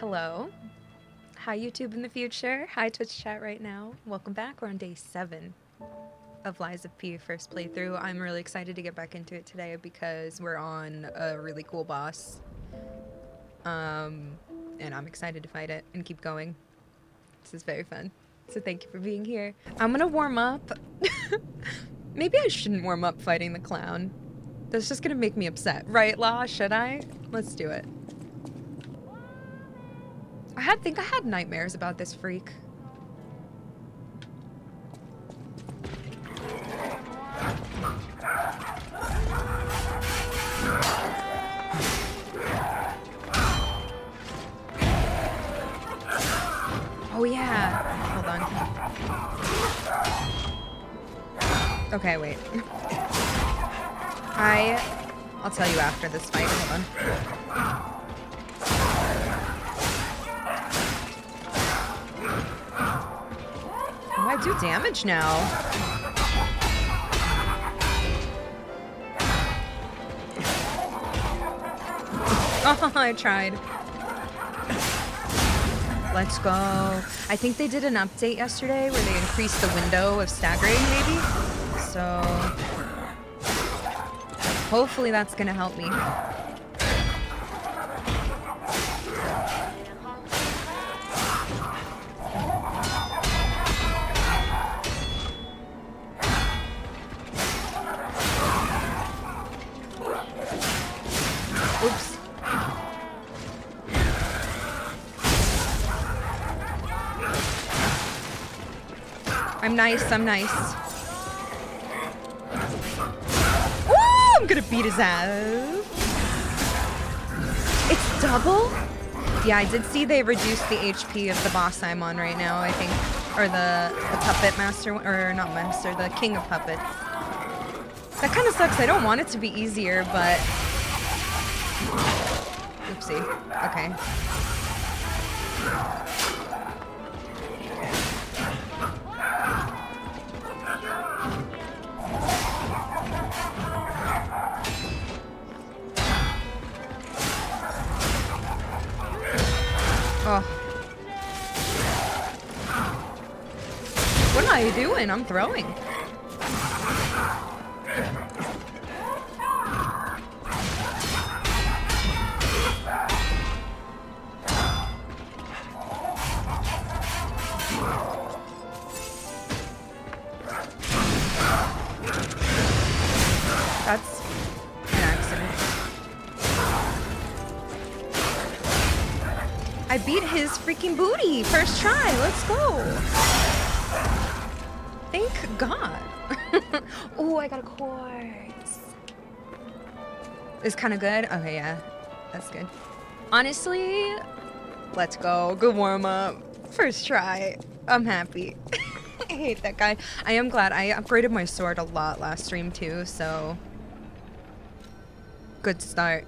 Hello. Hi, YouTube in the future. Hi, Twitch chat right now. Welcome back. We're on day seven of Lies of P first playthrough. I'm really excited to get back into it today because we're on a really cool boss. Um, and I'm excited to fight it and keep going. This is very fun. So thank you for being here. I'm gonna warm up. Maybe I shouldn't warm up fighting the clown. That's just gonna make me upset. Right, Law? Should I? Let's do it. I had think I had nightmares about this freak. Oh yeah. Hold on. Okay, wait. I I'll tell you after this fight. Damage now. Oh, I tried. Let's go. I think they did an update yesterday where they increased the window of staggering, maybe? So... Hopefully that's gonna help me. Nice, I'm nice. I'm gonna beat his ass. It's double? Yeah, I did see they reduced the HP of the boss I'm on right now, I think. Or the, the puppet master, or not master, the king of puppets. That kind of sucks. I don't want it to be easier, but... Oopsie. Okay. Throwing. It's kind of good. Okay, yeah. That's good. Honestly, let's go. Good warm up. First try. I'm happy. I hate that guy. I am glad. I upgraded my sword a lot last stream too, so good start.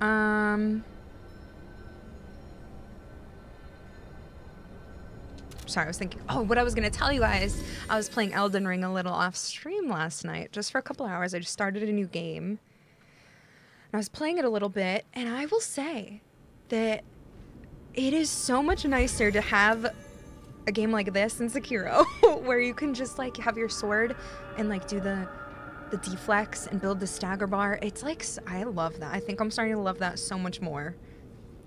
Um. Sorry, I was thinking. Oh, what I was gonna tell you guys. I was playing Elden Ring a little off stream last night, just for a couple hours. I just started a new game. And I was playing it a little bit, and I will say that it is so much nicer to have a game like this in Sekiro, where you can just like have your sword and like do the the deflex and build the stagger bar. It's like I love that. I think I'm starting to love that so much more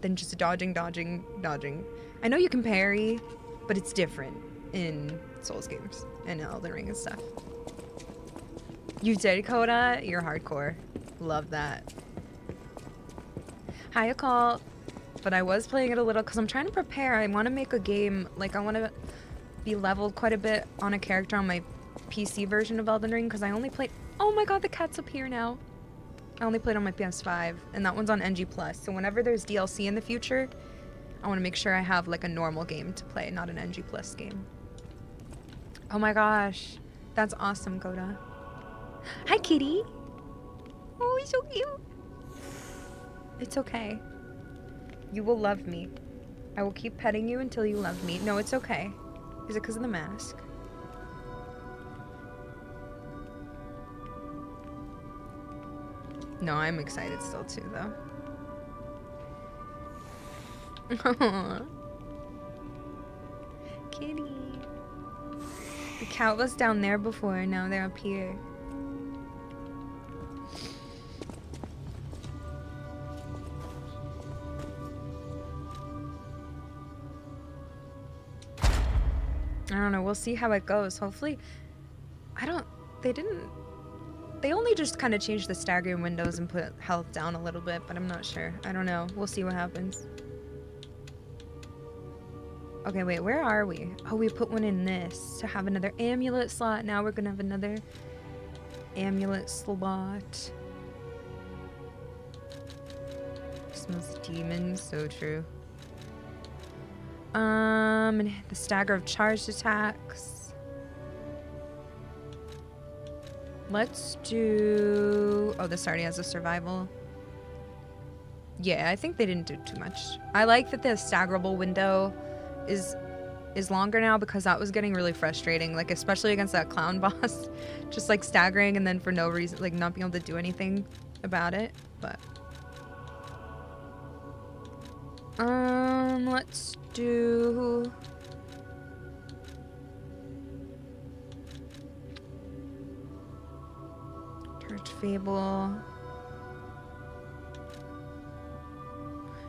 than just dodging, dodging, dodging. I know you can parry, but it's different in Souls games and Elden Ring and stuff. You did, Coda. You're hardcore. Love that. Hi, Akal. But I was playing it a little because I'm trying to prepare. I want to make a game. Like, I want to be leveled quite a bit on a character on my PC version of Elden Ring because I only played. Oh my god, the cat's up here now. I only played on my PS5, and that one's on NG Plus. So whenever there's DLC in the future, I want to make sure I have like a normal game to play, not an NG Plus game. Oh my gosh, that's awesome, Goda. Hi, kitty. Oh, he's so cute. It's okay. You will love me. I will keep petting you until you love me. No, it's okay. Is it because of the mask? No, I'm excited still too, though. Kitty. The cat was down there before, now they're up here. I don't know. We'll see how it goes. Hopefully, I don't. They didn't. They only just kind of changed the staggering windows and put health down a little bit, but I'm not sure. I don't know. We'll see what happens. Okay, wait. Where are we? Oh, we put one in this to have another amulet slot. Now we're gonna have another amulet slot. Smells demons. So true. Um, and the stagger of charged attacks. Let's do... Oh, this already has a survival. Yeah, I think they didn't do too much. I like that the staggerable window is is longer now because that was getting really frustrating, like especially against that clown boss. Just like staggering and then for no reason, like not being able to do anything about it. But um, let's do... Charge Fable.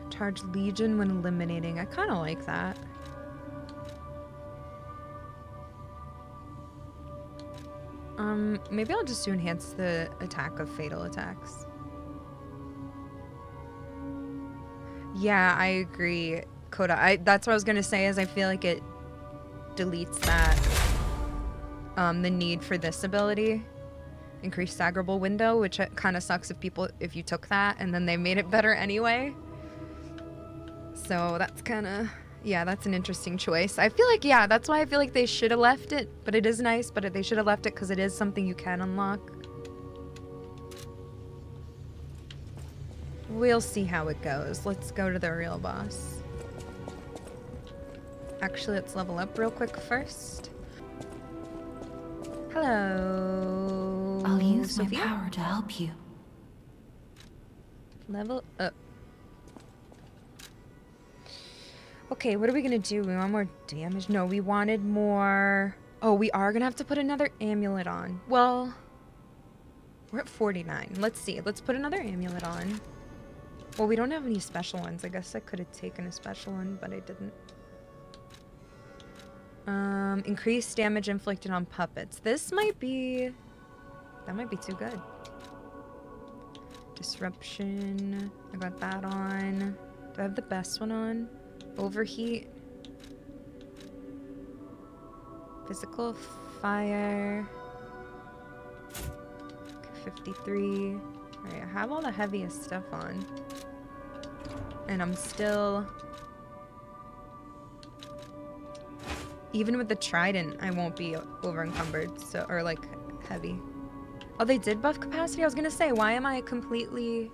Charge Legion when eliminating. I kind of like that. Um, maybe I'll just do enhance the attack of fatal attacks. Yeah, I agree, Coda. I that's what I was gonna say. Is I feel like it deletes that um, the need for this ability, increased staggerable window, which kind of sucks if people if you took that and then they made it better anyway. So that's kind of yeah, that's an interesting choice. I feel like yeah, that's why I feel like they should have left it. But it is nice, but they should have left it because it is something you can unlock. We'll see how it goes. Let's go to the real boss. Actually, let's level up real quick first. Hello. I'll use Sophia? my power to help you. Level up. Okay, what are we gonna do? We want more damage? No, we wanted more... Oh, we are gonna have to put another amulet on. Well, we're at 49. Let's see. Let's put another amulet on. Well, we don't have any special ones. I guess I could have taken a special one, but I didn't. Um, increased damage inflicted on puppets. This might be... That might be too good. Disruption. I got that on. Do I have the best one on? Overheat. Physical fire. 53. Alright, I have all the heaviest stuff on. And I'm still... Even with the trident, I won't be over encumbered, so or like heavy. Oh, they did buff capacity? I was gonna say, why am I completely...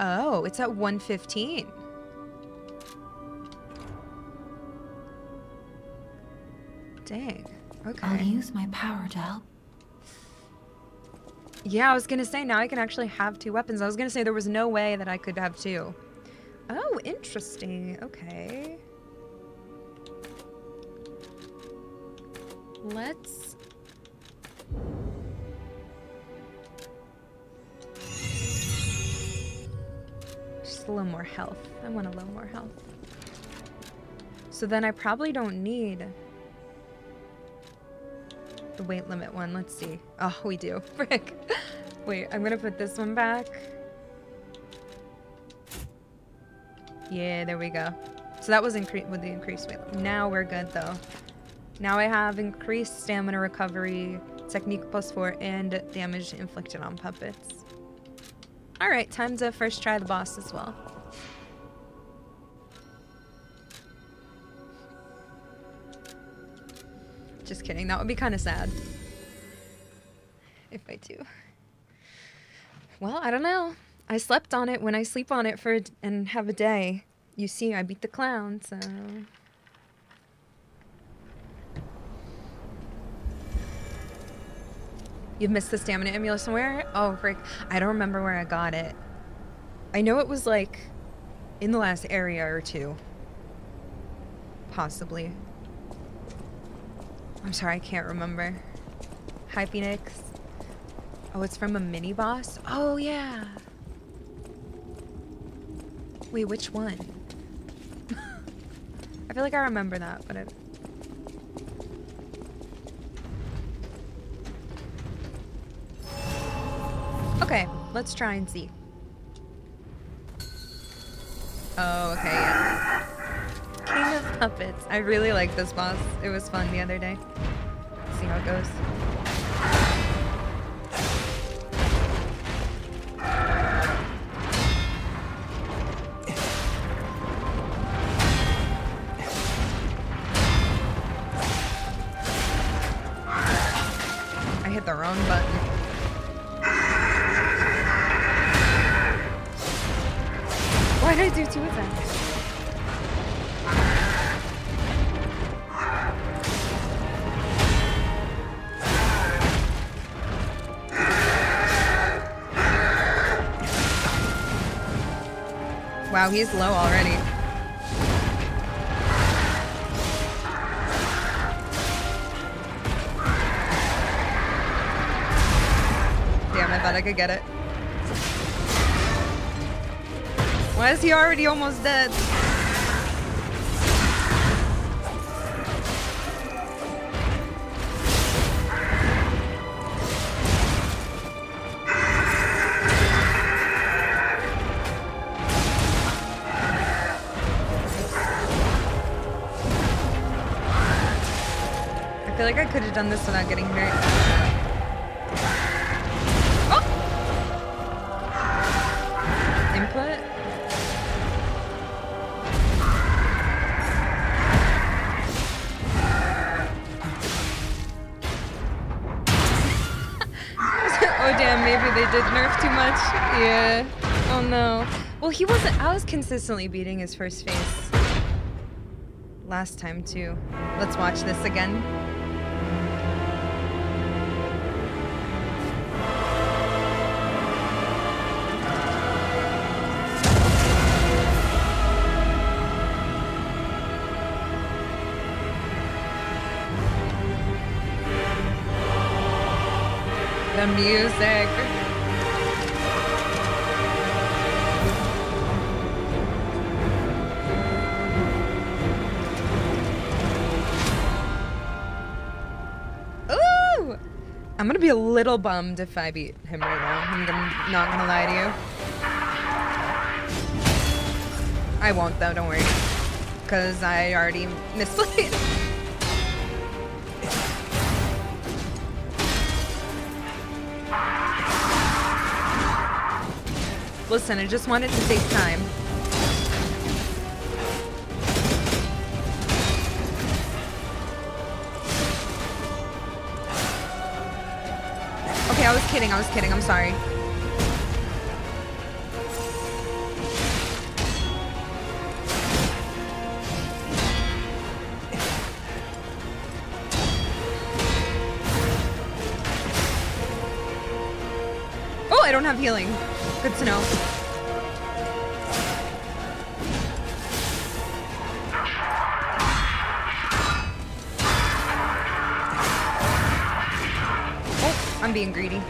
Oh, it's at 115. Dang. Okay. I'll use my power to help. Yeah, I was gonna say now I can actually have two weapons. I was gonna say there was no way that I could have two. Oh, interesting. Okay. Let's... Just a little more health. I want a little more health. So then I probably don't need the weight limit one. Let's see. Oh, we do. Frick. Wait, I'm gonna put this one back. Yeah, there we go. So that was increased with the increased weight. Now we're good though. Now I have increased stamina recovery, technique plus four, and damage inflicted on puppets. Alright, time to first try the boss as well. Just kidding. That would be kind of sad. If I do. Well, I don't know. I slept on it when I sleep on it for and have a day. You see, I beat the clown, so. You've missed the stamina amulet somewhere? Oh, frick. I don't remember where I got it. I know it was like in the last area or two. Possibly. I'm sorry, I can't remember. Hi, Phoenix. Oh, it's from a mini boss? Oh, yeah. Wait, which one? I feel like I remember that, but it. Okay, let's try and see. Oh, okay, yeah. King of Puppets. I really like this boss. It was fun the other day. See how it goes. I hit the wrong button. Wow, he's low already. Damn, I thought I could get it. Why is he already almost dead? Have done this without getting hurt. Oh! Input? oh damn, maybe they did nerf too much. Yeah. Oh no. Well, he wasn't. I was consistently beating his first face. Last time too. Let's watch this again. The music. I'm gonna be a little bummed if I beat him right now. I'm gonna, not gonna lie to you. I won't though, don't worry. Because I already misplayed. Listen, I just wanted to take time. Okay, I was kidding. I was kidding. I'm sorry. Oh, I don't have healing. Good to know. Oh, I'm being greedy.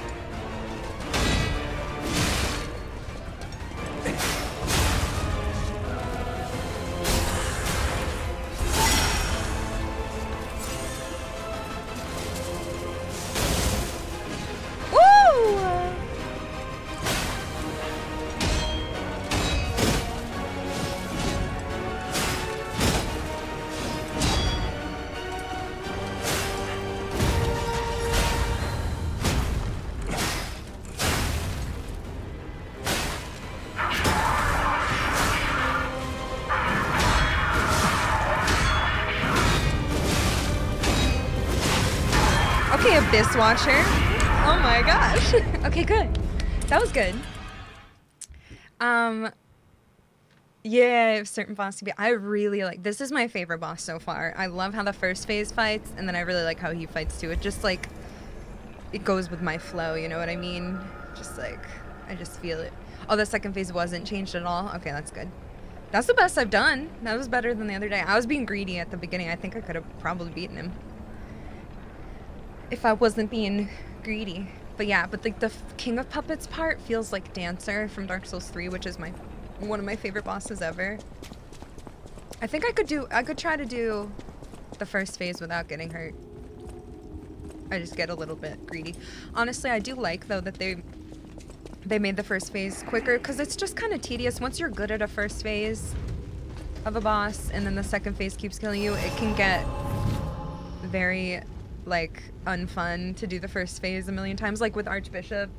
Abyss Watcher. Oh my gosh. okay, good. That was good. Um, yeah, certain boss to be. I really like. This is my favorite boss so far. I love how the first phase fights, and then I really like how he fights too. It just like, it goes with my flow. You know what I mean? Just like, I just feel it. Oh, the second phase wasn't changed at all. Okay, that's good. That's the best I've done. That was better than the other day. I was being greedy at the beginning. I think I could have probably beaten him. If I wasn't being greedy. But yeah, but like the, the King of Puppets part feels like Dancer from Dark Souls 3, which is my one of my favorite bosses ever. I think I could do I could try to do the first phase without getting hurt. I just get a little bit greedy. Honestly, I do like though that they they made the first phase quicker because it's just kind of tedious. Once you're good at a first phase of a boss and then the second phase keeps killing you, it can get very like unfun to do the first phase a million times. Like with Archbishop,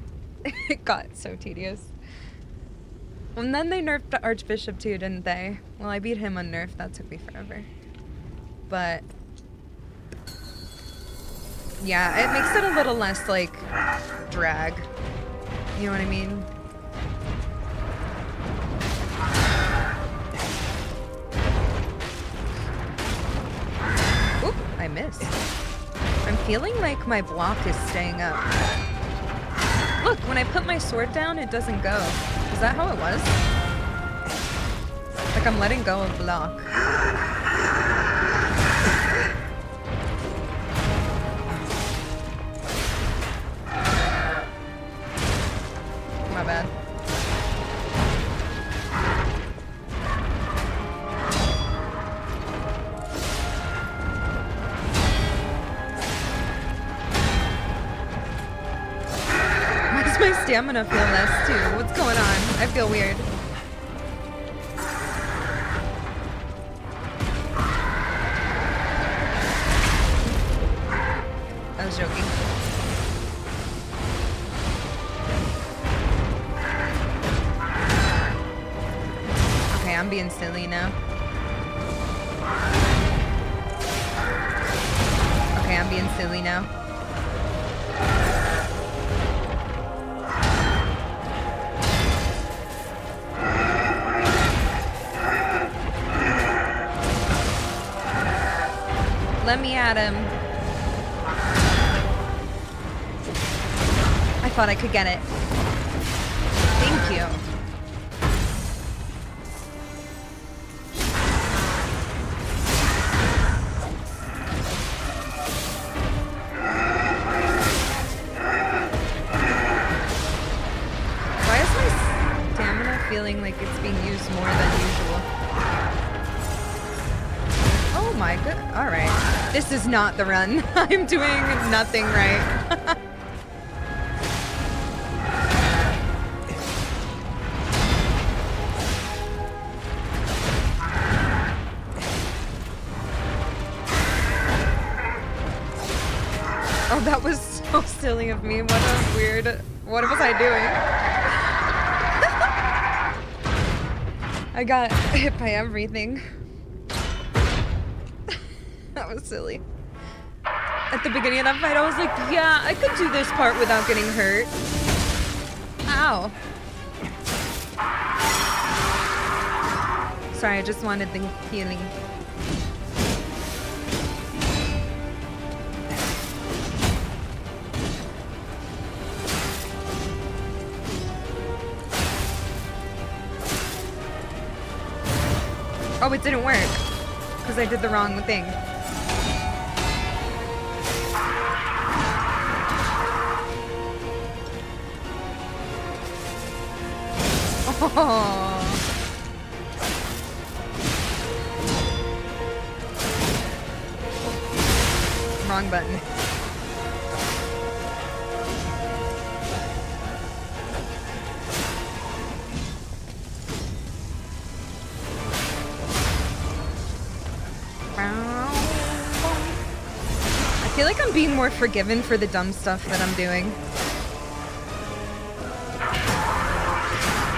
it got so tedious. And then they nerfed Archbishop too, didn't they? Well, I beat him on nerf. That took me forever. But yeah, it makes it a little less like drag. You know what I mean? Oop, I missed. I'm feeling like my block is staying up. Look, when I put my sword down, it doesn't go. Is that how it was? Like I'm letting go of block. My bad. Does gonna feel less too? What's going on? I feel weird. At him. I thought I could get it. Not the run. I'm doing nothing right. Oh, that was so silly of me. What a weird. What was I doing? I got hit by everything. that was silly. The beginning of that fight, I was like, yeah, I could do this part without getting hurt. Ow. Sorry, I just wanted the healing. Oh, it didn't work. Because I did the wrong thing. Oh. Wrong button. I feel like I'm being more forgiven for the dumb stuff that I'm doing.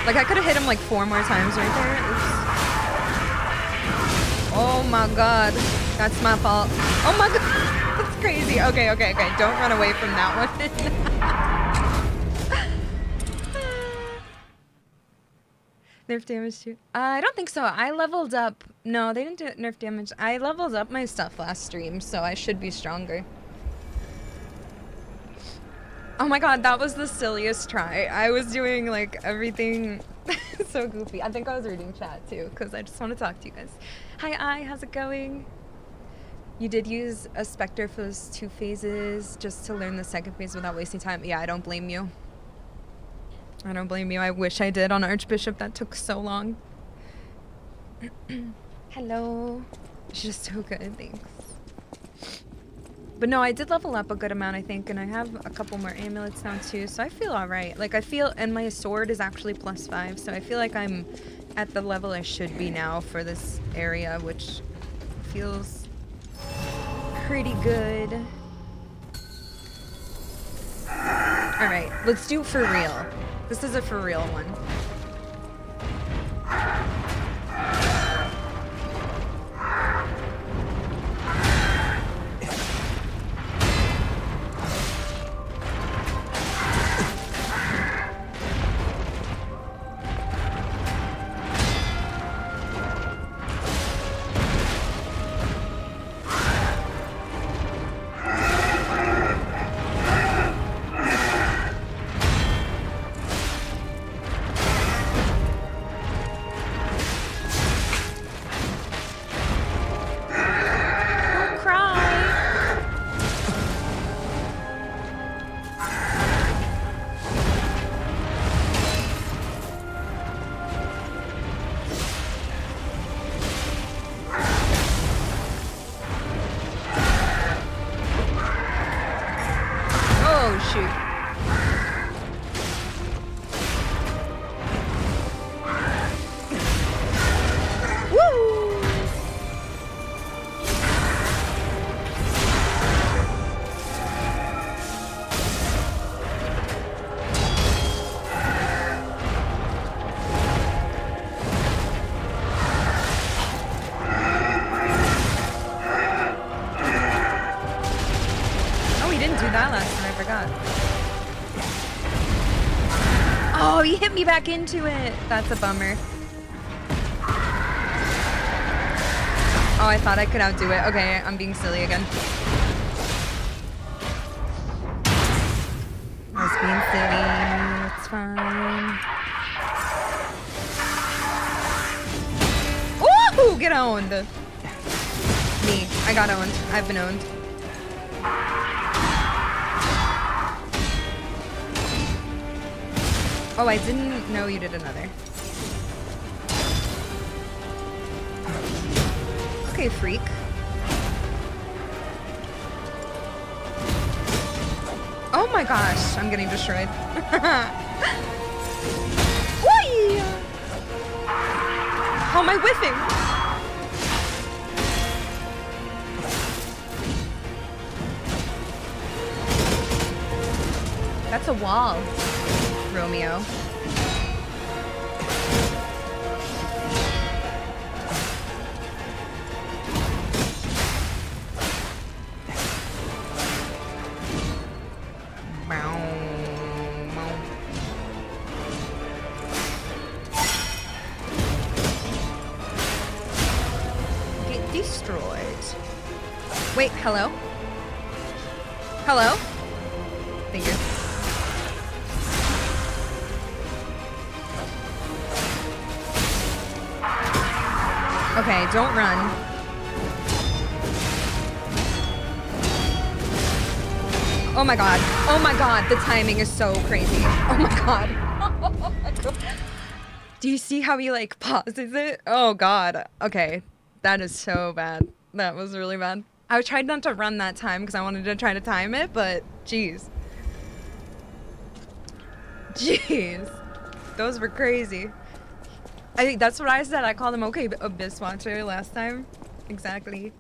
Like I could have hit him like four more times right there. Oops. Oh my god. That's my fault. Oh my god. That's crazy. Okay, okay, okay. Don't run away from that one. nerf damage too? Uh, I don't think so. I leveled up. No, they didn't do nerf damage. I leveled up my stuff last stream, so I should be stronger. Oh my god, that was the silliest try. I was doing like everything so goofy. I think I was reading chat too because I just want to talk to you guys. Hi, I. How's it going? You did use a Spectre for those two phases just to learn the second phase without wasting time. Yeah, I don't blame you. I don't blame you. I wish I did on Archbishop. That took so long. Hello. She's just so good. Thanks. But no, I did level up a good amount, I think, and I have a couple more amulets now too, so I feel alright. Like, I feel, and my sword is actually plus five, so I feel like I'm at the level I should be now for this area, which feels pretty good. Alright, let's do for real. This is a for real one. Back into it. That's a bummer. Oh, I thought I could outdo it. Okay, I'm being silly again. I was being silly. It's fine. Ooh, get owned. Me. I got owned. I've been owned. Oh, I didn't know you did another. Okay, freak. Oh my gosh, I'm getting destroyed. Whee! Oh, How am I whiffing? That's a wall, Romeo. Timing is so crazy. Oh my god. Do you see how he like pauses it? Oh god. Okay. That is so bad. That was really bad. I tried not to run that time because I wanted to try to time it, but jeez. Jeez. Those were crazy. I think that's what I said. I called him okay Abyss Watcher last time. Exactly.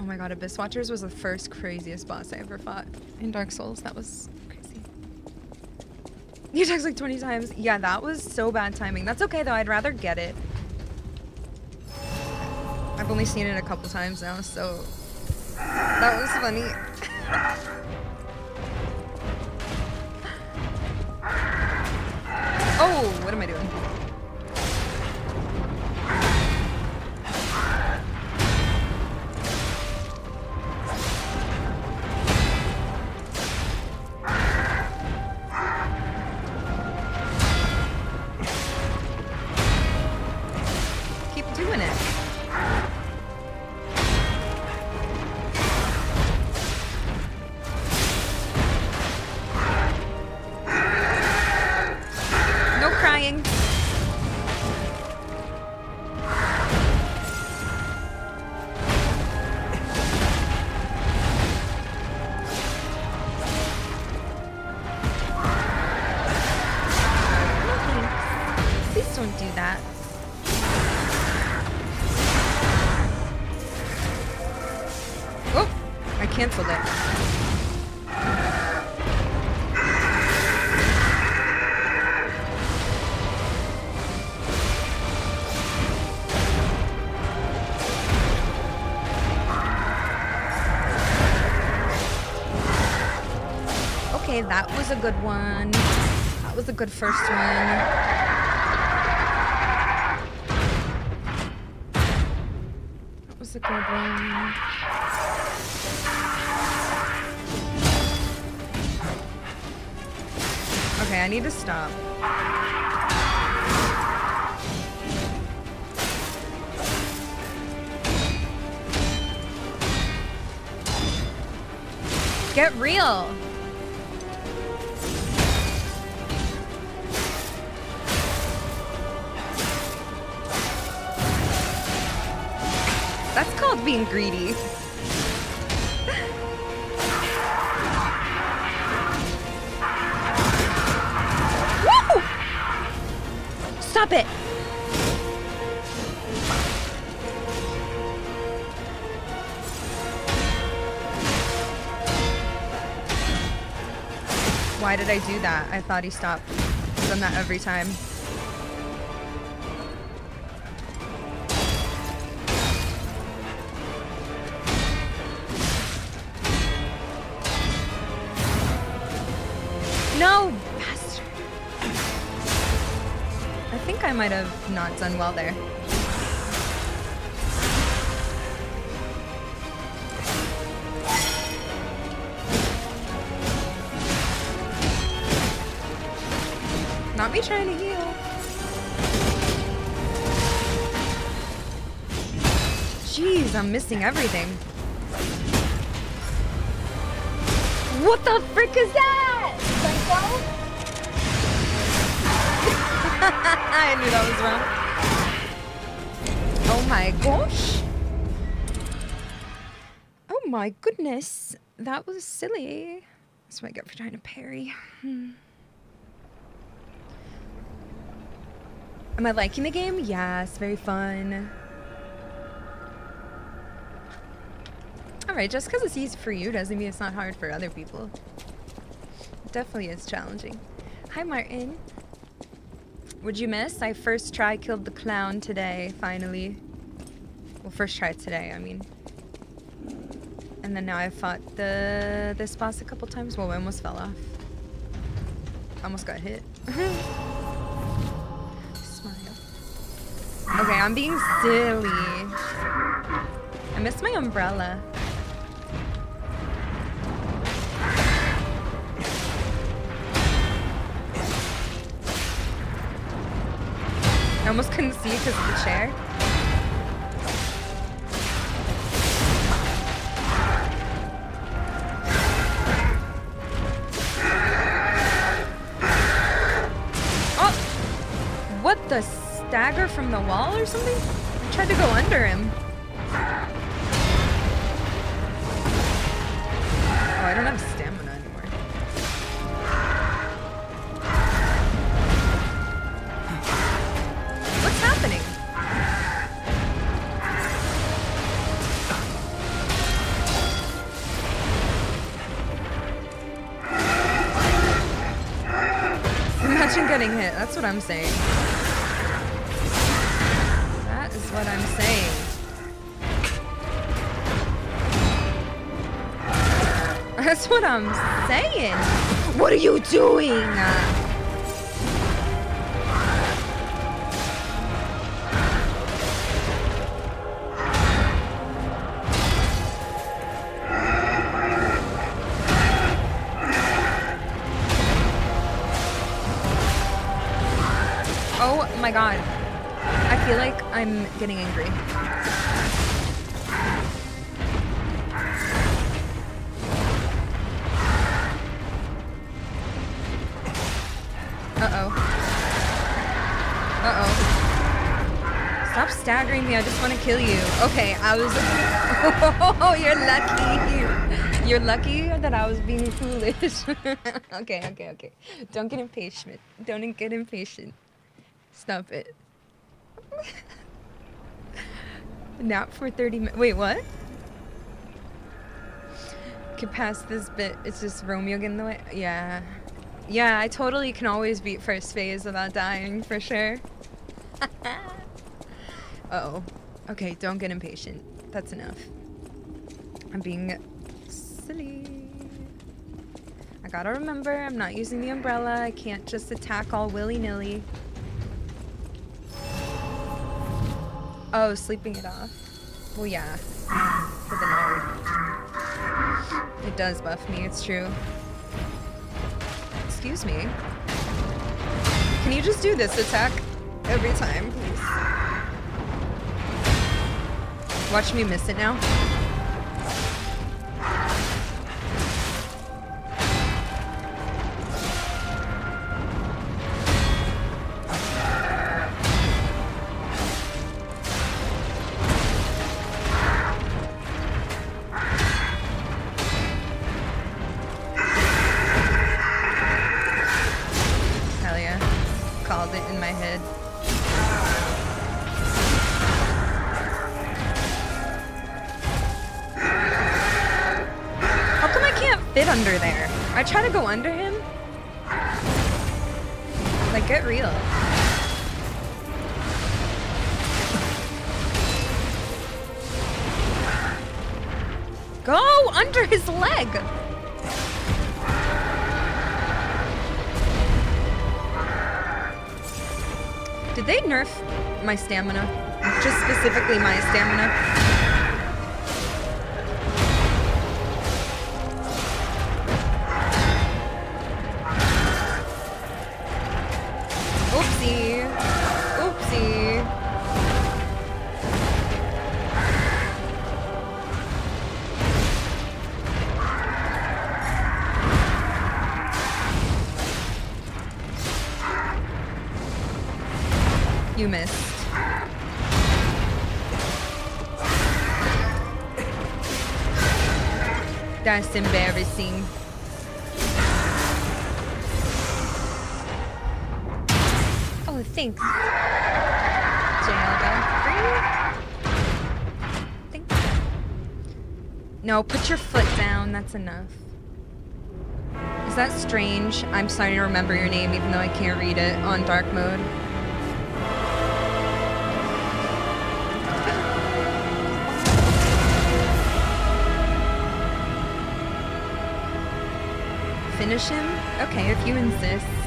Oh my god, Abyss Watchers was the first craziest boss I ever fought in Dark Souls. That was. You text like 20 times. Yeah, that was so bad timing. That's okay though. I'd rather get it. I've only seen it a couple times now, so that was funny. oh, what am I doing? doing was a good one. That was a good first one. That was a good one. Okay, I need to stop. Get real. Being greedy. Woo! Stop it! Why did I do that? I thought he stopped. I've done that every time. Not done well there. Not me trying to heal. Jeez, I'm missing everything. What the frick is that? I knew that was wrong. Oh my gosh. Oh my goodness. That was silly. That's what I get for trying to parry. Hmm. Am I liking the game? Yes, very fun. Alright, just because it's easy for you doesn't mean it's not hard for other people. It definitely is challenging. Hi, Martin. Would you miss? I first try killed the clown today, finally. Well, first try today, I mean. And then now I fought the this boss a couple times. Well, I almost fell off. Almost got hit. Smile. Okay, I'm being silly. I missed my umbrella. I almost couldn't see because of the chair. Oh! What the stagger from the wall or something? I tried to go under him. What I'm saying. That is what I'm saying. That's what I'm saying. What are you doing? I'm getting angry. Uh-oh. Uh-oh. Stop staggering me. I just want to kill you. Okay, I was... Oh, you're lucky. You're lucky that I was being foolish. okay, okay, okay. Don't get impatient. Don't get impatient. Stop it. Nap for 30 minutes. Wait, what? Could pass this bit. It's just Romeo getting in the way. Yeah. Yeah, I totally can always beat first phase without dying, for sure. uh oh Okay, don't get impatient. That's enough. I'm being silly. I gotta remember, I'm not using the umbrella. I can't just attack all willy-nilly. Oh, sleeping it off. Well, yeah. For the. It does buff me, it's true. Excuse me. Can you just do this attack every time, please? Watch me miss it now. My stamina? Just specifically my stamina? That's embarrassing. Oh, thanks. Thank No, put your foot down. That's enough. Is that strange? I'm starting to remember your name even though I can't read it on dark mode. Okay, if you insist.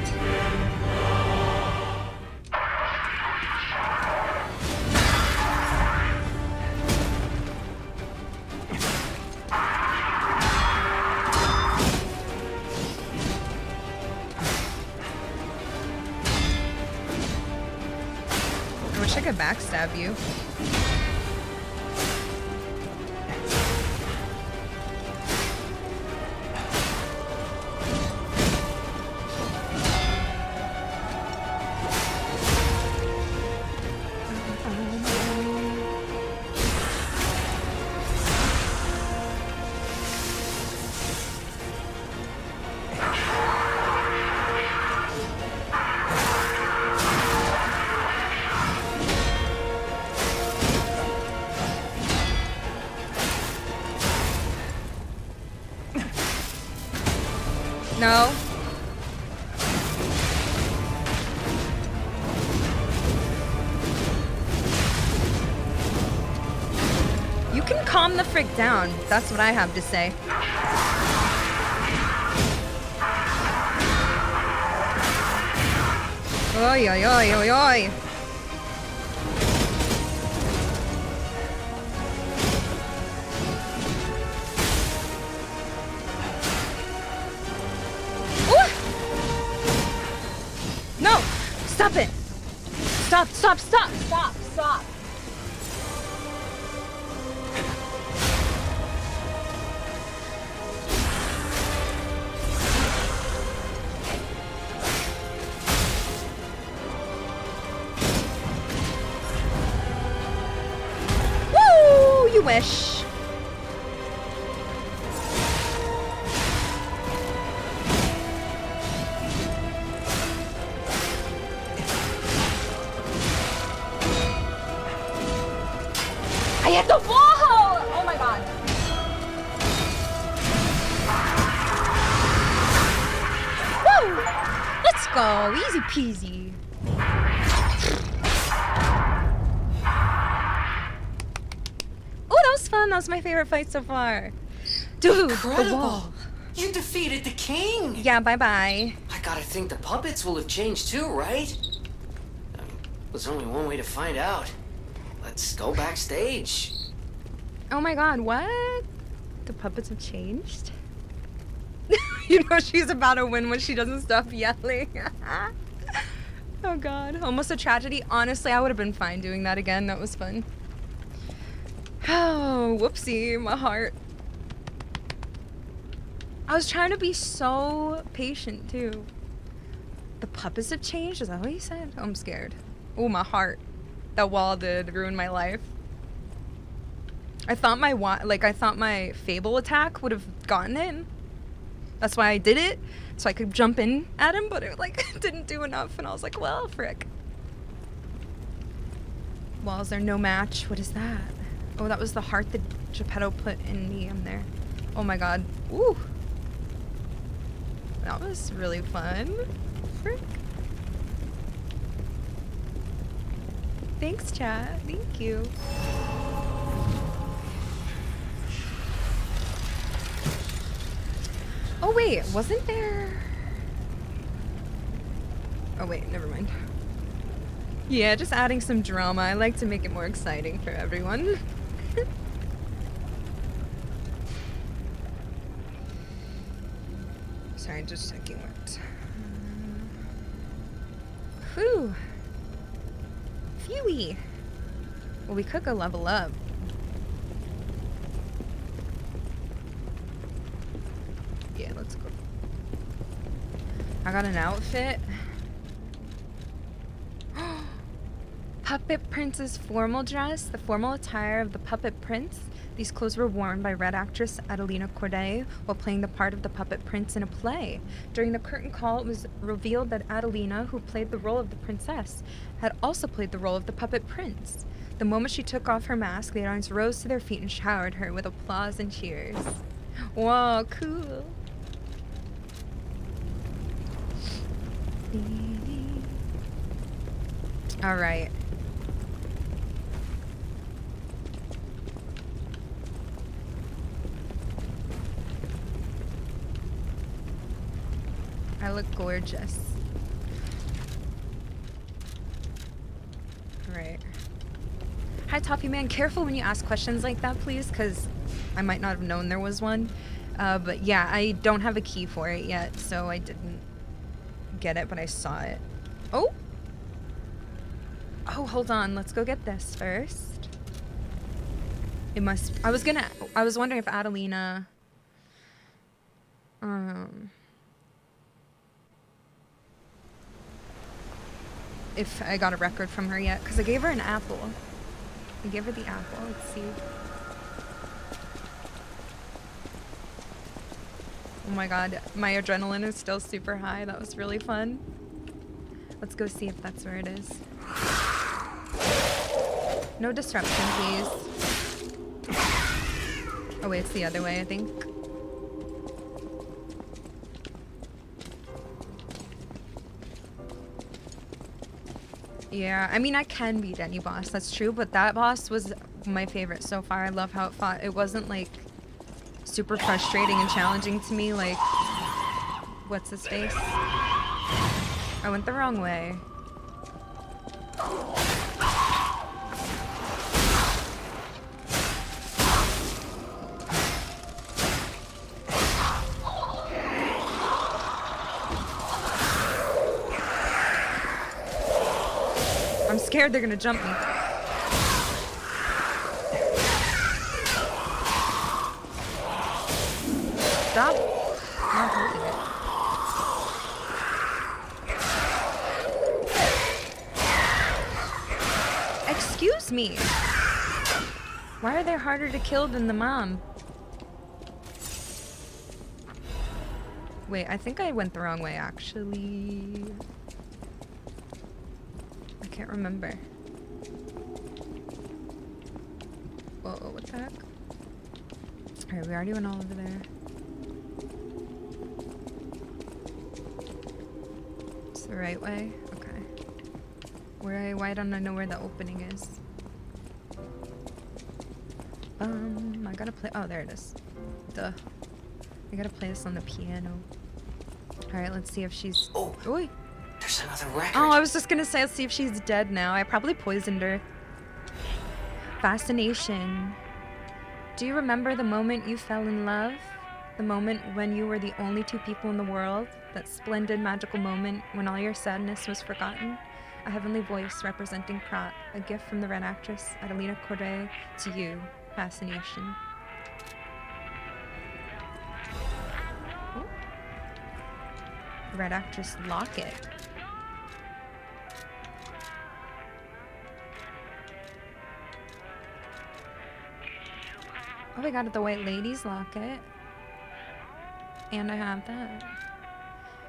Frick down. That's what I have to say. Oi, oi, oi, oi, oi. Wish. I hit the wall! Oh my god. Woo! Let's go. Easy peasy. Favorite fight so far. Dude, the Incredible! wall. You defeated the king! Yeah, bye bye. I gotta think the puppets will have changed too, right? There's only one way to find out. Let's go backstage. Oh my god, what? The puppets have changed? you know she's about to win when she doesn't stop yelling. oh god, almost a tragedy. Honestly, I would have been fine doing that again. That was fun. Oh, whoopsie, my heart. I was trying to be so patient too. The puppets have changed? Is that what you said? I'm scared. Oh, my heart. That wall did ruin my life. I thought my like I thought my Fable attack would have gotten in. That's why I did it, so I could jump in at him, but it like didn't do enough, and I was like, well, frick. Walls are no match. What is that? Oh, that was the heart that Geppetto put in me. I'm um, there. Oh my god. Ooh. That was really fun. Frick. Thanks, chat. Thank you. Oh wait, wasn't there? Oh wait, never mind. Yeah, just adding some drama. I like to make it more exciting for everyone. Sorry, just checking what. Whew. Phewy. Well, we could go level up. Yeah, let's go. I got an outfit. Puppet Prince's formal dress, the formal attire of the Puppet Prince. These clothes were worn by Red actress Adelina Corday while playing the part of the Puppet Prince in a play. During the curtain call, it was revealed that Adelina, who played the role of the princess, had also played the role of the Puppet Prince. The moment she took off her mask, the audience rose to their feet and showered her with applause and cheers. Whoa, cool. All right. I look gorgeous. Right. Hi, Toffee Man. Careful when you ask questions like that, please, because I might not have known there was one. Uh, but yeah, I don't have a key for it yet, so I didn't get it, but I saw it. Oh! Oh, hold on. Let's go get this first. It must... I was gonna... I was wondering if Adelina... Um... If I got a record from her yet, because I gave her an apple. I gave her the apple. Let's see. Oh my god, my adrenaline is still super high. That was really fun. Let's go see if that's where it is. No disruption, please. Oh wait, it's the other way, I think. Yeah, I mean, I can beat any boss, that's true, but that boss was my favorite so far. I love how it fought. It wasn't like super frustrating and challenging to me, like, what's his face? I went the wrong way. Scared they're gonna jump me. Stop not holding it. Excuse me. Why are they harder to kill than the mom? Wait, I think I went the wrong way actually. I can't remember. Whoa, what the heck? Alright, we already went all over there. It's the right way? Okay. Where I, why don't I know where the opening is? Um, I gotta play, oh, there it is. Duh. I gotta play this on the piano. Alright, let's see if she's, Oh. Oi. There's another record. Oh, I was just gonna say, let's see if she's dead now. I probably poisoned her. Fascination. Do you remember the moment you fell in love? The moment when you were the only two people in the world? That splendid magical moment when all your sadness was forgotten? A heavenly voice representing Prat, a gift from the red actress Adelina Corday to you. Fascination. Red actress locket. Oh, I got it, the white Lady's locket. And I have that.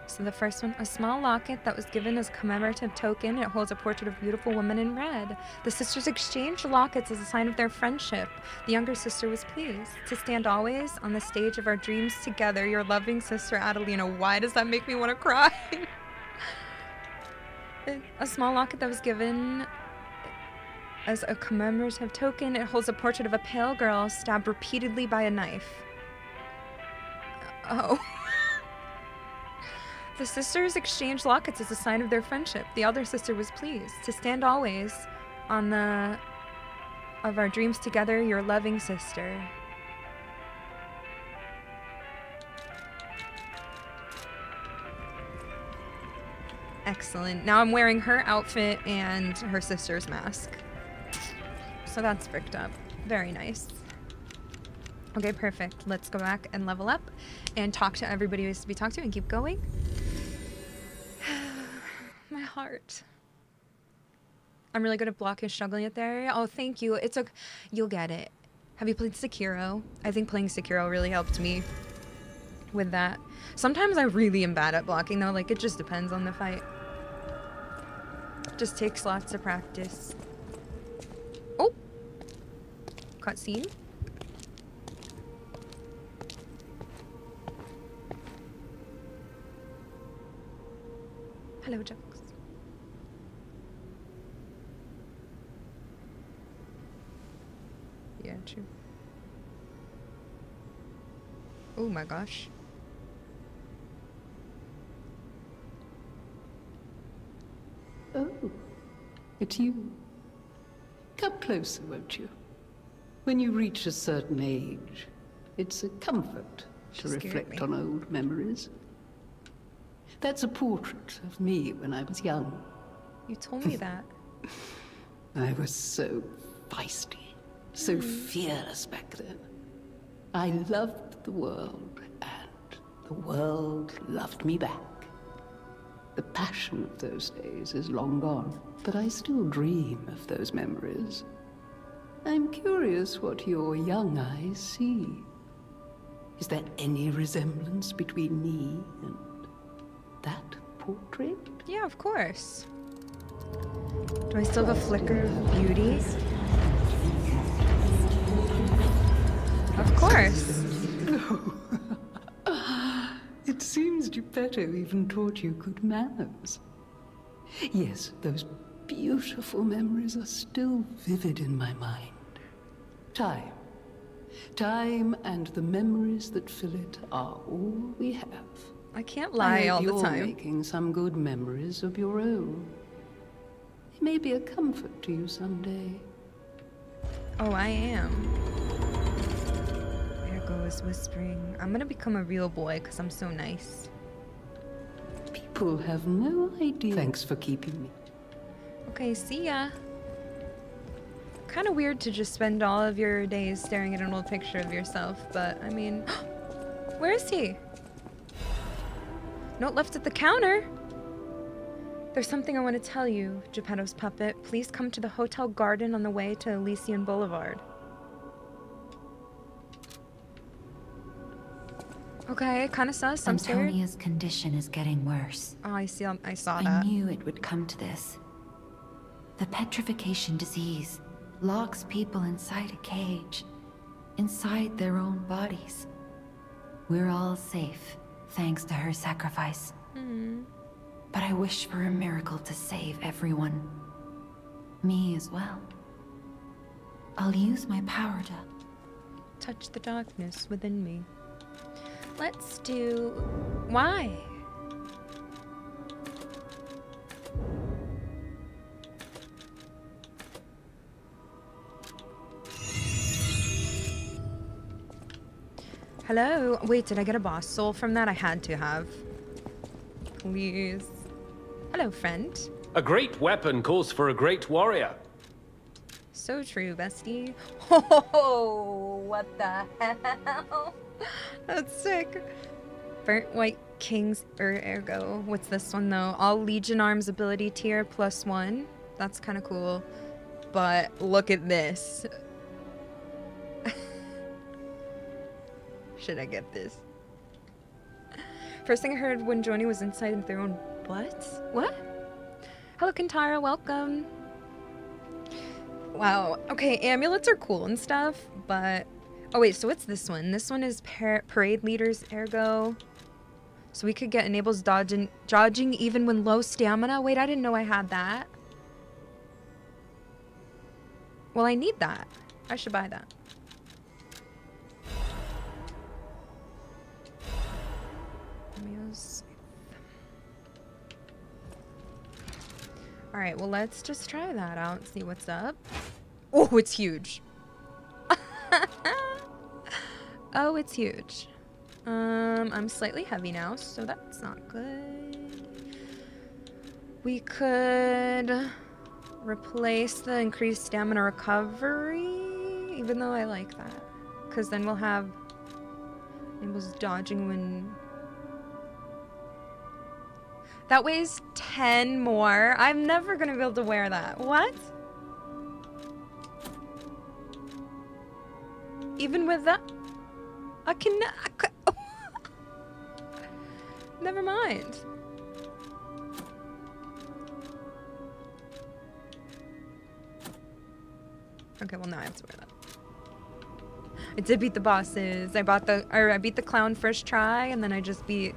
So the first one, a small locket that was given as a commemorative token. It holds a portrait of a beautiful woman in red. The sisters exchanged lockets as a sign of their friendship. The younger sister was pleased to stand always on the stage of our dreams together. Your loving sister Adelina. Why does that make me want to cry? a small locket that was given as a commemorative token, it holds a portrait of a pale girl stabbed repeatedly by a knife. Oh. the sisters exchanged lockets as a sign of their friendship. The elder sister was pleased to stand always on the of our dreams together, your loving sister. Excellent. Now I'm wearing her outfit and her sister's mask. So that's bricked up. Very nice. Okay, perfect. Let's go back and level up and talk to everybody who needs to be talked to and keep going. My heart. I'm really good at blocking struggling at that area. Oh, thank you. It's okay. You'll get it. Have you played Sekiro? I think playing Sekiro really helped me with that. Sometimes I really am bad at blocking though. Like it just depends on the fight. Just takes lots of practice. Oh! Cutscene. Hello, Jux. Yeah, true. Oh my gosh. Oh, it's you. Come closer, won't you? When you reach a certain age, it's a comfort She to reflect me. on old memories. That's a portrait of me when I was young. You told me that. I was so feisty, so hmm. fearless back then. I loved the world, and the world loved me back. The passion of those days is long gone, but I still dream of those memories. I'm curious what your young eyes see. Is there any resemblance between me and that portrait? Yeah, of course. Do I still have a flicker of beauty? Of course. It seems Geppetto even taught you good manners. Yes, those beautiful memories are still vivid in my mind. Time. Time and the memories that fill it are all we have. I can't lie hope all the time. you're making some good memories of your own. It may be a comfort to you someday. Oh, I am. There goes whispering. I'm gonna become a real boy because I'm so nice. People have no idea. Thanks for keeping me. Okay, see ya. kind of weird to just spend all of your days staring at an old picture of yourself, but I mean, where is he? Note left at the counter. There's something I want to tell you, Geppetto's puppet. Please come to the Hotel Garden on the way to Elysion Boulevard. Okay, it kind of sus. I'm scared. Condition is getting worse. Oh, I see. I saw that. I knew it would come to this. The petrification disease locks people inside a cage, inside their own bodies. We're all safe, thanks to her sacrifice. Mm-hmm. But I wish for a miracle to save everyone. Me as well. I'll use my power to Touch the darkness within me. Let's do. Why? Hello? Wait, did I get a boss soul from that? I had to have. Please. Hello, friend. A great weapon calls for a great warrior. So true, bestie. Oh, what the hell? That's sick. Burnt White King's er, Ergo. What's this one though? All Legion Arms ability tier plus one. That's kind of cool. But look at this. Should I get this? First thing I heard when Joni was inside their own butts? What? Hello, Kantara. Welcome. Wow. Okay, amulets are cool and stuff, but oh wait, so what's this one? This one is par- parade leaders ergo. So we could get enables dodging dodging even when low stamina. Wait, I didn't know I had that. Well, I need that. I should buy that. All right, well, let's just try that out, see what's up. Oh, it's huge. oh, it's huge. Um, I'm slightly heavy now, so that's not good. We could replace the increased stamina recovery, even though I like that. Because then we'll have... It was dodging when that weighs 10 more. I'm never gonna be able to wear that. What? Even with that? I can. I ca- never mind. Okay, well now I have to wear that. I did beat the bosses. I bought the or I beat the clown first try, and then I just beat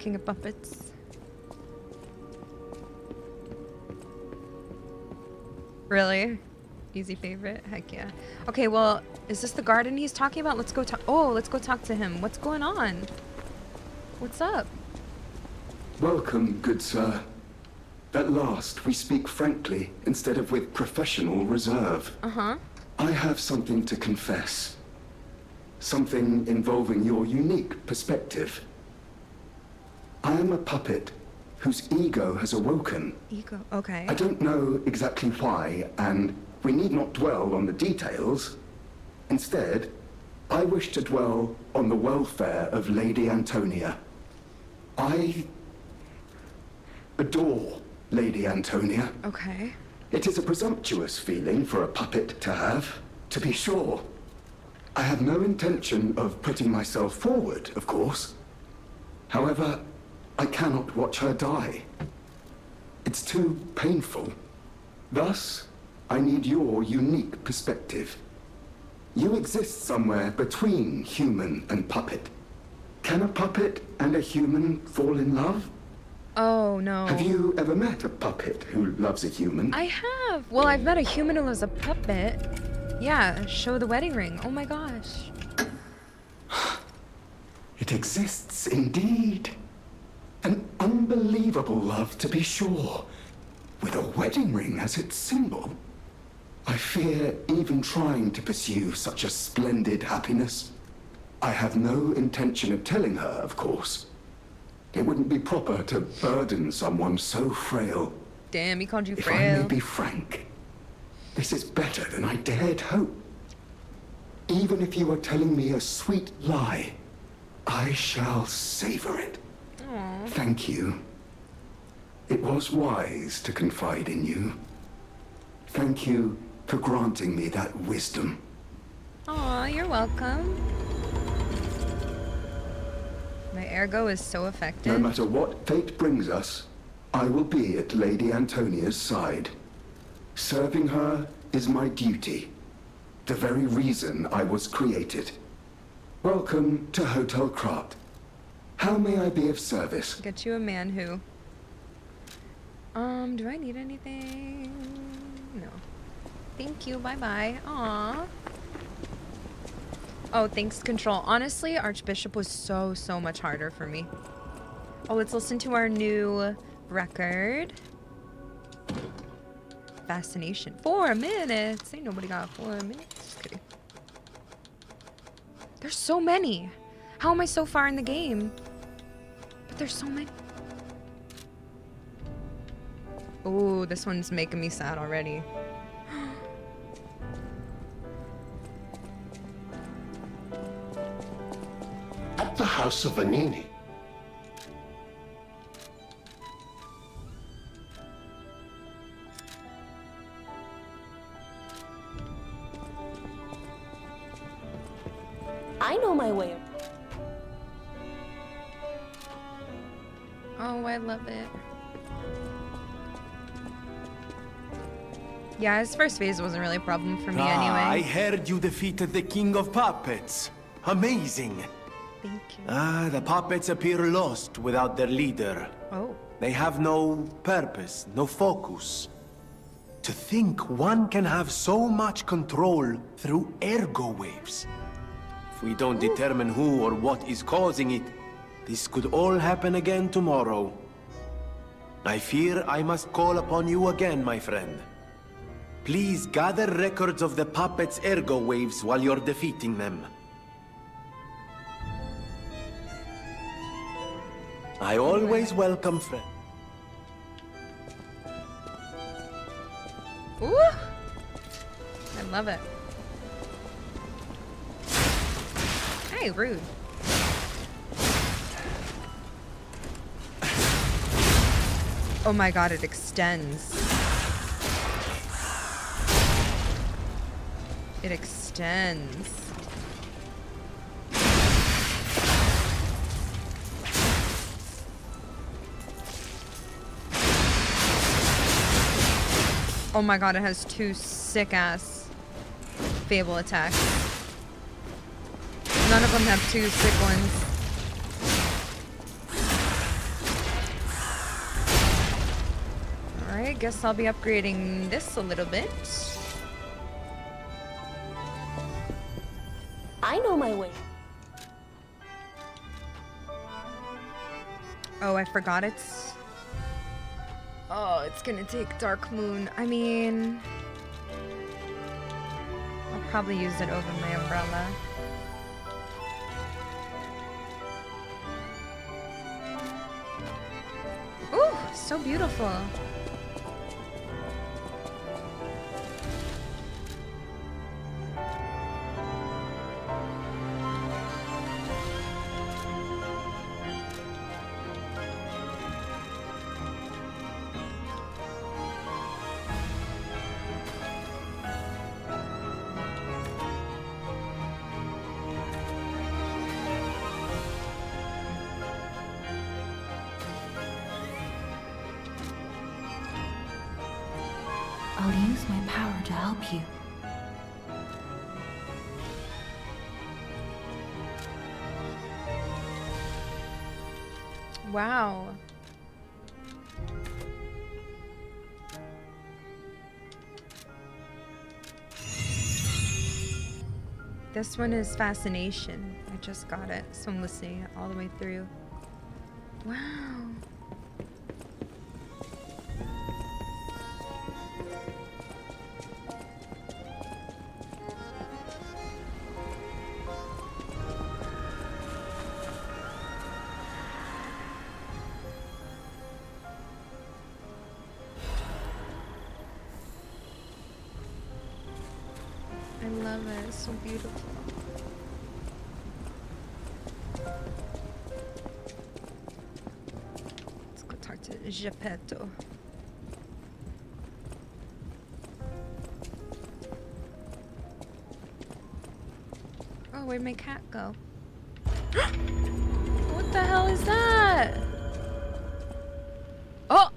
King of Puppets. Really? Easy favorite? Heck yeah. Okay, well, is this the garden he's talking about? Let's go talk. Oh, let's go talk to him. What's going on? What's up? Welcome, good sir. At last, we speak frankly instead of with professional reserve. Uh huh. I have something to confess. Something involving your unique perspective. I am a puppet whose ego has awoken. Ego. Okay. I don't know exactly why, and we need not dwell on the details. Instead, I wish to dwell on the welfare of Lady Antonia. I adore Lady Antonia. Okay. It is a presumptuous feeling for a puppet to have, to be sure. I have no intention of putting myself forward, of course. However, I cannot watch her die. It's too painful. Thus, I need your unique perspective. You exist somewhere between human and puppet. Can a puppet and a human fall in love? Oh no. Have you ever met a puppet who loves a human? I have. Well, I've met a human who loves a puppet. Yeah, show the wedding ring. Oh my gosh. It exists indeed. An unbelievable love, to be sure, with a wedding ring as its symbol. I fear even trying to pursue such a splendid happiness. I have no intention of telling her, of course. It wouldn't be proper to burden someone so frail. Damn, he called you If I may be frank, This is better than I dared hope. Even if you are telling me a sweet lie, I shall savor it. Thank you. It was wise to confide in you. Thank you for granting me that wisdom. Aw, you're welcome. My ergo is so effective. No matter what fate brings us, I will be at Lady Antonia's side. Serving her is my duty. The very reason I was created. Welcome to Hotel Krat. How may I be of service? Get you a man who. Um, do I need anything? No. Thank you. Bye bye. Aw. Oh, thanks, Control. Honestly, Archbishop was so, so much harder for me. Oh, let's listen to our new record. Fascination. Four minutes. Ain't nobody got four minutes. Just kidding. There's so many. How am I so far in the game? But there's so many. Oh, this one's making me sad already. At the House of Venigni. I know my way. Oh, I love it. Yeah, his first phase wasn't really a problem for me Ah, I heard you defeated the King of Puppets. Amazing. Thank you. Ah, the puppets appear lost without their leader. Oh. They have no purpose, no focus. To think one can have so much control through ergo waves. If we don't determine who or what is causing it, this could all happen again tomorrow. I fear I must call upon you again, my friend. Please gather records of the puppets' ergo waves while you're defeating them. I always welcome friends. Ooh! I love it. Hey, rude. Oh my god, it extends. It extends. Oh my god, it has two sick ass Fable attacks. None of them have two sick ones. Alright, guess I'll be upgrading this a little bit. I know my way. Oh, I forgot it's. Oh, it's gonna take Dark Moon. I mean. I'll probably use it over my umbrella. Ooh, so beautiful. Wow. This one is Fascination. I just got it, so I'm listening all the way through. Wow. So beautiful. Let's go talk to Geppetto. Oh, where'd my cat go? what the hell is that? Oh!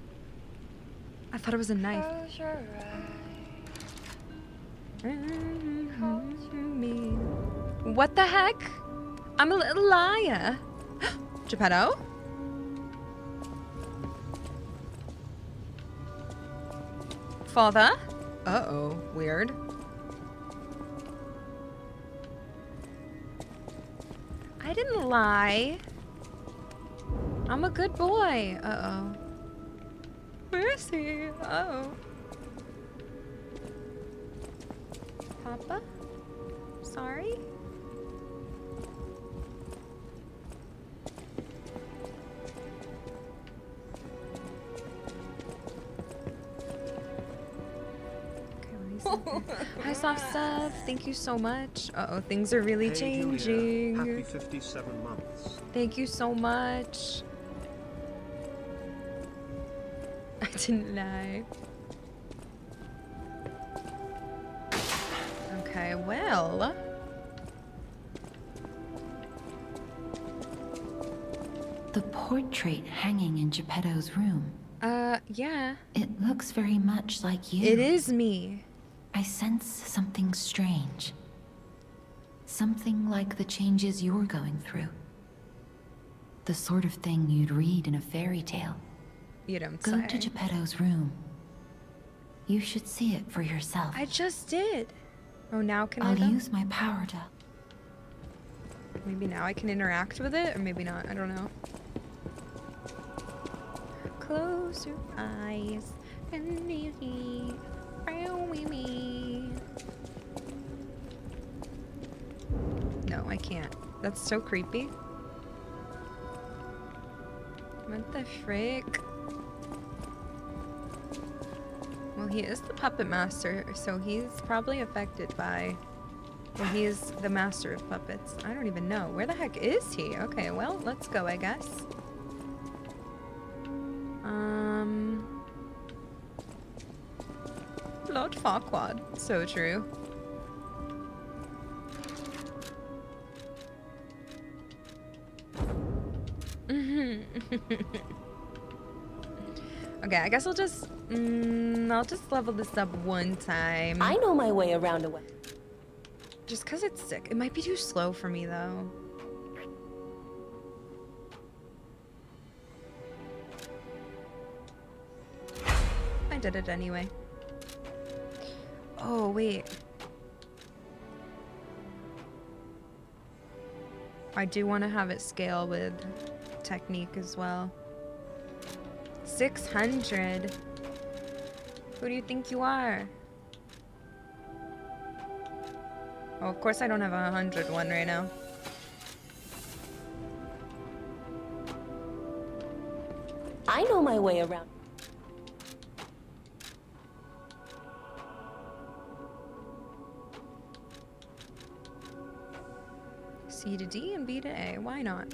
I thought it was a knife. What the heck? I'm a little liar. Geppetto? Father? Uh-oh, weird. I didn't lie. I'm a good boy. Uh-oh. Mercy. Uh-oh. Papa? Sorry? Okay, well, he's not there. Hi, soft stuff. Thank you so much. Uh oh, things are really Hey, changing. Julia. Happy 57 months. Thank you so much. I didn't lie. Okay, well. The portrait hanging in Geppetto's room. Uh, yeah. It looks very much like you. It is me. I sense something strange. Something like the changes you're going through. The sort of thing you'd read in a fairy tale. You don't Go say. to Geppetto's room. You should see it for yourself. I just did. Oh, now can I I'll though? use my power to. Maybe now I can interact with it, or maybe not. I don't know. Close your eyes and easy. me. No, I can't. That's so creepy. What the frick? Well, he is the puppet master, so he's probably affected by well, he is the master of puppets. I don't even know. Where the heck is he? Okay, well, let's go, I guess. Um... Lord Farquaad. So true. okay, I guess I'll just... Mm, I'll just level this up one time. I know my way around a way. Just because it's sick. It might be too slow for me, though. I did it anyway. Oh, wait. I do want to have it scale with technique as well. 600. Who do you think you are? Oh, of course I don't have a hundred one right now. I know my way around. C to D and B to A. Why not?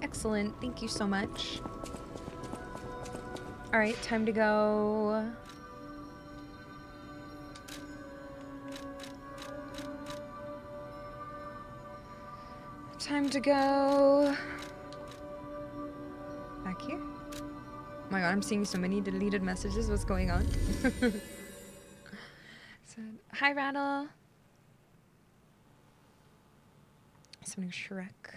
Excellent. Thank you so much. All right, time to go. Time to go back here. Oh my god, I'm seeing so many deleted messages. What's going on? so, hi, Rattle. Something Shrek.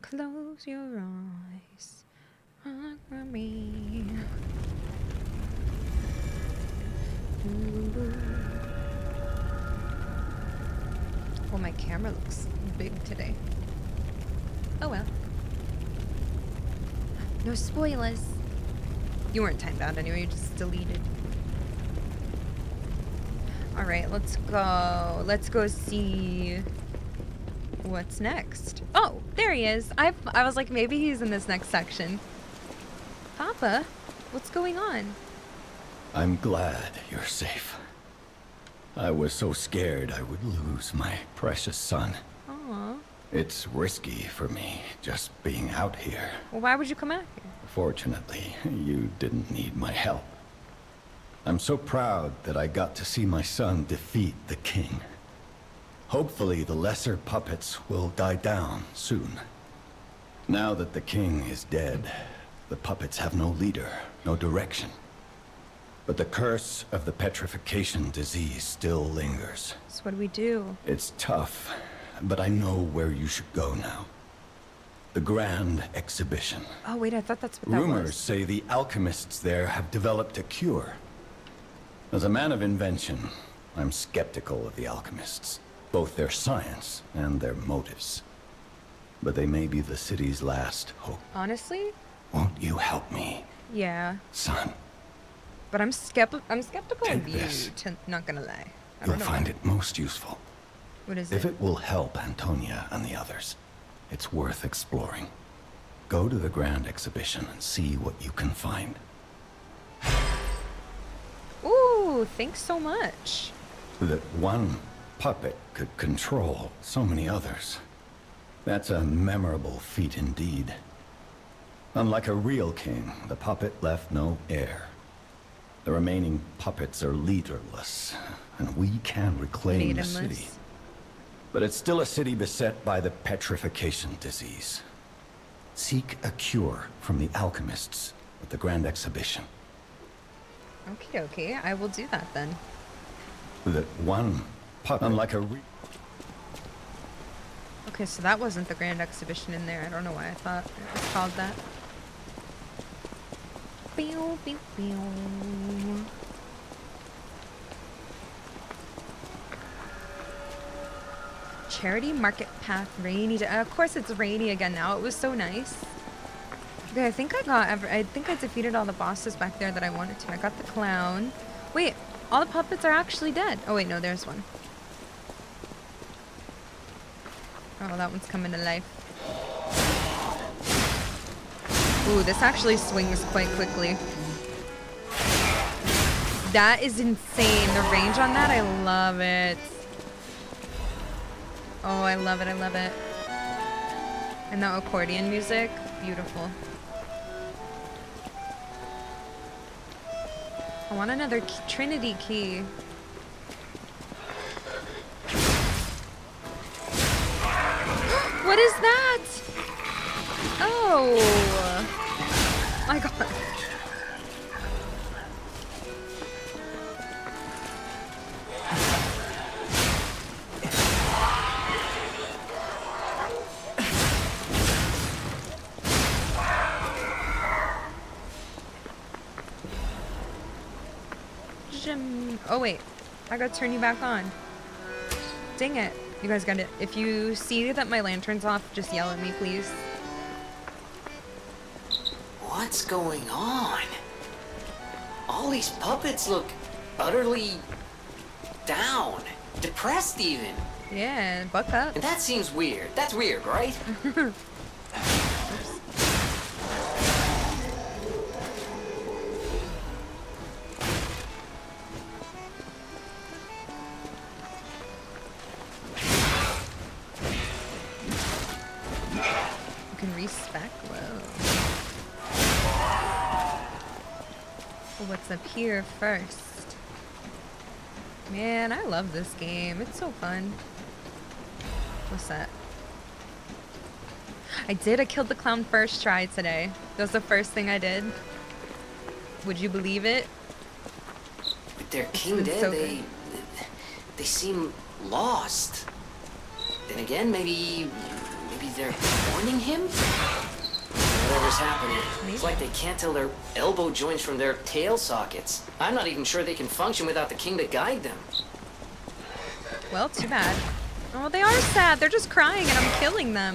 Close your eyes. Me. Well, oh, my camera looks big today. Oh well. No spoilers. You weren't timed out anyway, you just deleted. Alright, let's go. Let's go see what's next. Oh, there he is. I I was like, maybe he's in this next section. Papa, what's going on? I'm glad you're safe. I was so scared I would lose my precious son. Aw. It's risky for me, just being out here. Well, why would you come out here? Fortunately, you didn't need my help. I'm so proud that I got to see my son defeat the king. Hopefully the lesser puppets will die down soon. Now that the king is dead, the puppets have no leader, no direction. But the curse of the petrification disease still lingers. So what do we do? It's tough, but I know where you should go now. The Grand Exhibition. Oh wait, I thought that's what that Rumors was. say the alchemists there have developed a cure. As a man of invention, I'm skeptical of the alchemists, both their science and their motives. But they may be the city's last hope. Honestly? Won't you help me, Yeah. son? But I'm skeptical. I'm skeptical of you. this. Not gonna lie. I You'll find it most useful. What is If it? If it will help Antonia and the others, it's worth exploring. Go to the Grand Exhibition and see what you can find. Ooh, thanks so much. That one puppet could control so many others. That's a memorable feat indeed. Unlike a real king, the puppet left no heir. The remaining puppets are leaderless, and we can reclaim the city. But it's still a city beset by the petrification disease. Seek a cure from the alchemists at the Grand Exhibition. Okay, okay. I will do that then. That one puppet, unlike a re Okay, so that wasn't the grand exhibition in there. I don't know why I thought it was called that. Pew, pew, pew. Charity Market Path, rainy. Day. Of course, it's rainy again now. It was so nice. Okay, I think I got. Ever, I think I defeated all the bosses back there that I wanted to. I got the clown. Wait, all the puppets are actually dead. Oh wait, no, there's one. Oh, that one's coming to life. Ooh, this actually swings quite quickly. That is insane. The range on that, I love it. Oh, I love it, I love it. And that accordion music, beautiful. I want another Trinity key. What is that? Oh. My god. Oh wait, I gotta turn you back on. Dang it. You guys got it. If you see that my lantern's off, just yell at me, please. What's going on? All these puppets look utterly down, depressed even. Yeah, buck up. And that seems weird. That's weird, right? here first? Man, I love this game. It's so fun. What's that? I did. I killed the clown first try today. That was the first thing I did. Would you believe it? With their king dead, so they they seem lost. Then again, maybe maybe they're warning him. Whatever's happening, it's like they can't tell their elbow joints from their tail sockets. I'm not even sure they can function without the king to guide them. Well, too bad. Oh, they are sad. They're just crying and I'm killing them.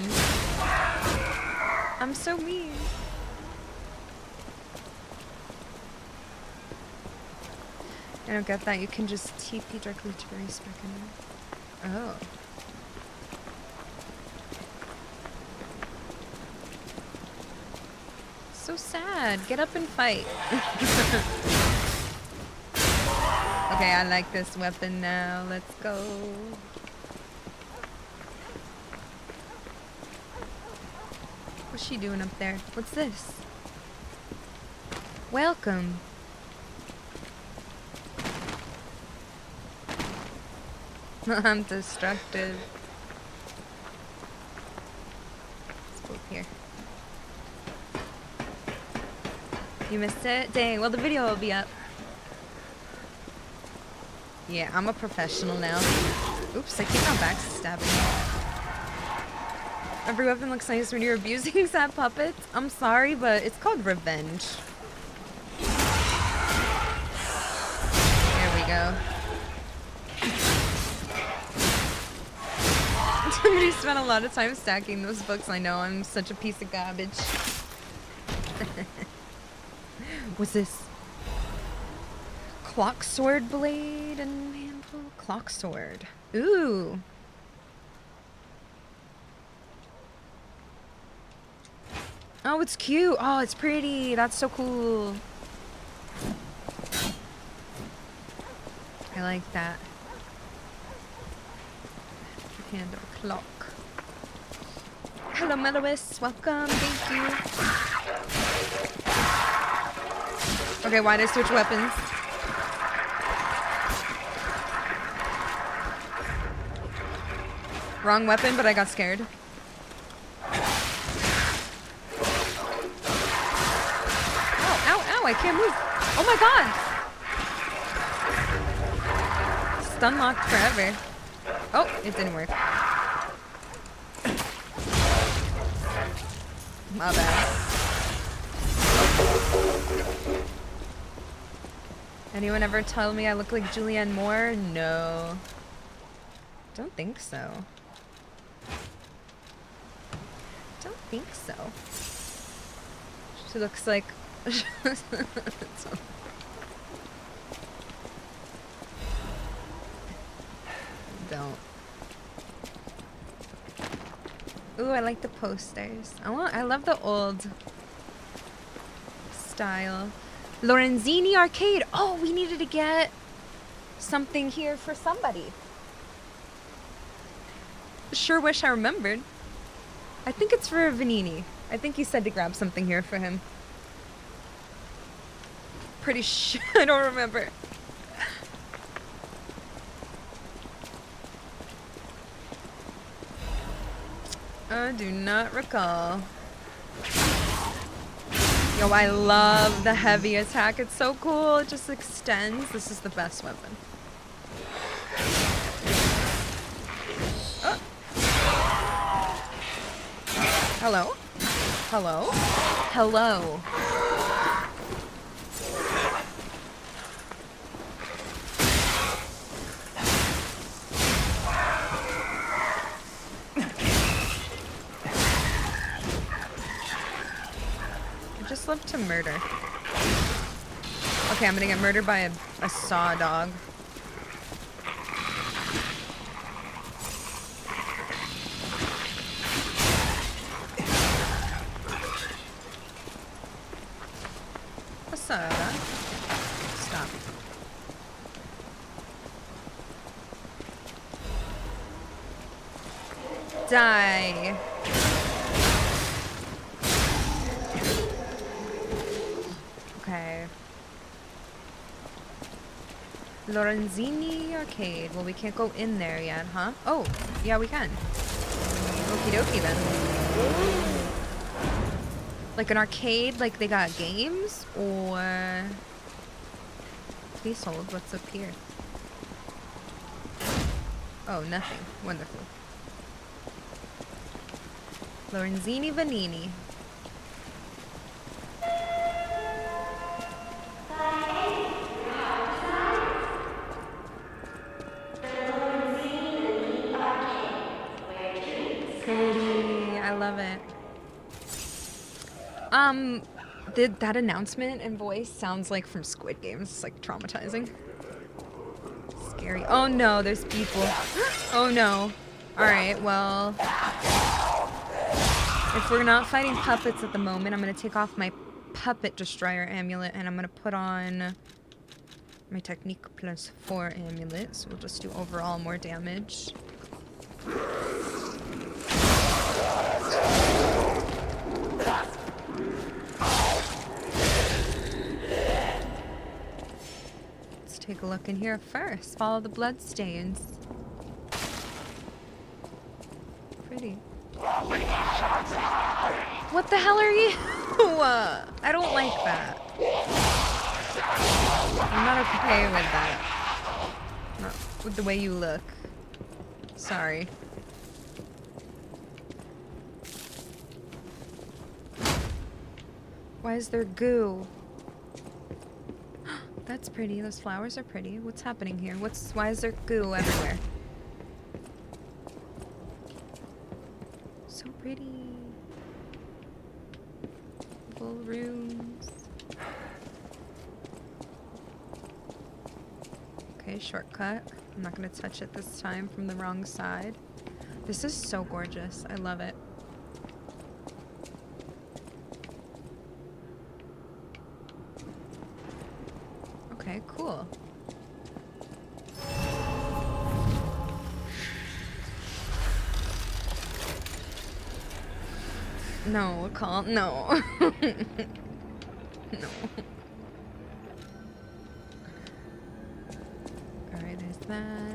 I'm so mean. I don't get that. You can just TP directly to respec in Oh. So sad. Get up and fight. okay, I like this weapon now. Let's go. What's she doing up there? What's this? Welcome. I'm destructive. Let's go up here. You missed it? Dang, well the video will be up. Yeah, I'm a professional now. Oops, I keep on backstabbing. Every weapon looks nice when you're abusing sad puppets. I'm sorry, but it's called revenge. There we go. Somebody spent a lot of time stacking those books. I know, I'm such a piece of garbage. What's this? Clock sword blade and handle? Clock sword. Ooh. Oh, it's cute. Oh, it's pretty. That's so cool. I like that. Handle clock. Hello, Melois. Welcome. Thank you. Okay, why did I switch weapons? Wrong weapon, but I got scared. Oh, I can't move. Oh my god! Stun locked forever. Oh, it didn't work. My bad. Anyone ever tell me I look like Julianne Moore? No. Don't think so. Don't think so. She looks like Don't. Ooh, I like the posters. I want I love the old style. Lorenzini Arcade. Oh, we needed to get something here for somebody. Sure wish I remembered. I think it's for Venigni. I think he said to grab something here for him pretty sure. I don't remember. I do not recall. Yo, I love the heavy attack. It's so cool. It just extends. This is the best weapon. Oh. Hello? Hello? Hello? Just love to murder. Okay, I'm gonna get murdered by a, a saw dog. Stop. Die. Okay. Lorenzini Arcade. Well, we can't go in there yet, huh? Oh, yeah, we can. Okie dokie then. Like an arcade, like they got games, or... Please hold, what's up here? Oh, nothing. Wonderful. Lorenzini Venigni. Love it. Um, did that announcement and voice sounds like from Squid Games. It's like traumatizing. Scary. Oh no, there's people. Oh no. Alright, well. If we're not fighting puppets at the moment, I'm gonna take off my puppet destroyer amulet and I'm gonna put on My technique plus four amulet, so we'll just do overall more damage. Let's take a look in here first. Follow the blood stains. Pretty. What the hell are you? I don't like that. I'm not okay with that. Not with the way you look. Sorry. Why is there goo? That's pretty. Those flowers are pretty. What's happening here? What's why is there goo everywhere? So pretty. Little rooms. Okay, shortcut. Not gonna touch it this time from the wrong side. This is so gorgeous. I love it. Okay, cool. No, call no. no. Alright, there's that.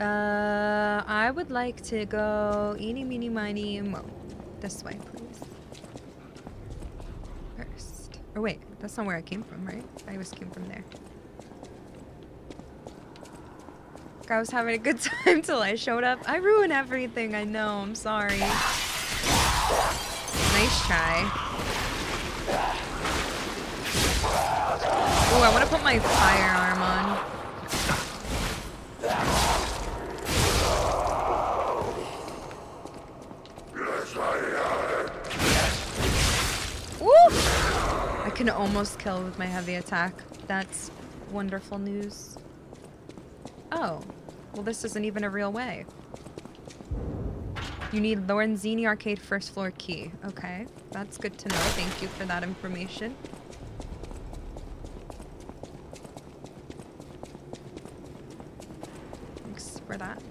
Uh, I would like to go eeny, meeny, miny, mo. This way, please. First. Or wait, that's not where I came from, right? I always came from there. I was having a good time till I showed up. I ruin everything, I know, I'm sorry. Nice try. Ooh, I want to put my firearm on. Woo! I can almost kill with my heavy attack. That's wonderful news. Oh, well this isn't even a real way. You need Lorenzini Arcade first floor key. Okay, that's good to know. Thank you for that information. Thanks for that.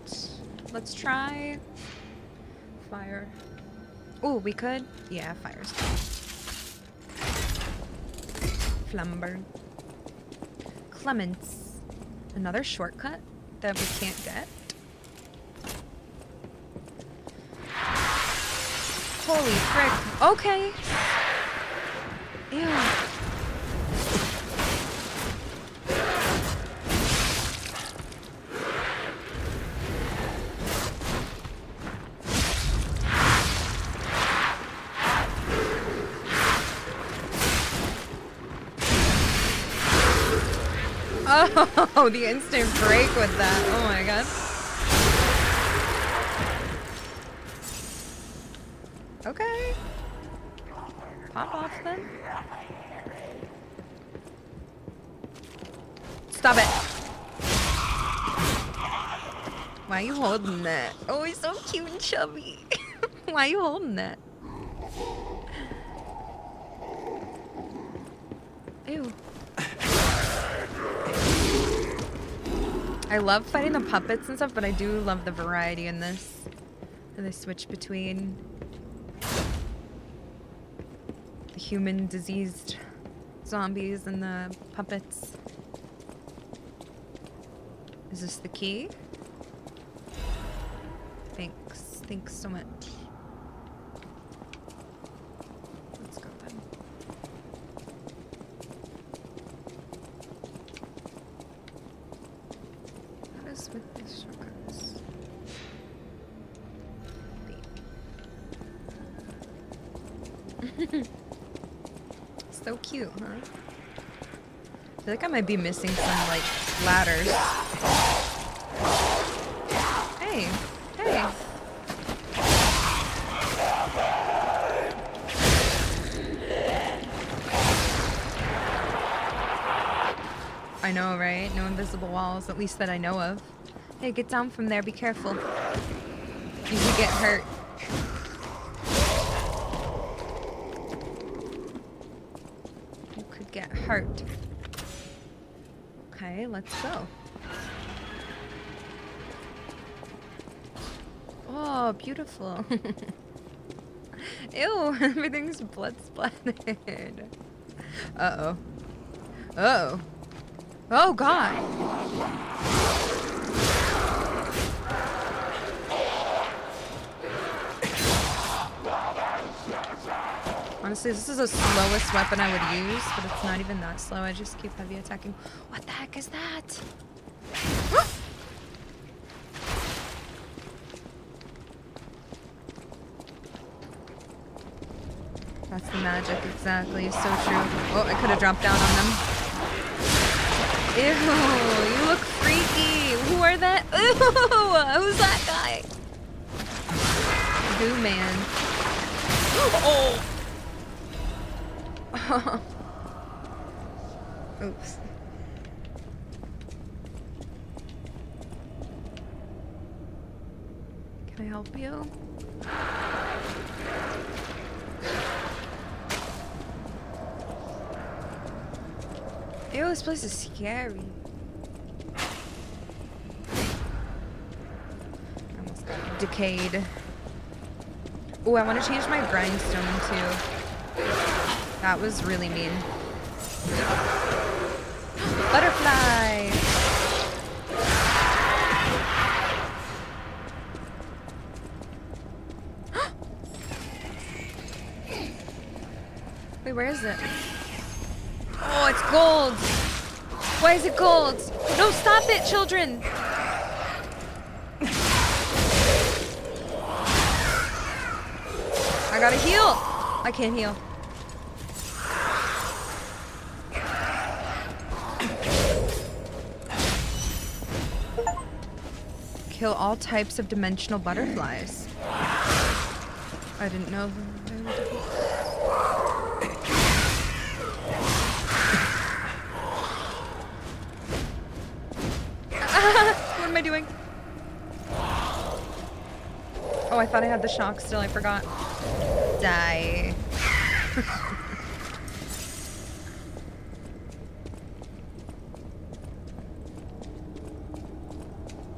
Let's try fire. Oh, we could? Yeah, fire's good. Flumber. Clements. Another shortcut that we can't get. Holy frick. Okay. Ew. Oh, the instant break with that. Oh my god. Okay. Pop off then. Stop it. Why are you holding that? Oh, he's so cute and chubby. Why are you holding that? Ew. I love fighting the puppets and stuff, but I do love the variety in this. They switch between the human diseased zombies and the puppets. Is this the key? Thanks. Thanks so much. Might be missing some, like, ladders. Hey, hey. I know, right? No invisible walls, at least that I know of. Hey, get down from there, be careful. You could get hurt. You could get hurt. Okay, go. Oh, beautiful. Ew, everything's blood splattered. Uh-oh. Uh oh Oh, God. Honestly, this is the slowest weapon I would use, but it's not even that slow. I just keep heavy attacking. What the heck is that? That's the magic, exactly. So true. Oh, I could have dropped down on them. Ew, you look freaky. Who are that? Ooh, who's that guy? Goo man. Oh! Oops. Can I help you? Ew, scary. Almost got decayed. Oh, I want to change my grindstone too. That was really mean. Butterfly! Wait, where is it? Oh, it's gold. Why is it gold? No, stop it, children. I gotta heal. I can't heal. Kill all types of dimensional butterflies. I didn't know. Am I doing? Oh, I thought I had the shock still. I forgot. Die.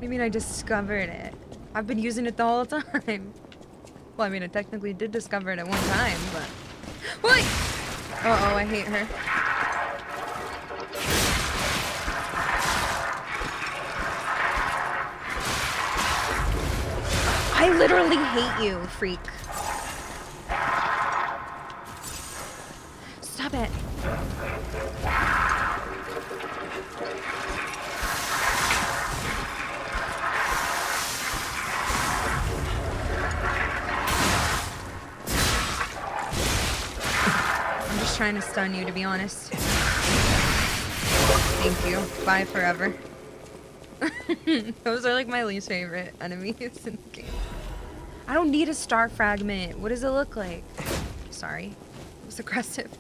I mean, I discovered it. I've been using it the whole time. Well, I mean, I technically did discover it at one time, but... Wait! Uh oh I hate her. Literally hate you, freak. Stop it. I'm just trying to stun you, to be honest. Thank you. Bye forever. Those are like my least favorite enemies in the game. I don't need a star fragment. What does it look like? Sorry. It was aggressive.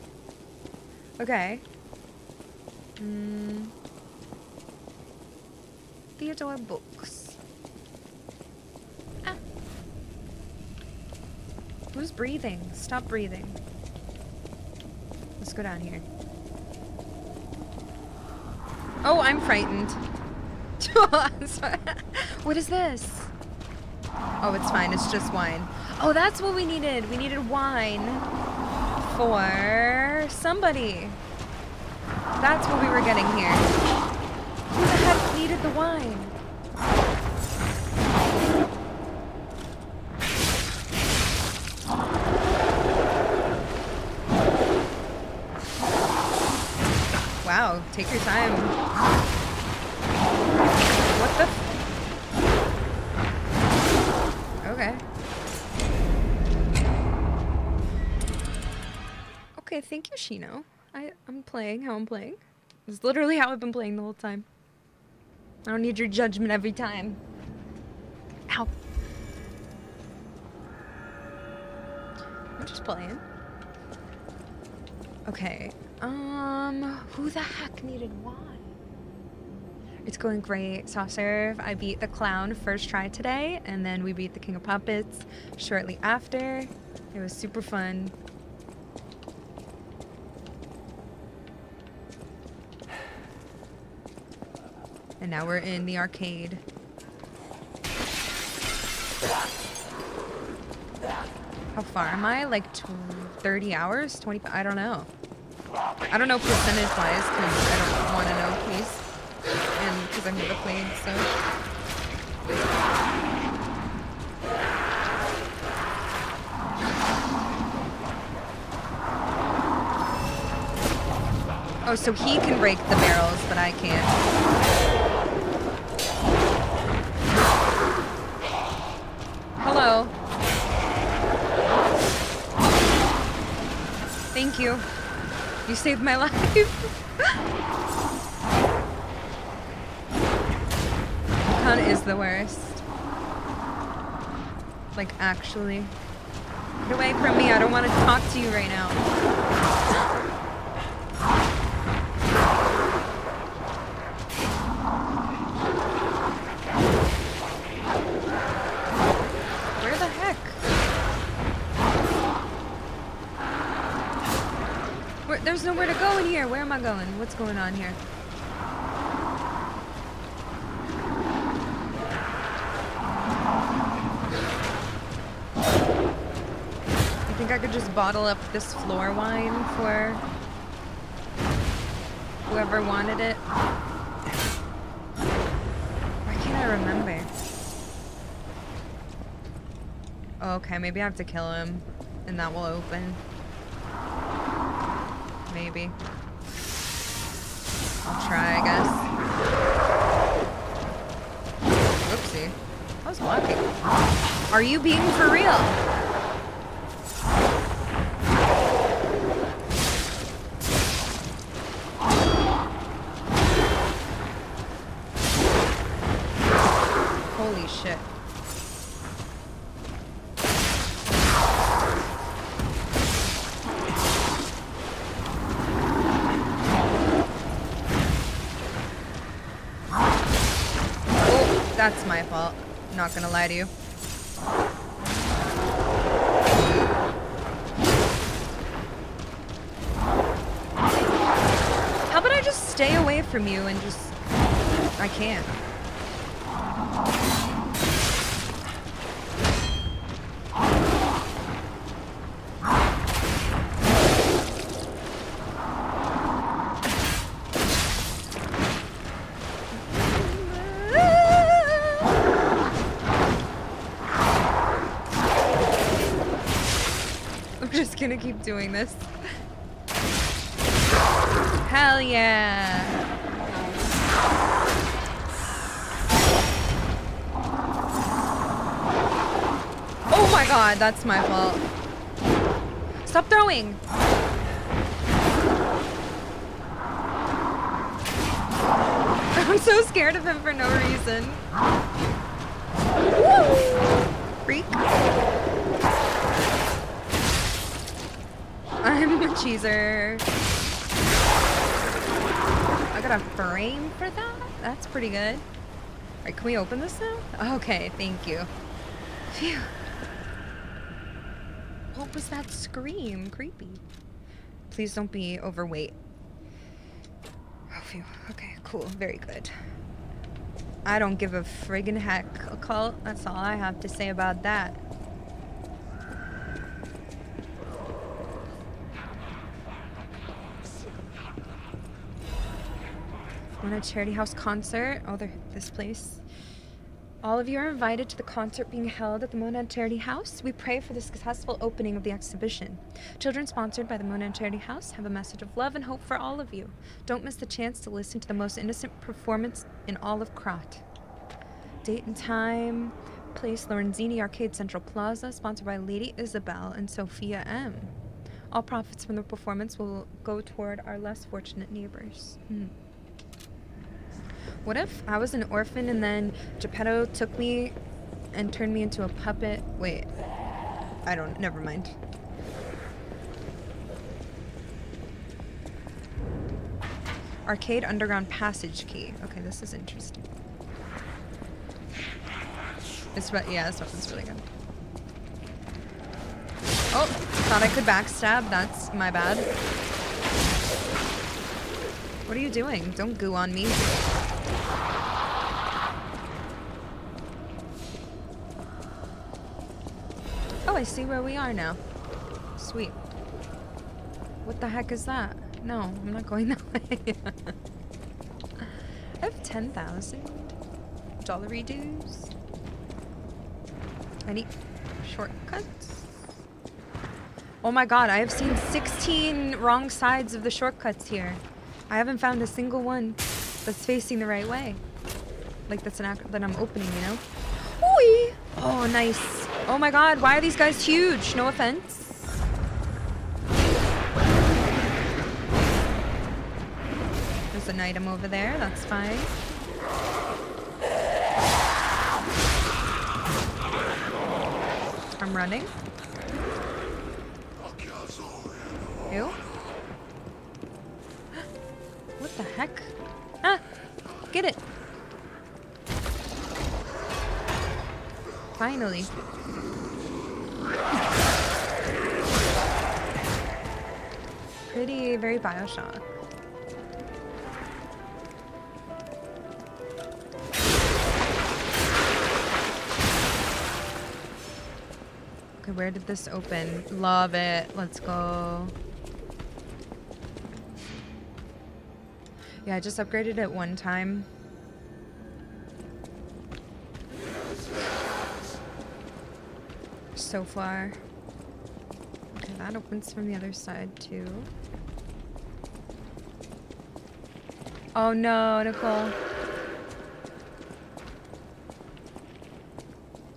Okay. Hmm. Theodore books. Ah. Who's breathing? Stop breathing. Let's go down here. Oh, I'm frightened. what is this? Oh, it's fine. It's just wine. Oh, that's what we needed. We needed wine for somebody. That's what we were getting here. Who the heck needed the wine? Wow, take your time. You, Shino. I, I'm playing how I'm playing. It's literally how I've been playing the whole time. I don't need your judgment every time. Ow. I'm just playing. Okay. Um, who the heck needed why? It's going great. Soft serve. I beat the clown first try today, and then we beat the king of puppets shortly after. It was super fun. And now we're in the arcade. How far am I? Like 30 hours? 20? I don't know. I don't know percentage wise because I don't want to know, please. And because I've never played, so. Oh, so he can break the barrels, but I can't. Hello. Thank you. You saved my life. Khan is the worst. Like, actually. Get away from me. I don't want to talk to you right now. Where the heck? Where, there's nowhere to go in here. Where am I going? What's going on here? I think I could just bottle up this floor wine for whoever wanted it. Why can't I remember? Okay, maybe I have to kill him and that will open. Maybe. I'll try, I guess. Oopsie. I was walking. Are you being for real? To you. How about I just stay away from you and just... gonna keep doing this. Hell yeah. Oh my god, that's my fault. Stop throwing. I'm so scared of him for no reason. Frame for that? That's pretty good. Alright, can we open this now? Okay, thank you. Phew. What was that scream? Creepy. Please don't be overweight. Oh, phew. Okay, cool. Very good. I don't give a friggin' heck, occult. That's all I have to say about that. Want a charity house concert? Oh, this place. All of you are invited to the concert being held at the Monad Charity House. We pray for the successful opening of the exhibition. Children sponsored by the Monad Charity House have a message of love and hope for all of you. Don't miss the chance to listen to the most innocent performance in all of Krat. Date and time, place Lorenzini Arcade Central Plaza, sponsored by Lady Isabel and Sophia M. All profits from the performance will go toward our less fortunate neighbors. Hmm. What if I was an orphan and then Geppetto took me and turned me into a puppet? Wait. I don't, never mind. Arcade Underground Passage Key. Okay, this is interesting. This, yeah, this weapon's really good. Oh, thought I could backstab. That's my bad. What are you doing? Don't goo on me. I see where we are now. Sweet. What the heck is that? No, I'm not going that way. I have 10,000 dollary dues. I need shortcuts. Oh my god, I have seen 16 wrong sides of the shortcuts here. I haven't found a single one that's facing the right way. Like that's an act that I'm opening, you know? Whee! Oh, nice. Oh my god, why are these guys huge? No offense. There's an item over there, that's fine. I'm running. Ew. Finally. Pretty, very Bioshock. Okay, where did this open? Love it. Let's go. Yeah, I just upgraded it one time. So far. Okay, that opens from the other side too. Oh no, Nicole.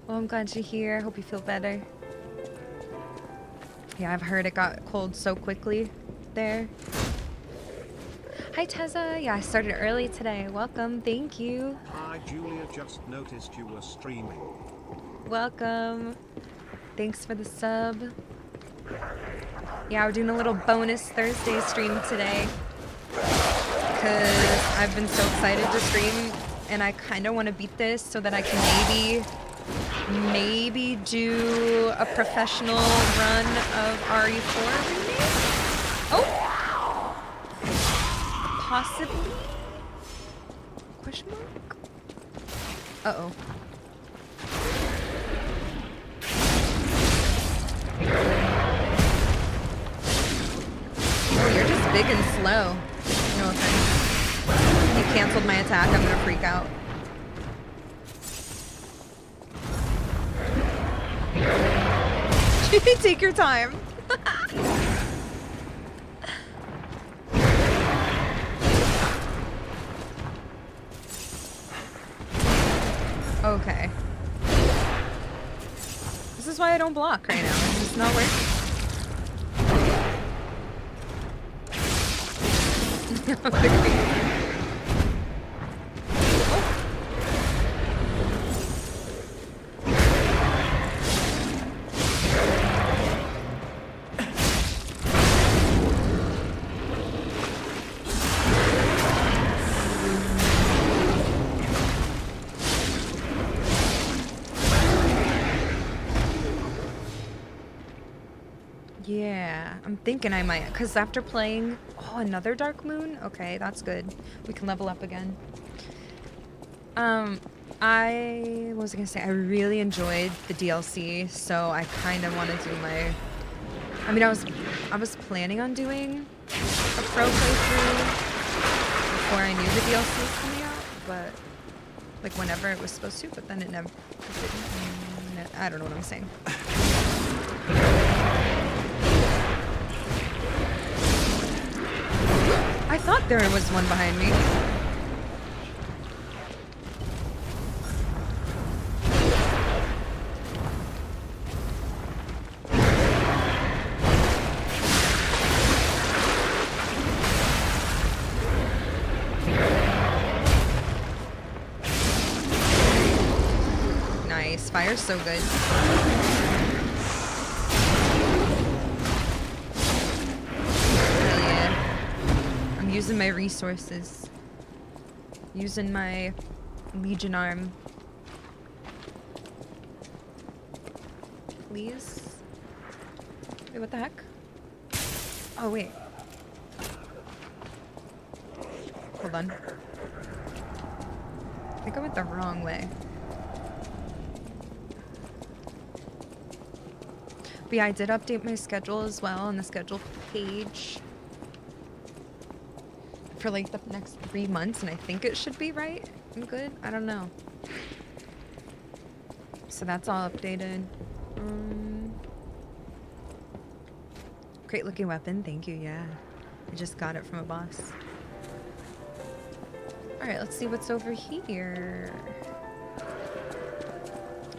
Well, I'm glad you're here. I hope you feel better. Yeah, I've heard it got cold so quickly there. Hi, Tessa. Yeah, I started early today. Welcome. Thank you. Hi, Julia. Just noticed you were streaming. Welcome. Thanks for the sub. Yeah, we're doing a little bonus Thursday stream today. Because I've been so excited to stream and I kind of want to beat this so that I can maybe, maybe do a professional run of RE4 remake? Oh! Possibly? Question mark? Uh-oh. Big and slow. No offense. You canceled my attack, I'm gonna freak out. Take your time. okay. This is why I don't block right now. It's just not working. Yeah, I'm thinking I might, because after playing, oh, another Dark Moon? Okay, that's good. We can level up again. Um, I, was gonna say? I really enjoyed the DLC, so I kind of want to do my, I mean, I was, I was planning on doing a pro playthrough before I knew the DLC was coming out, but, like, whenever it was supposed to, but then it never, it. I don't know what I'm saying. I thought there was one behind me. Nice. Fire's so good. Using my resources. Using my Legion arm. Please? Wait, what the heck? Oh, wait. Hold on. I think I went the wrong way. But yeah, I did update my schedule as well on the schedule page for like the next three months, and I think it should be right and good. I don't know. So that's all updated. Um, great looking weapon, thank you, yeah. I just got it from a boss. Alright, let's see what's over here.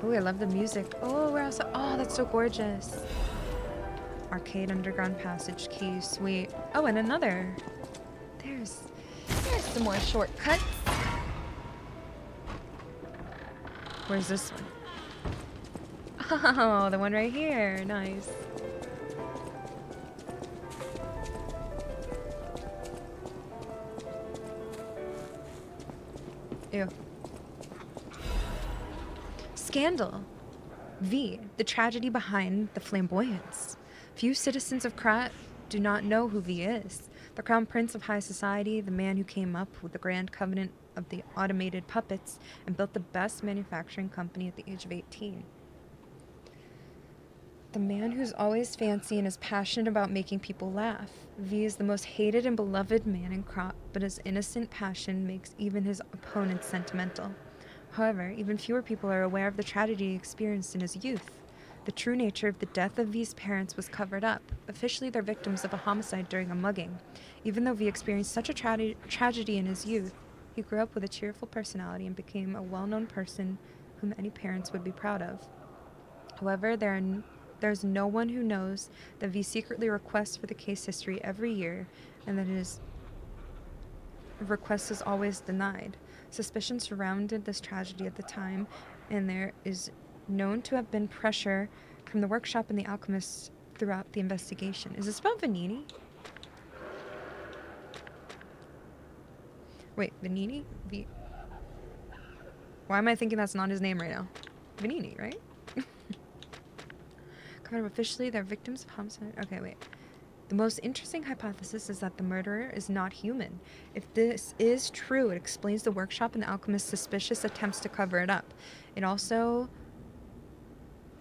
Oh, I love the music. Oh, where else? Oh, that's so gorgeous. Arcade underground passage key, sweet. Oh, and another. Some more shortcuts. Where's this one? Oh, the one right here. Nice. Ew. Scandal. V. The tragedy behind the flamboyance. Few citizens of Krat do not know who V is. The crown prince of high society, the man who came up with the grand covenant of the automated puppets and built the best manufacturing company at the age of 18. The man who's always fancy and is passionate about making people laugh. V is the most hated and beloved man in Krat, but his innocent passion makes even his opponents sentimental. However, even fewer people are aware of the tragedy he experienced in his youth. The true nature of the death of V's parents was covered up. Officially, they're victims of a homicide during a mugging. Even though V experienced such a tra tragedy in his youth, he grew up with a cheerful personality and became a well known person whom any parents would be proud of. However, there are there's no one who knows that V secretly requests for the case history every year and that his request is always denied. Suspicion surrounded this tragedy at the time, and there is known to have been pressure from the workshop and the alchemists throughout the investigation. Is this about Venigni? Wait, Venigni? V Why am I thinking that's not his name right now? Venigni, right? Of officially, they're victims of homicide. Okay, wait. The most interesting hypothesis is that the murderer is not human. If this is true, it explains the workshop and the alchemist's suspicious attempts to cover it up. It also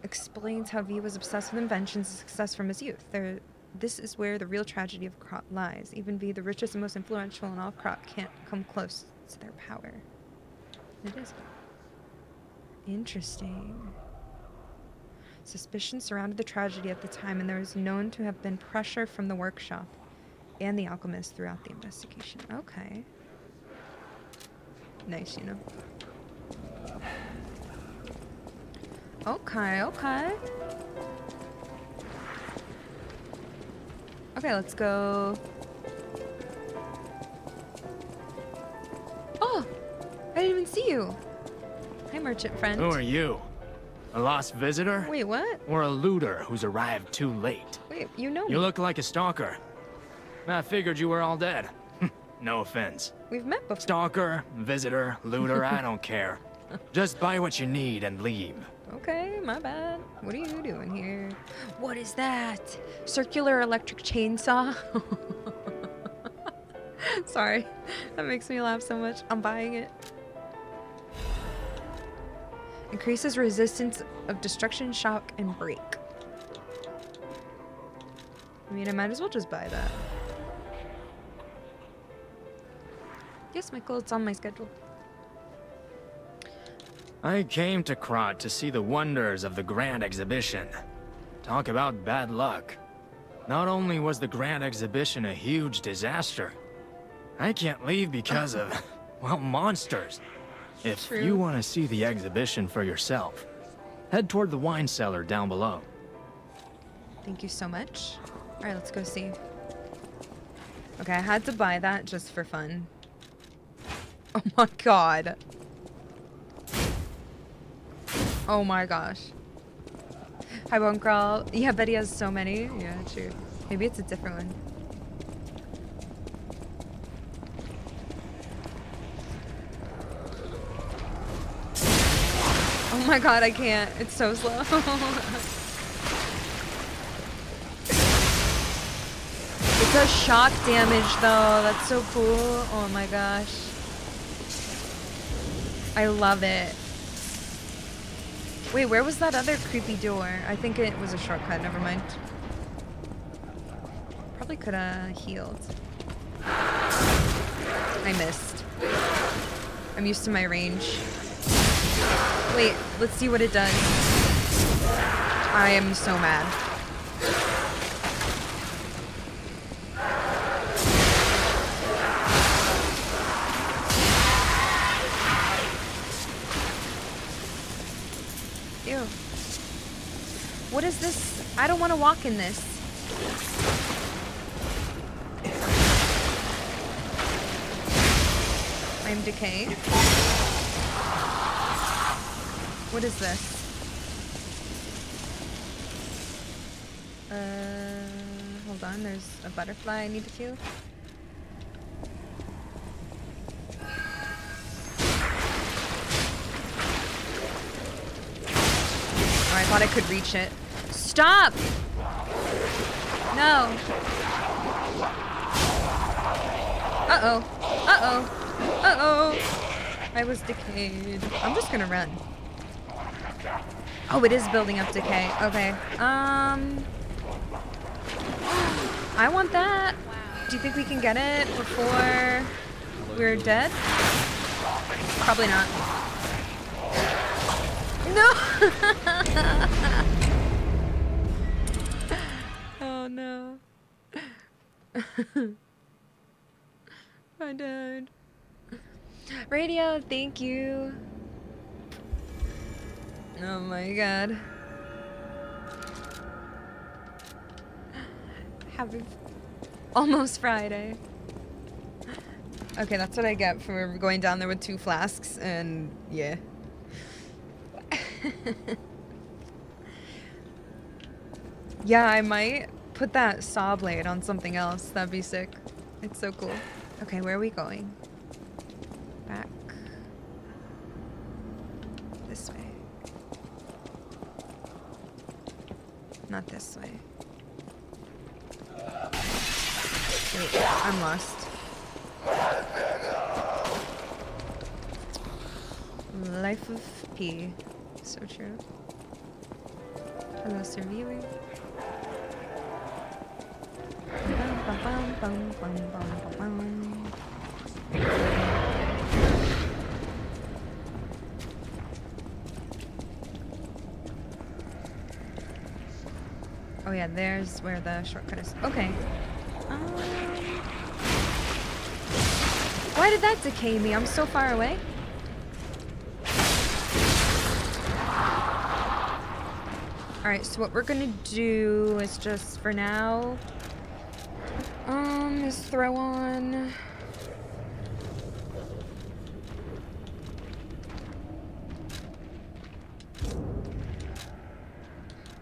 explains how V was obsessed with inventions and success from his youth. There, this is where the real tragedy of Krat lies. Even V, the richest and most influential in all Krat, can't come close to their power. It is. Interesting. Suspicion surrounded the tragedy at the time, and there is known to have been pressure from the workshop and the alchemist throughout the investigation. Okay. Nice, you know. Okay, okay. Okay, let's go. Oh! I didn't even see you. Hi, merchant friend. Who are you? A lost visitor? Wait, what? Or a looter who's arrived too late? Wait, you know me. You look like a stalker. I figured you were all dead. no offense. We've met before. Stalker, visitor, looter, I don't care. Just buy what you need and leave. Okay, my bad. What are you doing here? What is that? Circular electric chainsaw? Sorry, that makes me laugh so much. I'm buying it. Increases resistance of destruction, shock, and break. I mean, I might as well just buy that. Yes, Michael, it's on my schedule. I came to Krat to see the wonders of the Grand Exhibition. Talk about bad luck. Not only was the Grand Exhibition a huge disaster, I can't leave because of, well, monsters. If True. you want to see the exhibition for yourself, head toward the wine cellar down below. Thank you so much. All right, let's go see. Okay, I had to buy that just for fun. Oh my god. Oh my gosh. Hi, Bone Crawl. Yeah, Betty has so many. Yeah, true. Maybe it's a different one. Oh my god, I can't. It's so slow. it does shock damage though. That's so cool. Oh my gosh. I love it. Wait, where was that other creepy door? I think it was a shortcut. Never mind. Probably could have healed. I missed. I'm used to my range. Wait, let's see what it does. I am so mad. What is this? I don't want to walk in this. I'm decay. What is this? Uh, hold on, there's a butterfly I need to kill. Oh, I thought I could reach it. Stop! No. Uh-oh. Uh-oh. Uh-oh. I was decayed. I'm just gonna run. Oh, it is building up decay. Okay. Um... I want that. Do you think we can get it before we're dead? Probably not. No! no. I died. Radio, thank you. Oh my god. Happy almost Friday. Okay, that's what I get for going down there with two flasks and yeah. yeah, I might put that saw blade on something else. That'd be sick. It's so cool. Okay, where are we going? Back. This way. Not this way. Wait, I'm lost. Life of P. So true. Hello, survivor. Oh yeah, there's where the shortcut is. Okay. Um, why did that decay me? I'm so far away. Alright, so what we're gonna do is just for now, um, is throw on.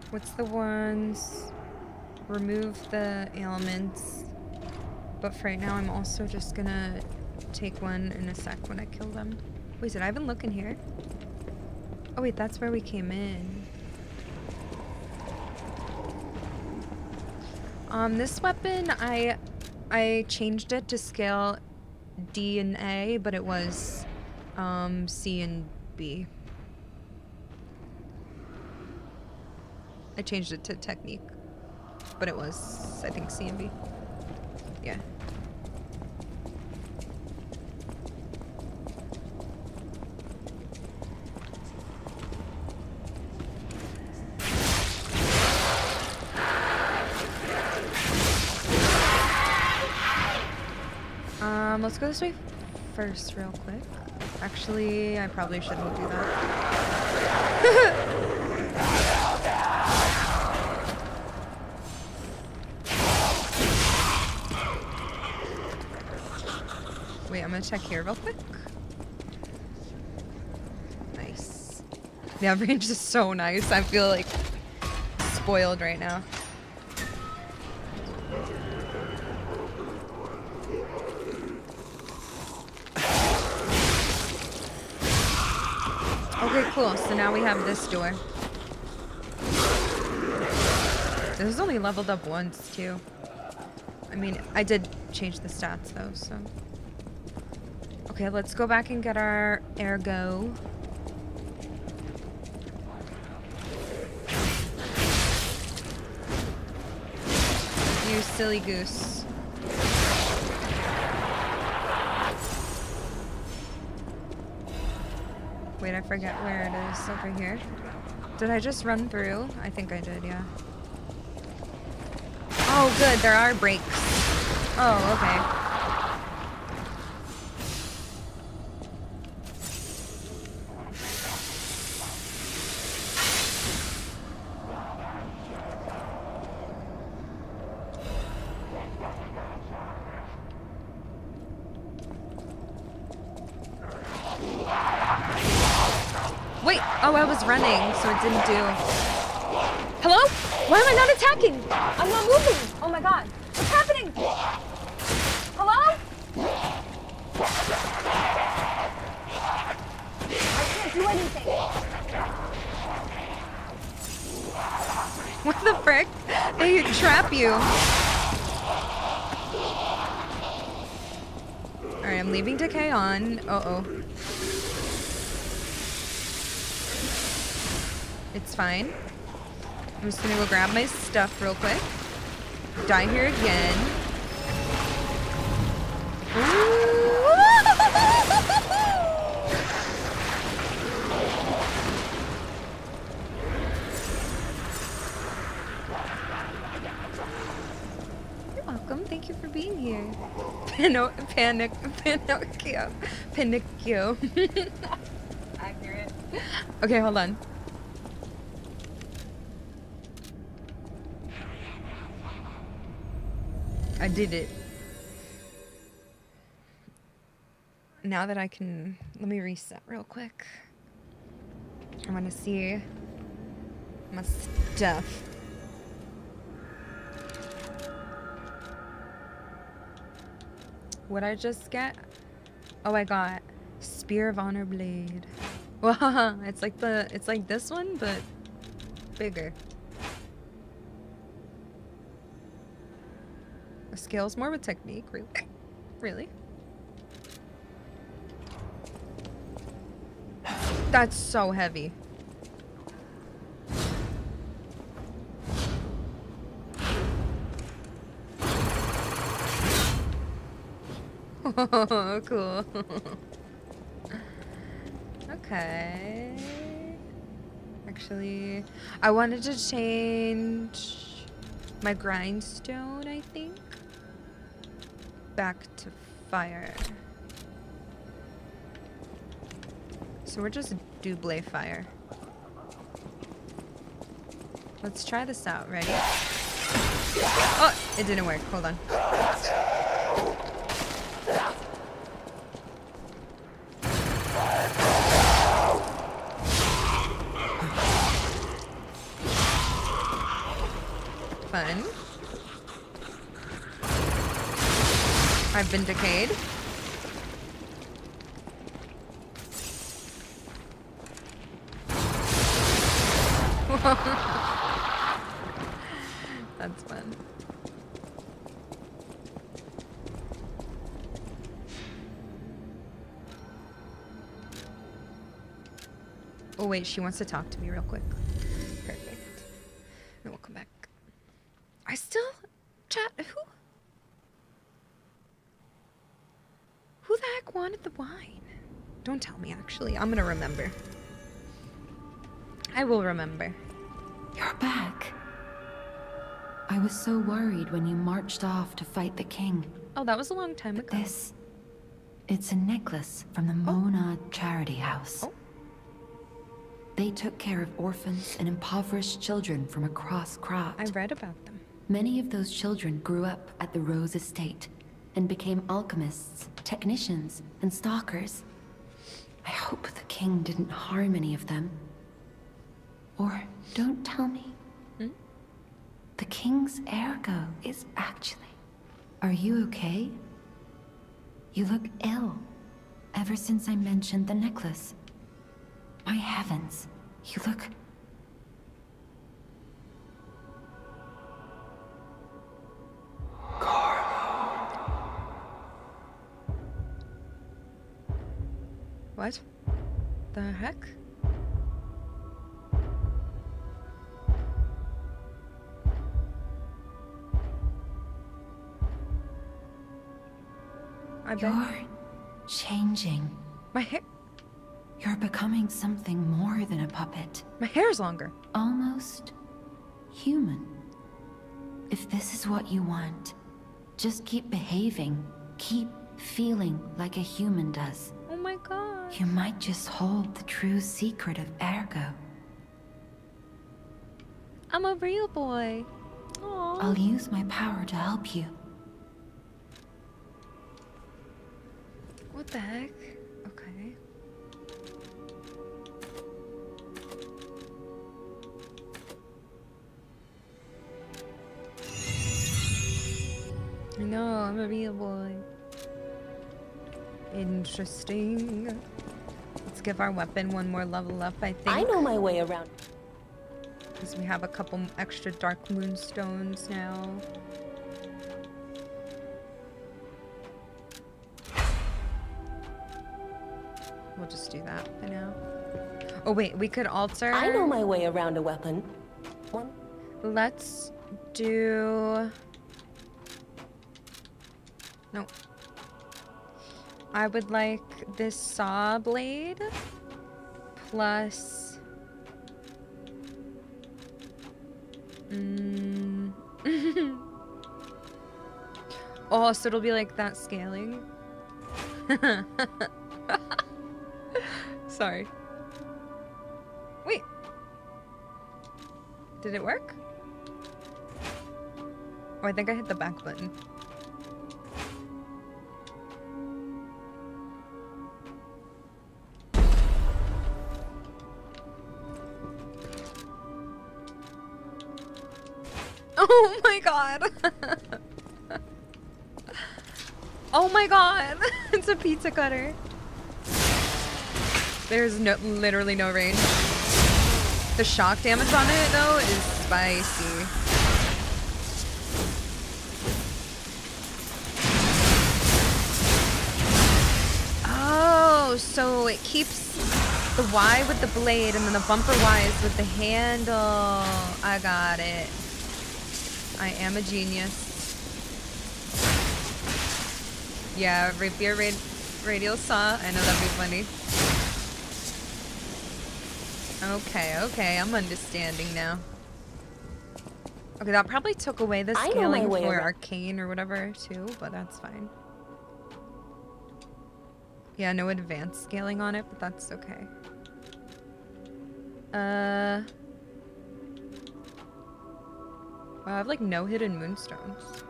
What's the ones? Remove the ailments. But for right now, I'm also just gonna take one in a sec when I kill them. Wait, did I even look in here? Oh wait, that's where we came in. Um, this weapon, I, I changed it to scale D and A, but it was, um, C and B. I changed it to technique, but it was, I think, C and B. Yeah. Um, let's go this way first real quick. Actually, I probably shouldn't do that. Wait, I'm gonna check here real quick. Nice. The range is so nice. I feel like spoiled right now. Okay, cool. So now we have this door. This is only leveled up once, too. I mean, I did change the stats, though, so... Okay, let's go back and get our ergo. You silly goose. Forget where it is. Over here. Did I just run through? I think I did, yeah. Oh, good. There are brakes. Oh, okay. Didn't do. Hello? Why am I not attacking? I'm not moving. Oh my god. What's happening? Hello? I can't do anything. What the frick? They trap you. Alright, I'm leaving Decay on. Uh-oh. It's fine. I'm just gonna go grab my stuff real quick. Die here again. You're welcome. Thank you for being here. Panic Pinocchio. Pinocchio. Accurate. Okay, hold on. Did it. Now that I can, let me reset real quick. I want to see my stuff. What I just get? Oh, I got Spear of Honor Blade. Wow, it's like the, it's like this one, but bigger. The scale's more of a technique, really? Really? That's so heavy. Oh, cool. okay. Actually, I wanted to change my grindstone, I think, back to fire. So we're just double fire. Let's try this out. Ready? Oh, it didn't work. Hold on. Fun. I've been decayed. That's fun. Oh wait, she wants to talk to me real quick. Perfect. And we'll come back. I still chat who? Who the heck wanted the wine? Don't tell me actually. I'm gonna remember. I will remember. You're back. I was so worried when you marched off to fight the king. Oh, that was a long time ago. This. It's a necklace from the oh. Mona Charity House. Oh. They took care of orphans and impoverished children from across Krat. I read about them. Many of those children grew up at the Rose Estate and became alchemists, technicians, and stalkers. I hope the king didn't harm any of them. Or don't tell me. Hmm? The king's ergo is actually... Are you okay? You look ill. Ever since I mentioned the necklace. My heavens, you look... What? The heck? I bet. You're changing. My hair. You're becoming something more than a puppet. My hair's longer. Almost human. If this is what you want, just keep behaving. Keep feeling like a human does. Oh my god. You might just hold the true secret of Ergo. I'm a real boy. Aww. I'll use my power to help you. What the heck? Okay. I know, I'm a real boy. Interesting. Let's give our weapon one more level up, I think. I know my way around. Because we have a couple extra Dark Moonstones now. We'll just do that for now. Oh wait, we could alter. I know my way around a weapon. One. Let's do. No. I would like this saw blade plus. Mm. oh, so it'll be like that scaling. Sorry. Wait. Did it work? Oh, I think I hit the back button. God. oh my god. it's a pizza cutter. There's no literally no range. The shock damage on it though is spicy. Oh, so it keeps the Y with the blade and then the bumper Y is with the handle. I got it. I am a genius. Yeah, rapier rad radial saw. I know that'd be funny. Okay, okay, I'm understanding now. Okay, that probably took away the I know my scaling way for around. arcane or whatever too, but that's fine. Yeah, no advanced scaling on it, but that's okay. Uh. Wow, I have like no hidden moonstones.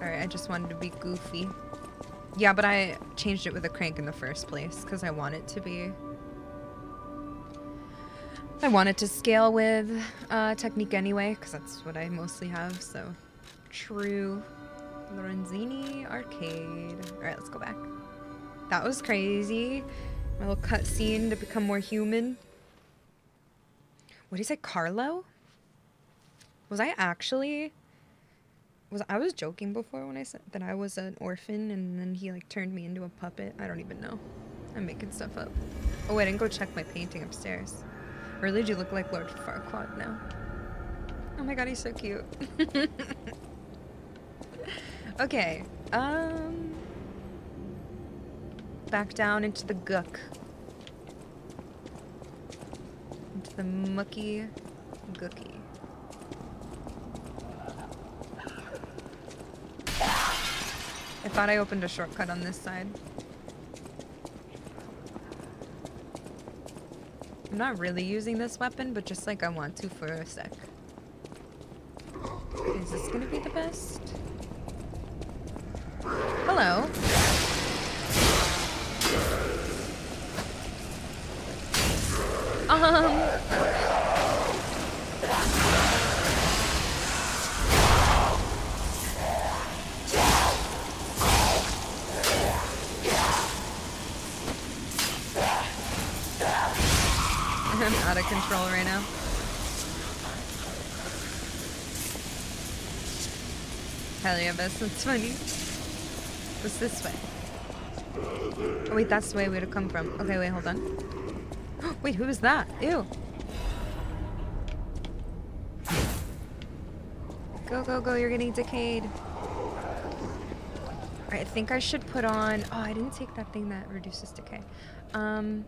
Alright, I just wanted to be goofy. Yeah, but I changed it with a crank in the first place because I want it to be. I want it to scale with uh, technique anyway because that's what I mostly have. So, true. Lorenzini Arcade. Alright, let's go back. That was crazy. My little cutscene to become more human. What did he say? Carlo? Was I actually was I was joking before when I said that I was an orphan and then he like turned me into a puppet? I don't even know. I'm making stuff up. Oh, I didn't go check my painting upstairs. Really, do you look like Lord Farquaad now? Oh my god, he's so cute. okay. Um back down into the gook. Into the mucky gookie. I thought I opened a shortcut on this side. I'm not really using this weapon, but just like I want to for a sec. Is this gonna be the best? Hello. Um. I'm out of control right now. Hell yeah, Bess, that's funny. What's this way? Oh, wait, that's the way we would have come from. Okay, wait, hold on. wait, who is that? Ew. Go, go, go, you're getting decayed. Alright, I think I should put on... Oh, I didn't take that thing that reduces decay. Um...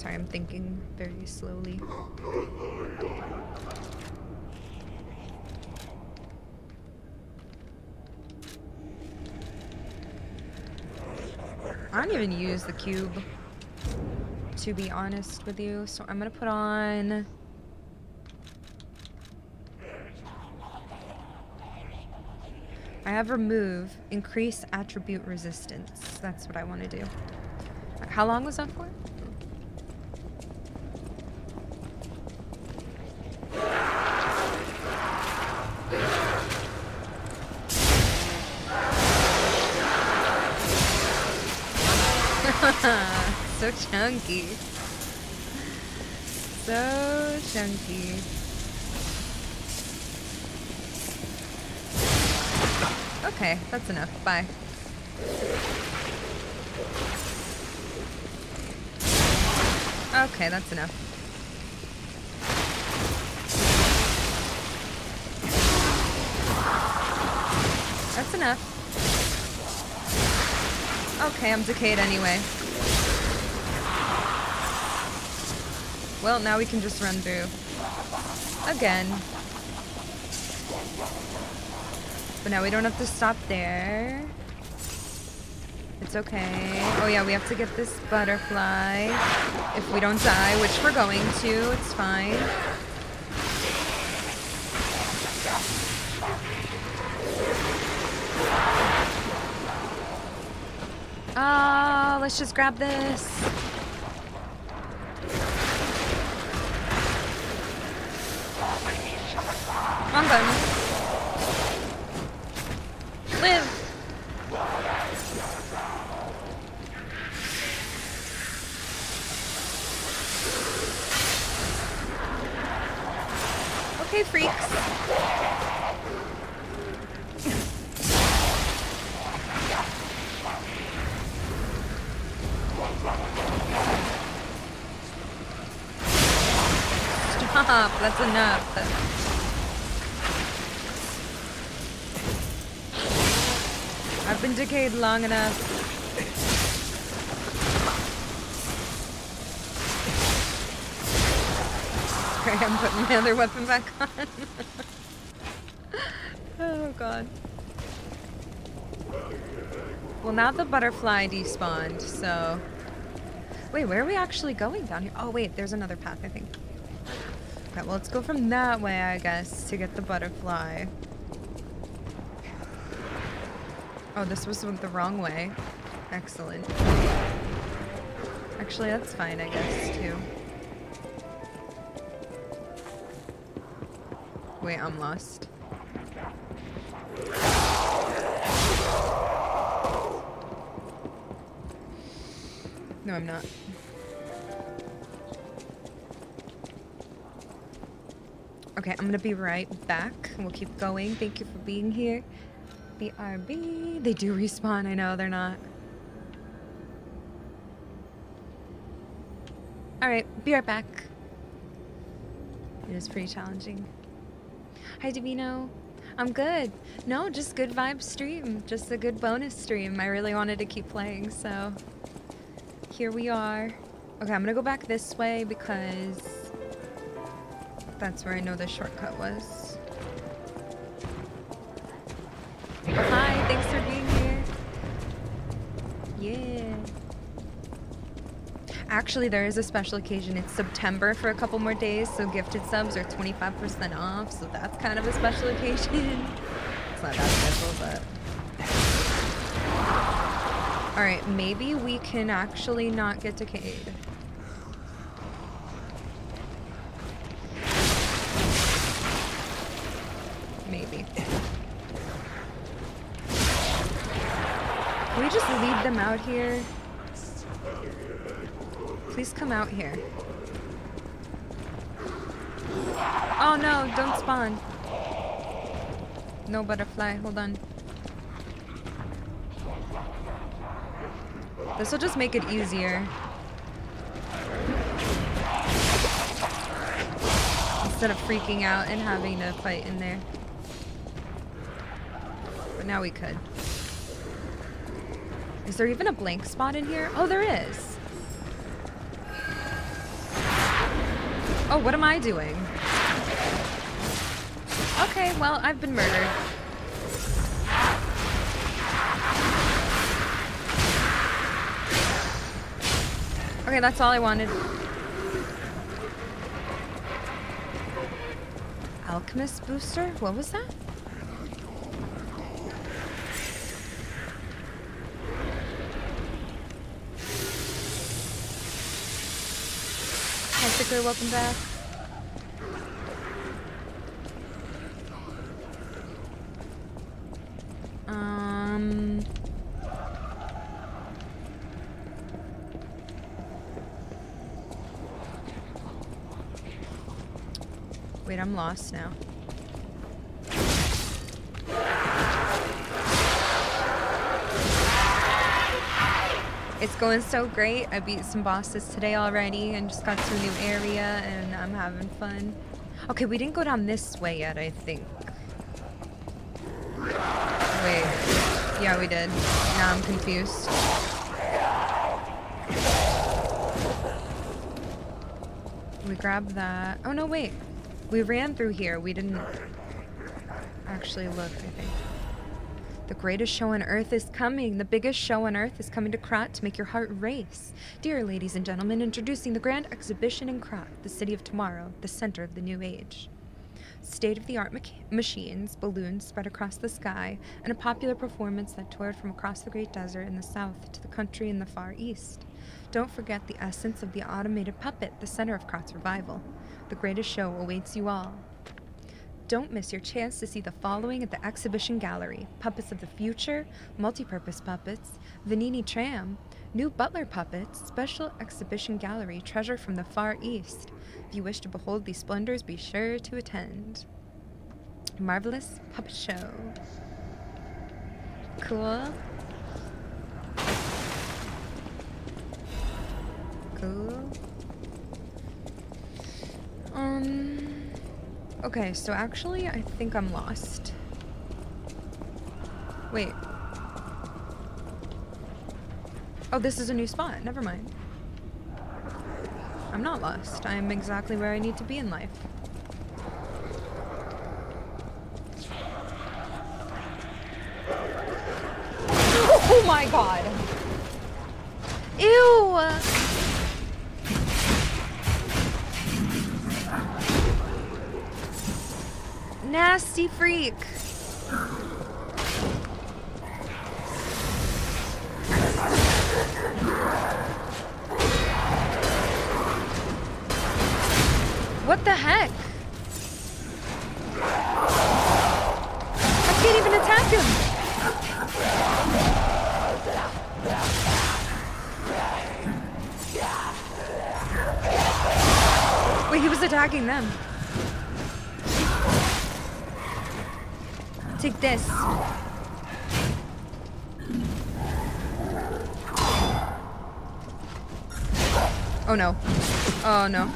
Sorry, I'm thinking very slowly. I don't even use the cube, to be honest with you. So I'm gonna put on... I have remove, increase attribute resistance. That's what I want to do. How long was that for? so chunky. So chunky. Okay, that's enough. Bye. Okay, that's enough. That's enough. Okay, I'm decayed anyway. Well, now we can just run through. Again. But now we don't have to stop there. It's okay. Oh yeah, we have to get this butterfly. If we don't die, which we're going to, it's fine. Oh, let's just grab this. I'm done. Live. Okay, freaks. Stop, that's enough. I've been decayed long enough. Okay, I'm putting my other weapon back on. oh god. Well, now the butterfly despawned, so... Wait, where are we actually going down here? Oh, wait, there's another path, I think. Okay, well, let's go from that way, I guess, to get the butterfly. Oh, this was the wrong way. Excellent. Actually, that's fine, I guess, too. Wait, I'm lost. No, I'm not. Okay, I'm gonna be right back. We'll keep going. Thank you for being here. BRB. They do respawn. I know, they're not. Alright, be right back. It is pretty challenging. Hi, Divino. I'm good. No, just good vibe stream. Just a good bonus stream. I really wanted to keep playing, so here we are. Okay, I'm gonna go back this way because that's where I know the shortcut was. Hi, thanks for being here. Yeah. Actually, there is a special occasion. It's September for a couple more days, so gifted subs are 25% off, so that's kind of a special occasion. it's not that special, but... Alright, maybe we can actually not get decayed. Just lead them out here? Please come out here. Oh no, don't spawn. No butterfly, hold on. This will just make it easier. Instead of freaking out and having to fight in there. But now we could. Is there even a blank spot in here? Oh, there is. Oh, what am I doing? Okay, well, I've been murdered. Okay, that's all I wanted. Alchemist booster? What was that? Sickler, welcome back. Um... Wait, I'm lost now. It's going so great. I beat some bosses today already and just got to a new area and I'm having fun. Okay, we didn't go down this way yet, I think. Wait. Yeah, we did. Now I'm confused. We grabbed that. Oh, no, wait. We ran through here. We didn't actually look, I think. The greatest show on earth is coming. The biggest show on earth is coming to Krat to make your heart race. Dear ladies and gentlemen, introducing the grand exhibition in Krat, the city of tomorrow, the center of the new age. State-of-the-art machines, balloons spread across the sky, and a popular performance that toured from across the great desert in the south to the country in the far east. Don't forget the essence of the automated puppet, the center of Krat's revival. The greatest show awaits you all. Don't miss your chance to see the following at the exhibition gallery Puppets of the Future, Multi-Purpose Puppets, Venigni Tram, New Butler Puppets, Special Exhibition Gallery Treasure from the Far East. If you wish to behold these splendors, be sure to attend. Marvelous Puppet Show. Cool. Cool. Um. Okay, so actually, I think I'm lost. Wait. Oh, this is a new spot. Never mind. I'm not lost. I'm exactly where I need to be in life. Oh my god! Ew! Nasty freak. What the heck? I can't even attack him. Wait, he was attacking them. Take this. Oh no. Oh no.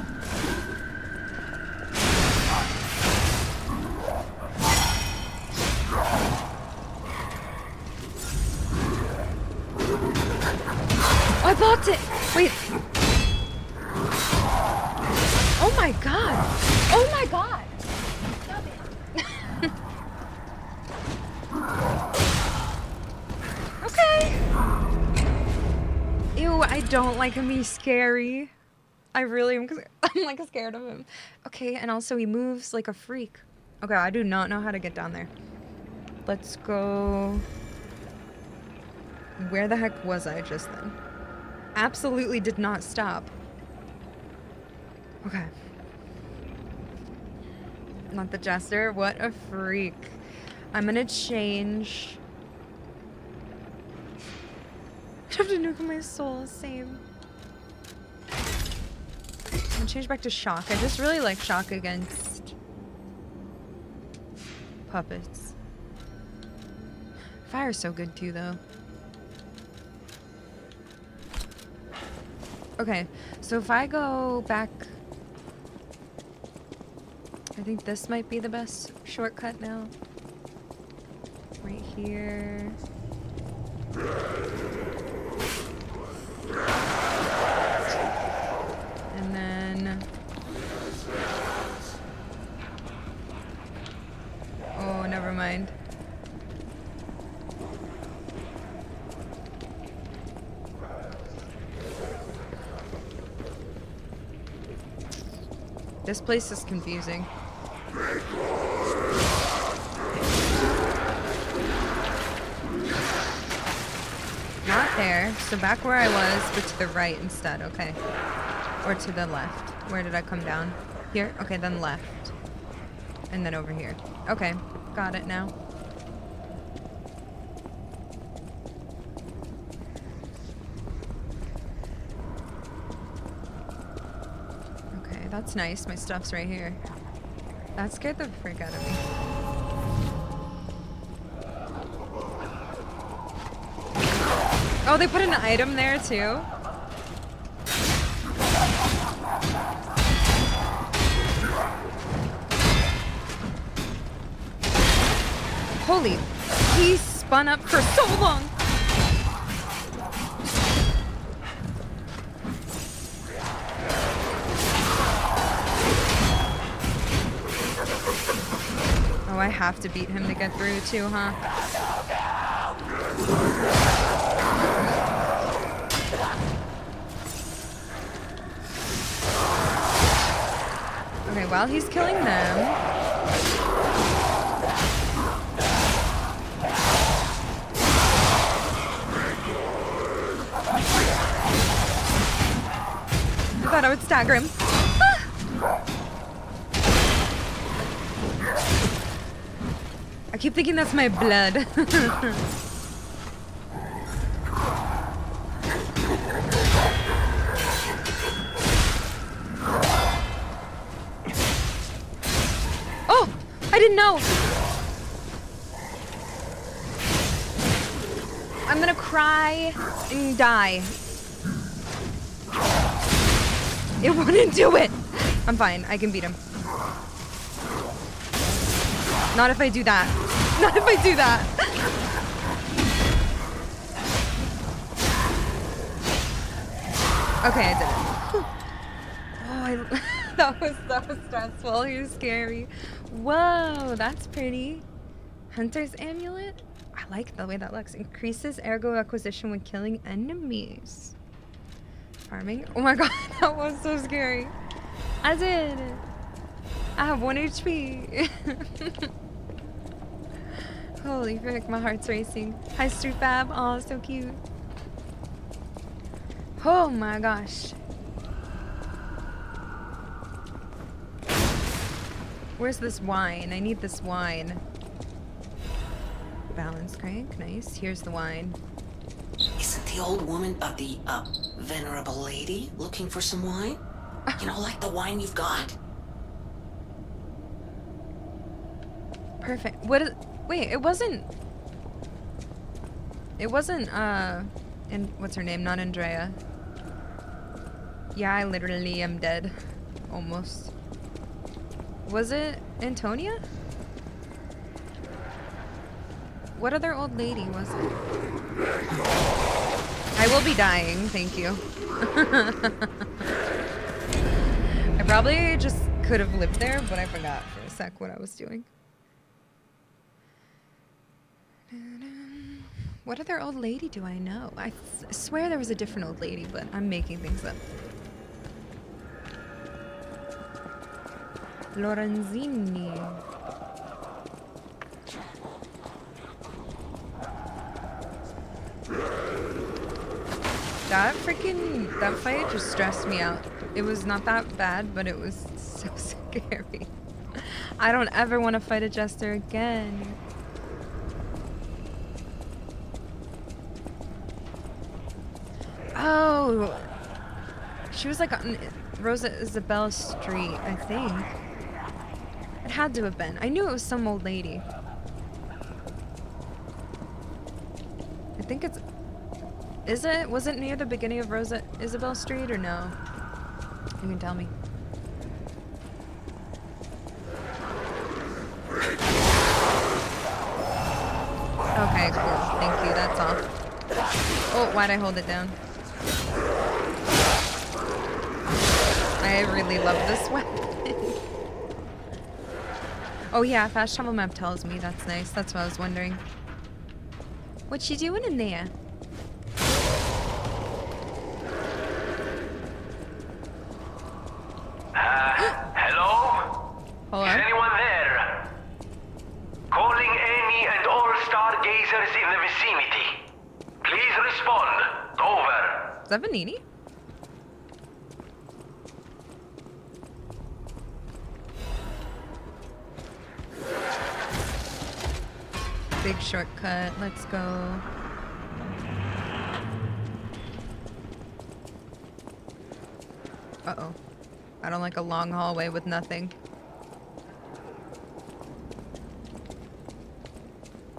Oh, I blocked it! Wait. Oh my god! Oh my god! Okay. Ew, I don't like him. He's scary. I really am. I'm like scared of him. Okay, and also he moves like a freak. Okay, I do not know how to get down there. Let's go. Where the heck was I just then? Absolutely did not stop. Okay. Not the jester. What a freak. I'm gonna change. Have to nuke my soul. Same. I'm gonna change back to shock. I just really like shock against puppets. Fire's so good too, though. Okay, so if I go back... I think this might be the best shortcut now. Right here. And then... Oh, never mind. This place is confusing. Not there, so back where I was, but to the right instead, okay. Or to the left. Where did I come down? Here? Okay, then left. And then over here. Okay, got it now. Okay, that's nice. My stuff's right here. That scared the freak out of me. Oh, they put an item there too? Holy, he spun up for so long. Have to beat him to get through too, huh? Okay, while he's killing them, I thought I would stagger him. Keep thinking that's my blood. oh! I didn't know! I'm gonna cry and die. It wouldn't do it! I'm fine. I can beat him. Not if I do that. Not if I do that. Okay, I did it. Oh, I, that was so stressful. He was scary. Whoa, that's pretty. Hunter's amulet? I like the way that looks. Increases ergo acquisition when killing enemies. Farming? Oh my god, that was so scary. I did. I have one HP. Holy frick, my heart's racing. Hi, Street Fab. Oh, so cute. Oh my gosh. Where's this wine? I need this wine. Balance crank. Nice. Here's the wine. Isn't the old woman, uh, the, uh, venerable lady looking for some wine? You know, like the wine you've got? Perfect. What is... Wait, it wasn't... It wasn't, uh... And what's her name? Not Andrea. Yeah, I literally am dead. Almost. Was it Antonia? What other old lady was it? I will be dying, thank you. I probably just could have lived there, but I forgot for a sec what I was doing. What other old lady do I know? I swear there was a different old lady, but I'm making things up. Lorenzini. That freaking, that fight just stressed me out. It was not that bad, but it was so scary. I don't ever want to fight a jester again. Oh, she was like on Rosa Isabel Street, I think. It had to have been. I knew it was some old lady. I think it's. Is it? Was it near the beginning of Rosa Isabel Street or no? You can tell me. Okay, cool. Thank you. That's all. Oh, why'd I hold it down? I really love this weapon. oh yeah, fast travel map tells me. That's nice. That's what I was wondering. What you doing in there? Uh, hello? Is anyone there? Calling any and all stargazers in the vicinity. Please respond. Over. Is that Venigni? Big shortcut. Let's go. Uh-oh. I don't like a long hallway with nothing.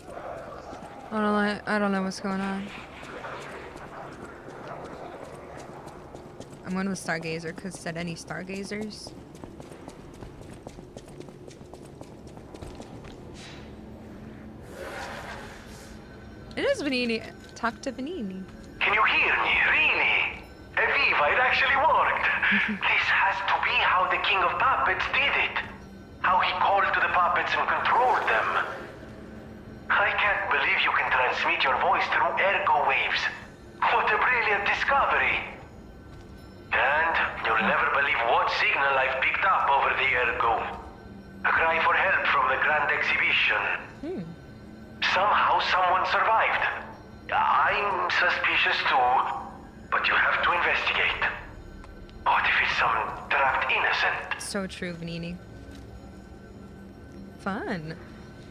I don't like, I don't know what's going on. I'm going with Stargazer because said any Stargazers. It is Venigni. Talk to Venigni. Can you hear me? Really? Eviva, it actually worked. this has to be how the King of Puppets did it. How he called to the puppets and controlled them. I can't believe you can transmit your voice through ergo waves. What a brilliant discovery. You'll never believe what signal I've picked up over the ergo. A cry for help from the Grand Exhibition. Hmm. Somehow someone survived. I'm suspicious too, but you have to investigate. What if it's some trapped innocent? So true, Venigni. Fun.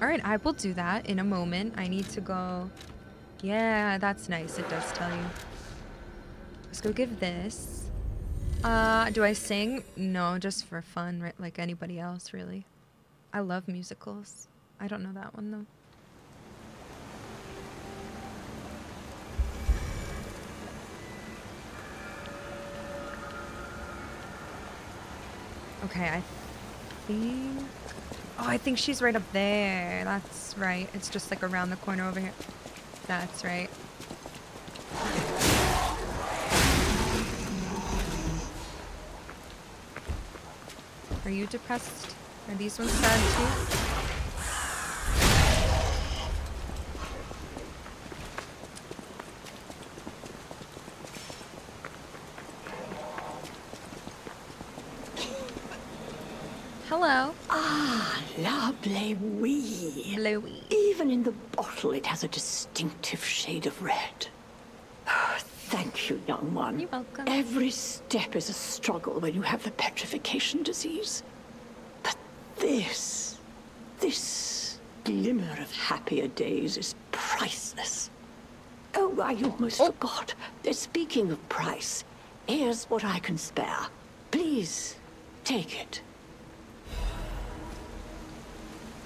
Alright, I will do that in a moment. I need to go... Yeah, that's nice. It does tell you. Let's go give this. Uh, do I sing? No, just for fun, right? Like anybody else, really. I love musicals. I don't know that one, though. Okay, I think... Oh, I think she's right up there. That's right. It's just like around the corner over here. That's right. Are you depressed? Are these ones sad too? Hello. Ah, la Bluey. Bluey. Even in the bottle, it has a distinctive shade of red. Thank you, young one. You're welcome. Every step is a struggle when you have the petrification disease. But this, this glimmer of happier days is priceless. Oh, I almost forgot. Uh, Speaking of price, here's what I can spare. Please, take it.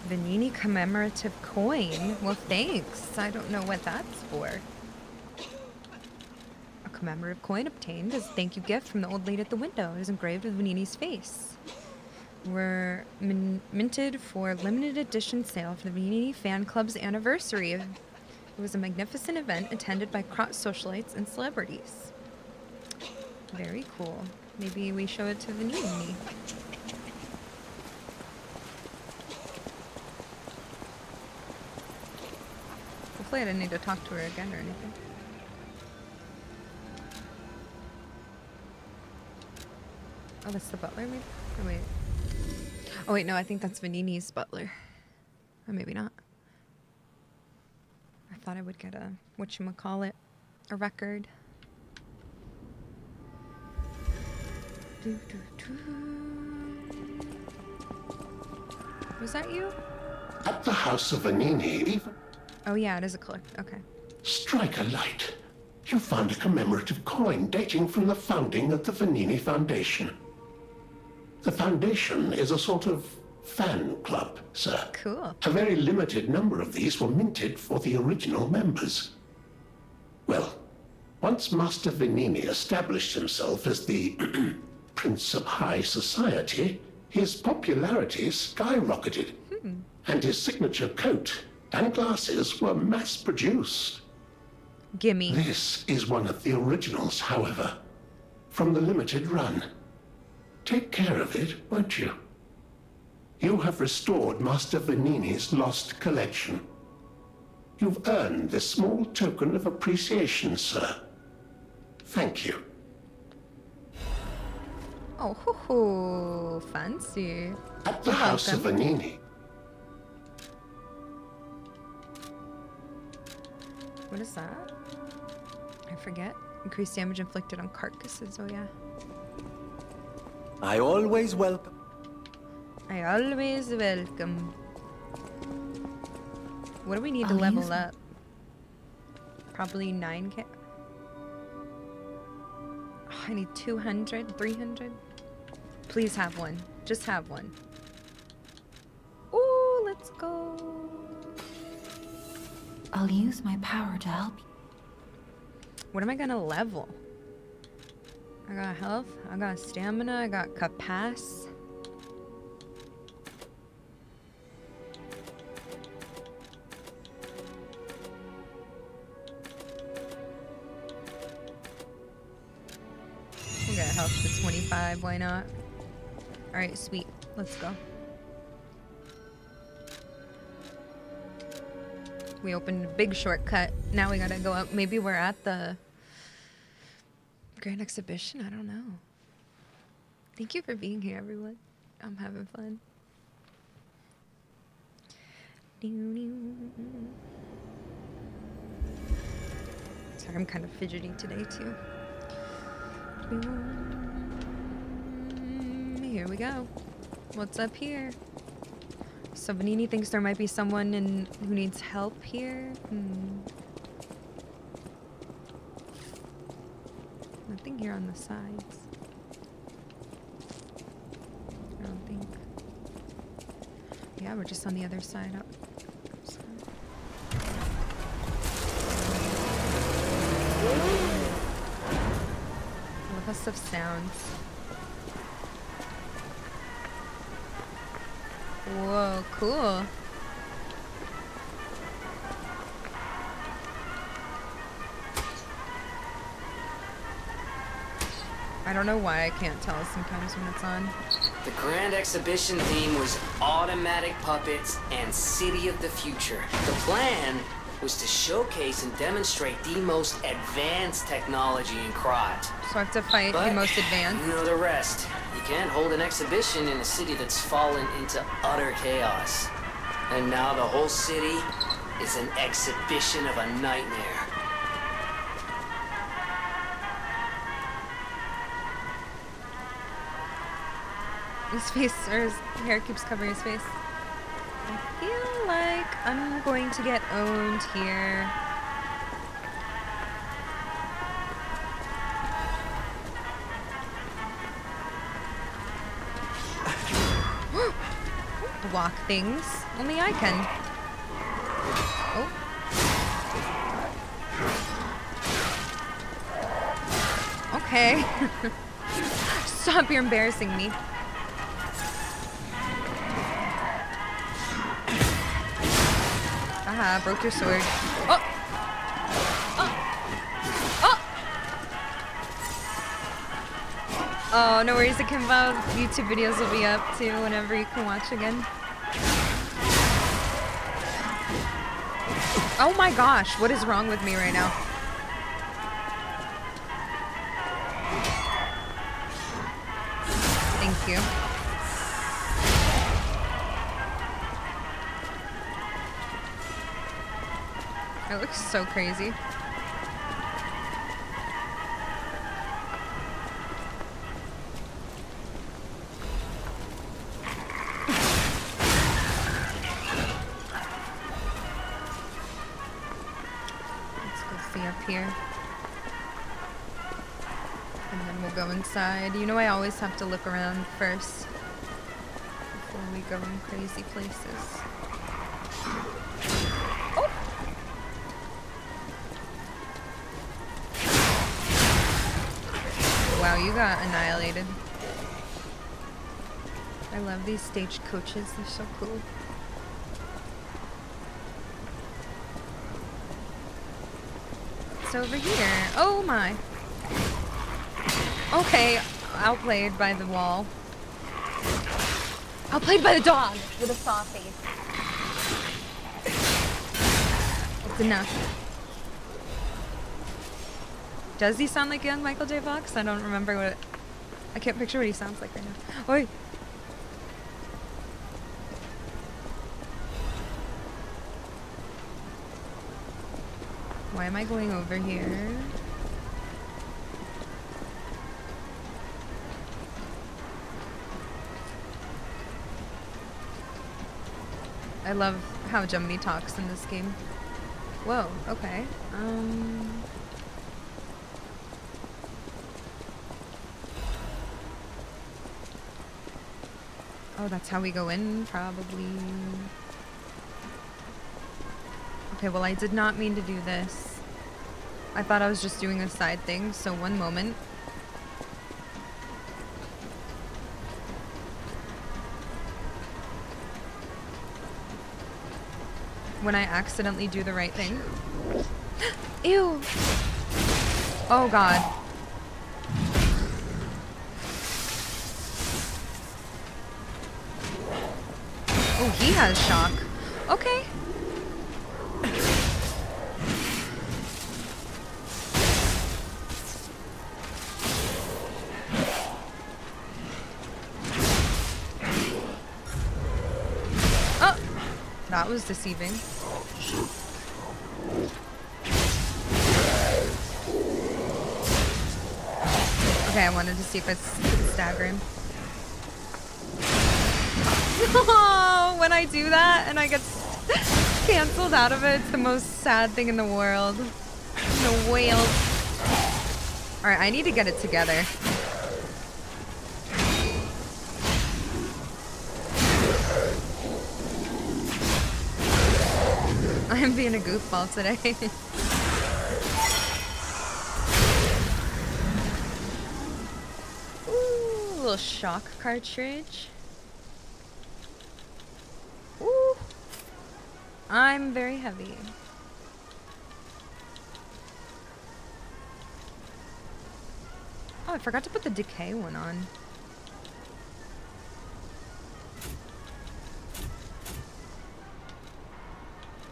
Venigni commemorative coin. Well, thanks. I don't know what that's for. Commemorative coin obtained as a thank you gift from the old lady at the window. It is engraved with Venigni's face. Were min- minted for limited edition sale for the Venigni fan club's anniversary. It was a magnificent event attended by crotch socialites and celebrities. Very cool. Maybe we show it to Venigni. Hopefully I didn't need to talk to her again or anything. Oh, that's the butler, maybe? Oh, wait. Oh, wait, no, I think that's Venigni's butler. Or maybe not. I thought I would get a, whatchamacallit, a record. Doo, doo, doo. Was that you? At the house of Venigni, even Oh, yeah, it is a clerk. Okay. strike a light. you found a commemorative coin dating from the founding of the Venigni Foundation. The Foundation is a sort of fan club, sir. Cool. A very limited number of these were minted for the original members. Well, once Master Venigni established himself as the Prince of High Society, his popularity skyrocketed, hmm. and his signature coat and glasses were mass-produced. Gimme. This is one of the originals, however, from the limited run. Take care of it, won't you? You have restored Master Venigni's lost collection. You've earned this small token of appreciation, sir. Thank you. Oh, hoo, hoo, fancy. At the You're House of welcome. Venigni, What is that? I forget. Increased damage inflicted on carcasses. Oh yeah. I always welcome. I always welcome. What do we need to I'll level up? Probably 9k. Oh, I need 200, 300. Please have one. Just have one. Ooh, let's go. I'll use my power to help you. What am I gonna level? I got health, I got stamina, I got capac. We got health to 25, why not? Alright, sweet. Let's go. We opened a big shortcut. Now we gotta go up. Maybe we're at the Grand Exhibition? I don't know. Thank you for being here, everyone. I'm having fun. Sorry, I'm kind of fidgety today, too. Here we go. What's up here? So Venigni thinks there might be someone in who needs help here. Hmm. Nothing here on the sides. I don't think. Yeah, we're just on the other side up. Us of sounds. Whoa, cool. I don't know why I can't tell sometimes when it's on. The Grand Exhibition theme was automatic puppets and City of the Future. The plan was to showcase and demonstrate the most advanced technology in Krat. So I have to fight the most advanced. You know the rest. You can't hold an exhibition in a city that's fallen into utter chaos. And now the whole city is an exhibition of a nightmare. His face or his hair keeps covering his face. I feel like I'm going to get owned here. Block things. Only I can. Oh. Okay. Stop, you're embarrassing me. Aha, broke your sword. Oh! Oh! Oh! Oh, no worries, Akimbo. Uh, YouTube videos will be up too whenever you can watch again. Oh my gosh, what is wrong with me right now? So crazy. Let's go see up here. And then we'll go inside. You know I always have to look around first before we go in crazy places. Got annihilated. I love these stage coaches, they're so cool. It's over here. Oh my. Okay, outplayed by the wall. Outplayed by the dog with a saw face. It's enough. Does he sound like young Michael J. Fox? I don't remember what. I can't picture what he sounds like right now. Oi! Why am I going over here? I love how Jumby talks in this game. Whoa, okay. Um... Oh, that's how we go in, probably. Okay, well I did not mean to do this. I thought I was just doing a side thing, so one moment. When I accidentally do the right thing. Ew! Oh god. He has shock. Okay. Oh! That was deceiving. Okay, I wanted to see if it's staggering. when I do that and I get canceled out of it, it's the most sad thing in the world. The whale. Alright, I need to get it together. I am being a goofball today. Ooh, little shock cartridge. Ooh. I'm very heavy. Oh, I forgot to put the decay one on.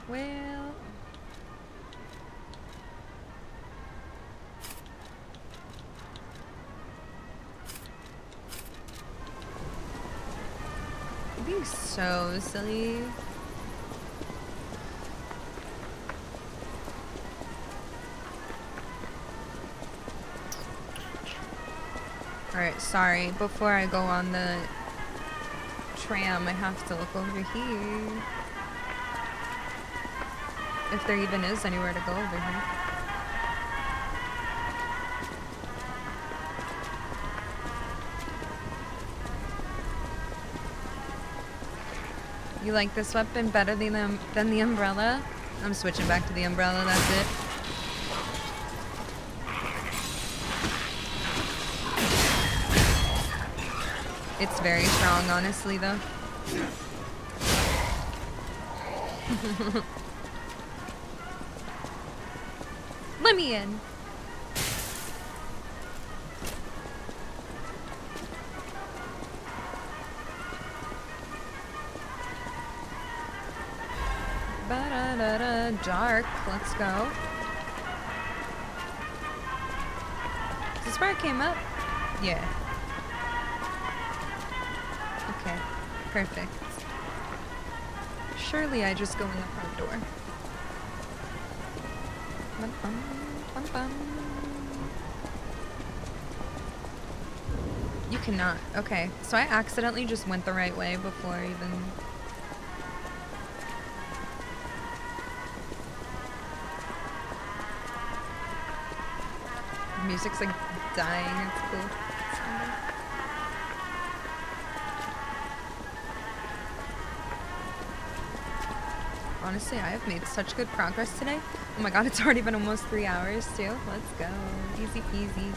Well... Being so silly. Sorry. Before I go on the tram, I have to look over here. If there even is anywhere to go over here. You like this weapon better than the, than the umbrella? I'm switching back to the umbrella, that's it. It's very strong, honestly, though. Let me in. Ba-da-da-da, dark. Let's go. Is this where I came up? Yeah. Perfect. Surely I just go in the front door. Bum-bum, bum-bum. You cannot. Okay, so I accidentally just went the right way before even... Music's like dying. It's cool. I have made such good progress today. Oh my god, it's already been almost three hours too. Let's go. Easy peasy.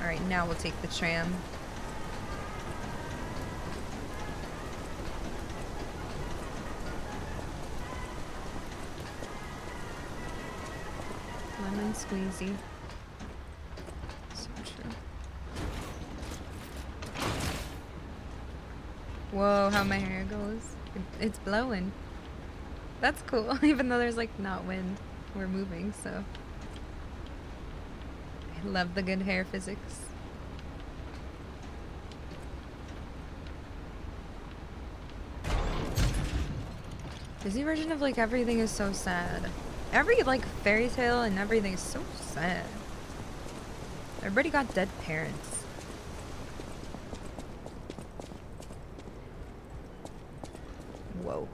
Alright, now we'll take the tram. Lemon squeezy. So true. Whoa, how my hair goes. It's blowing. That's cool, even though there's like not wind. We're moving, so. I love the good hair physics. Disney version of like everything is so sad. Every like fairy tale and everything is so sad. Everybody got dead parents. Whoa.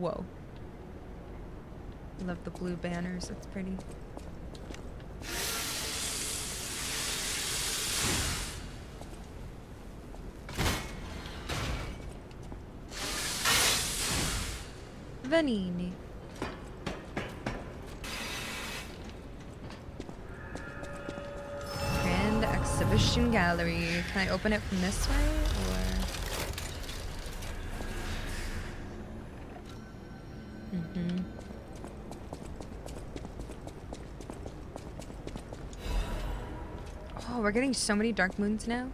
Whoa. Love the blue banners, that's pretty. Venigni. Grand Exhibition Gallery. Can I open it from this way or? We're getting so many dark moons now.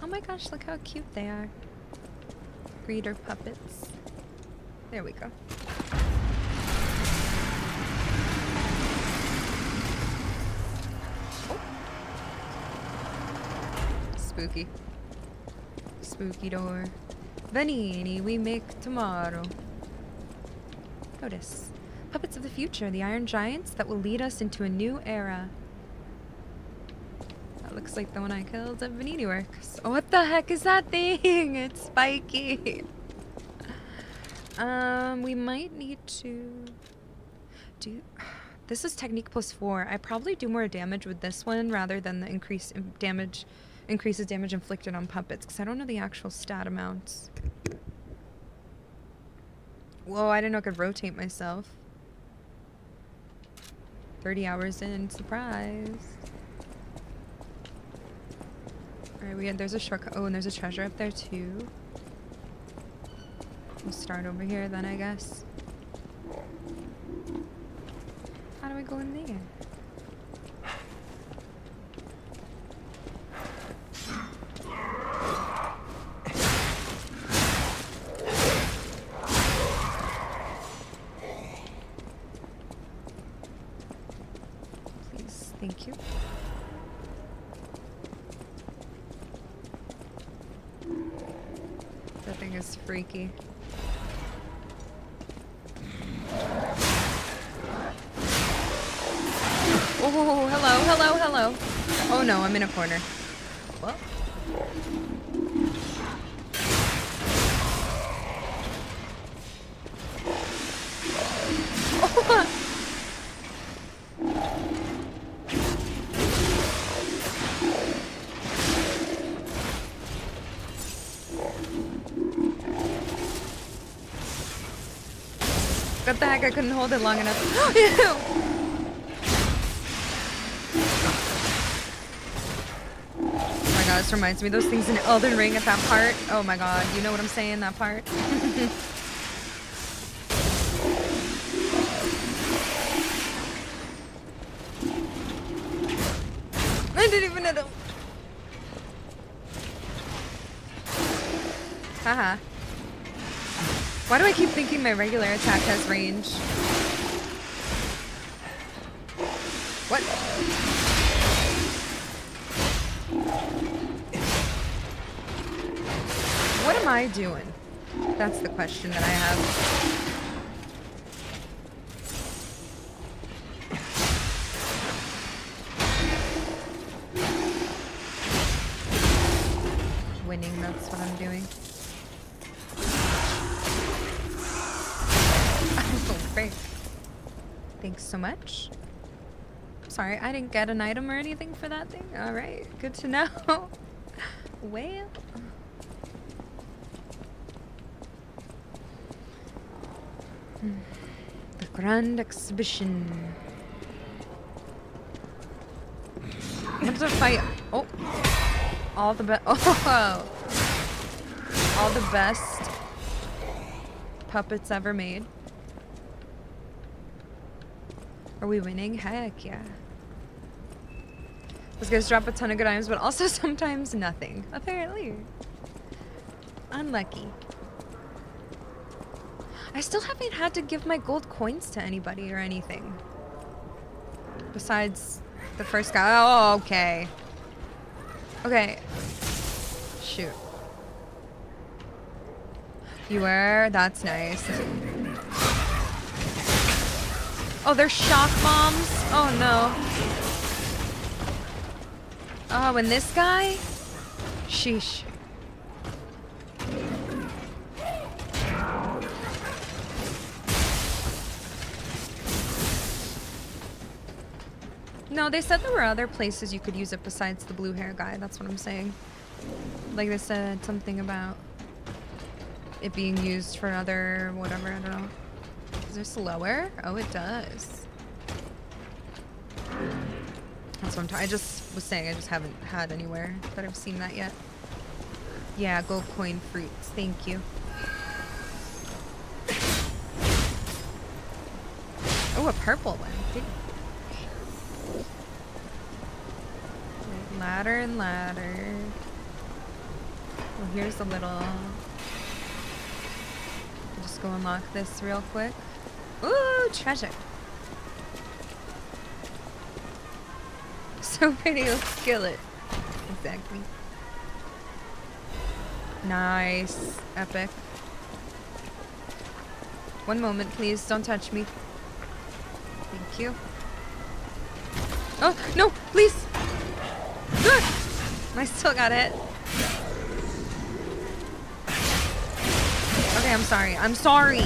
Oh my gosh, look how cute they are. Greeter puppets. There we go. Oh. Spooky. Spooky door. Venigni, we make tomorrow. Notice. Puppets of the future, the Iron Giants that will lead us into a new era. Like the one I killed at Venigni Works. What the heck is that thing? It's spiky. Um, we might need to do. This is technique plus four. I probably do more damage with this one rather than the increase in damage, increases damage inflicted on puppets because I don't know the actual stat amounts. Whoa, I didn't know I could rotate myself. 30 hours in, surprise. Alright, we had, there's a shortcut. Oh, and there's a treasure up there too. We'll start over here then, I guess. How do we go in there? Please, thank you. That thing is freaky. Oh, hello, hello, hello. Oh no, I'm in a corner. What? What the heck? I couldn't hold it long enough. This reminds me those things in Elden Ring at that part. Oh my god, you know what I'm saying, that part? I didn't even know. Haha. Uh-huh. Why do I keep thinking my regular attack has range? Doing? That's the question that I have. Winning, that's what I'm doing. Oh, great. Thanks so much. Sorry, I didn't get an item or anything for that thing. All right, good to know. well. Hmm. The Grand Exhibition. What's a fight? Oh. All the best. Oh. All the best puppets ever made. Are we winning? Heck yeah. Those guys drop a ton of good items, but also sometimes nothing, apparently. Unlucky. I still haven't had to give my gold coins to anybody or anything. Besides the first guy. Oh, okay. Okay. Shoot. You were? That's nice. Oh, they're shock bombs? Oh no. Oh, and this guy? Sheesh. No, they said there were other places you could use it besides the blue hair guy. That's what I'm saying. Like they said something about it being used for other whatever, I don't know. Is this lower? Oh, it does. That's what I'm I just was saying I just haven't had anywhere that I've seen that yet. Yeah, gold coin fruits. Thank you. Oh, a purple one. Big. Ladder and ladder. Well, here's a little just go unlock this real quick. Ooh, treasure. So pretty, let's kill it. Exactly. Nice. Epic. One moment, please. Don't touch me. Thank you. Oh, no, please! I still got it. Okay, I'm sorry. I'm sorry.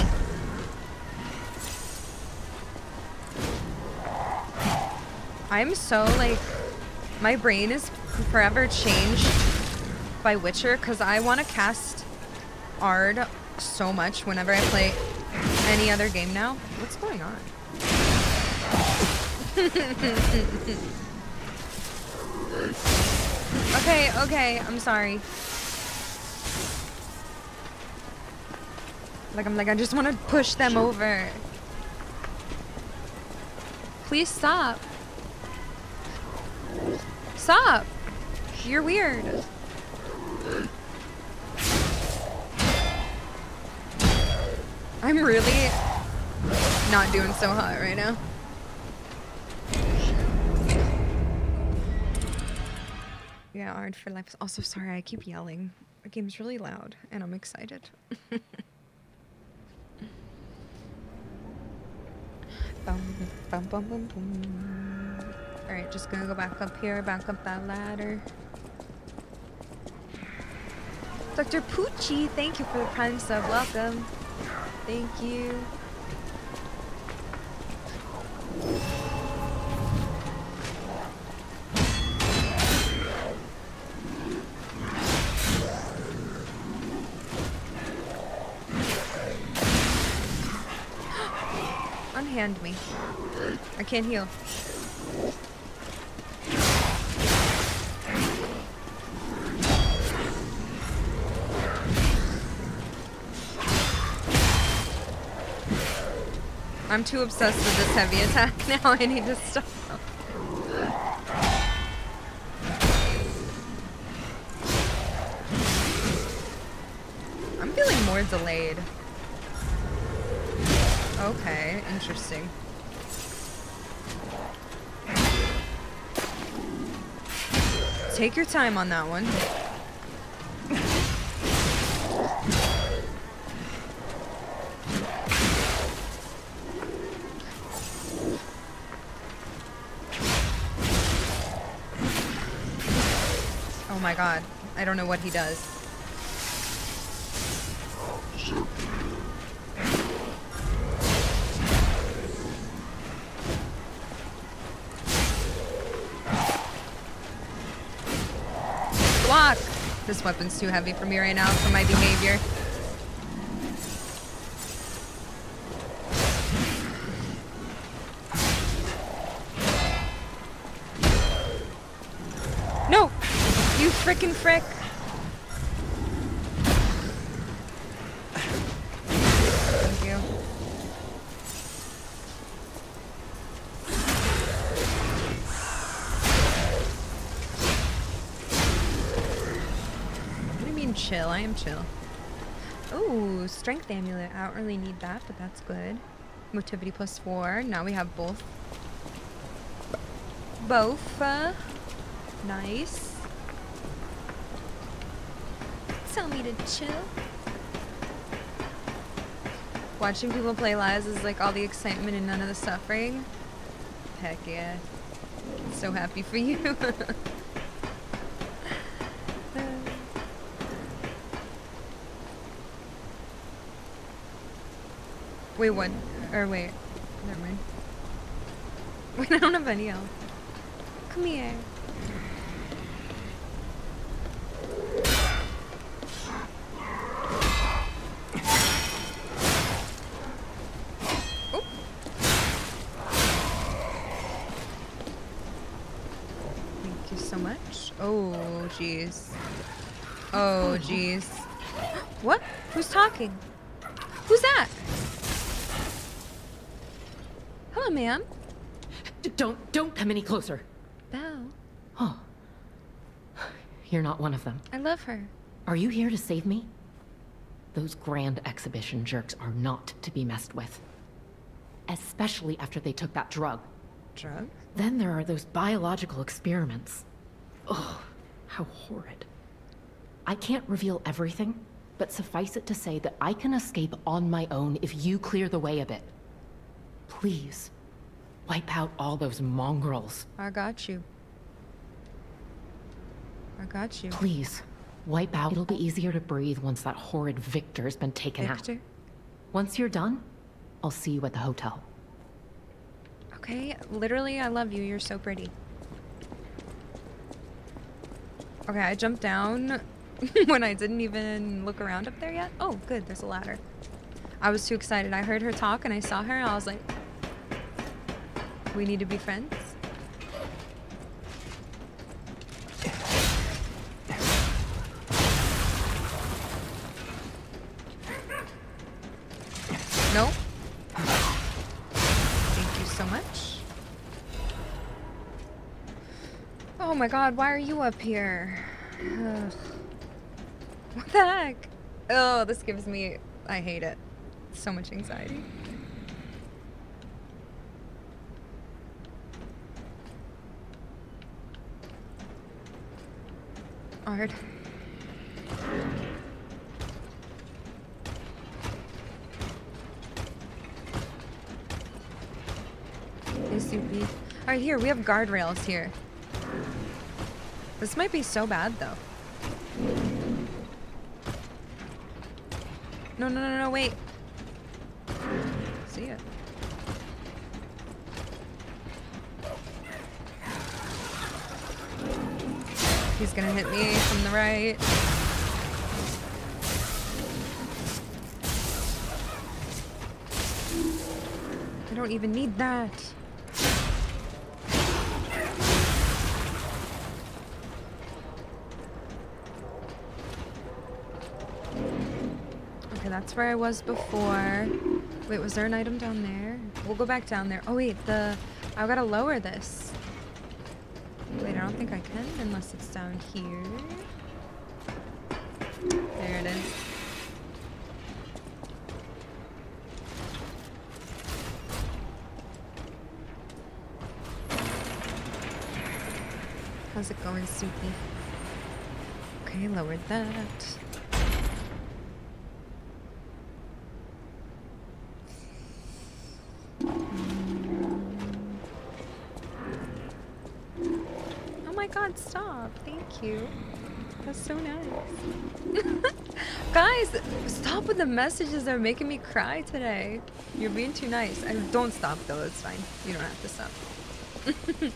I'm so, like, my brain is forever changed by Witcher because I want to cast Aard so much whenever I play any other game now. What's going on? okay, okay, I'm sorry. Like, I'm like, I just want to push them over. Please stop. Stop. You're weird. I'm really not doing so hot right now. Yeah, Aard for life. Also, sorry, I keep yelling. The game's really loud, and I'm excited. Alright, just gonna go back up here, back up that ladder. Dr. Poochie, thank you for the prime sub. Welcome. Thank you. Unhand me. I can't heal. I'm too obsessed with this heavy attack now. I need to stop. I'm feeling more delayed. Okay, interesting. Take your time on that one. Oh my god. I don't know what he does. This weapon's too heavy for me right now for my behavior. No! You frickin' frick! Strength amulet. I don't really need that, but that's good. Motivity plus four. Now we have both. Both. Uh, nice. Tell me to chill. Watching people play lives is like all the excitement and none of the suffering. Heck yeah. So happy for you. wait, what? Or wait. Never mind. Wait, I don't have any else. Come here. Thank you so much. Oh, jeez. Oh, jeez. What? Who's talking? Who's that? Hello, ma'am. Don't, don't come any closer. Belle. Oh. You're not one of them. I love her. Are you here to save me? Those grand exhibition jerks are not to be messed with. Especially after they took that drug. Drug? Then there are those biological experiments. Oh, how horrid. I can't reveal everything, but suffice it to say that I can escape on my own if you clear the way a bit. Please, wipe out all those mongrels. I got you. I got you. Please, wipe out. It'll be easier to breathe once that horrid Victor's been taken Victor? out. Once you're done, I'll see you at the hotel. Okay, literally, I love you. You're so pretty. Okay, I jumped down when I didn't even look around up there yet. Oh, good, there's a ladder. I was too excited. I heard her talk and I saw her. and I was like, we need to be friends. No. Thank you so much. Oh my god, why are you up here? Ugh. What the heck? Oh, this gives me... I hate it. So much anxiety. Aard. Hey, Alright, here, we have guardrails here. This might be so bad, though. No, no, no, no, wait. See ya. He's gonna hit me from the right. I don't even need that. Okay, that's where I was before. Wait, was there an item down there? We'll go back down there. Oh wait, the... I've gotta lower this. Wait, I don't think I can unless it's down here. There it is. How's it going, Soupy? Okay, lowered that. My god, stop. Thank you. That's so nice. Guys, stop with the messages. They're making me cry today. You're being too nice. I, don't stop, though. It's fine. You don't have to stop.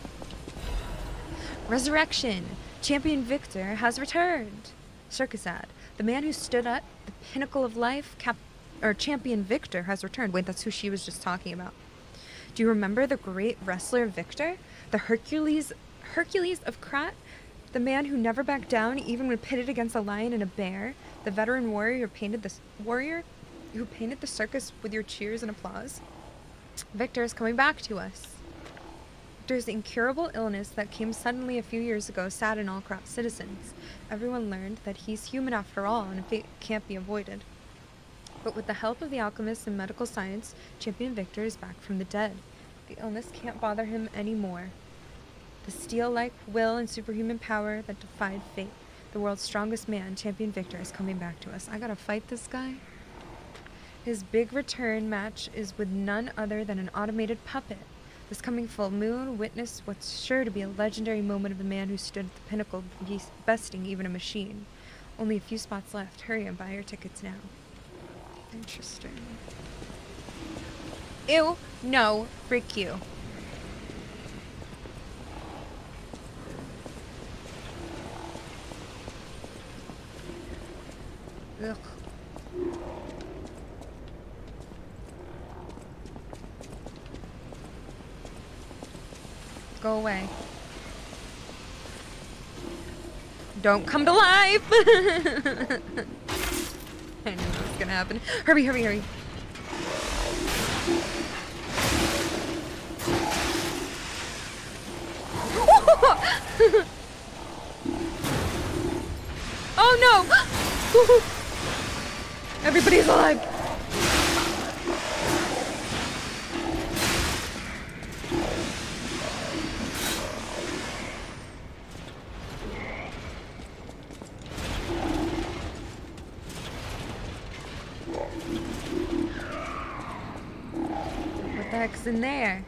Resurrection. Champion Victor has returned. Circusad, the man who stood at the pinnacle of life, Cap- or champion Victor, has returned. Wait, that's who she was just talking about. Do you remember the great wrestler Victor? The Hercules Hercules of Krat? The man who never backed down even when pitted against a lion and a bear? The veteran warrior who painted the warrior who painted the circus with your cheers and applause? Victor is coming back to us. Victor's incurable illness that came suddenly a few years ago saddened all Krat citizens. Everyone learned that he's human after all and it can't be avoided. But with the help of the alchemists and medical science, Champion Victor is back from the dead. The illness can't bother him anymore. The steel-like will and superhuman power that defied fate. The world's strongest man, Champion Victor, is coming back to us. I gotta fight this guy? His big return match is with none other than an automated puppet. This coming full moon witnessed what's sure to be a legendary moment of the man who stood at the pinnacle besting even a machine. Only a few spots left. Hurry and buy your tickets now. Interesting. Ew. No. Freak you. Ugh. Go away. Don't come to life! I knew that was gonna happen. Hurry, hurry, hurry. oh no! Everybody's alive! What the heck's in there?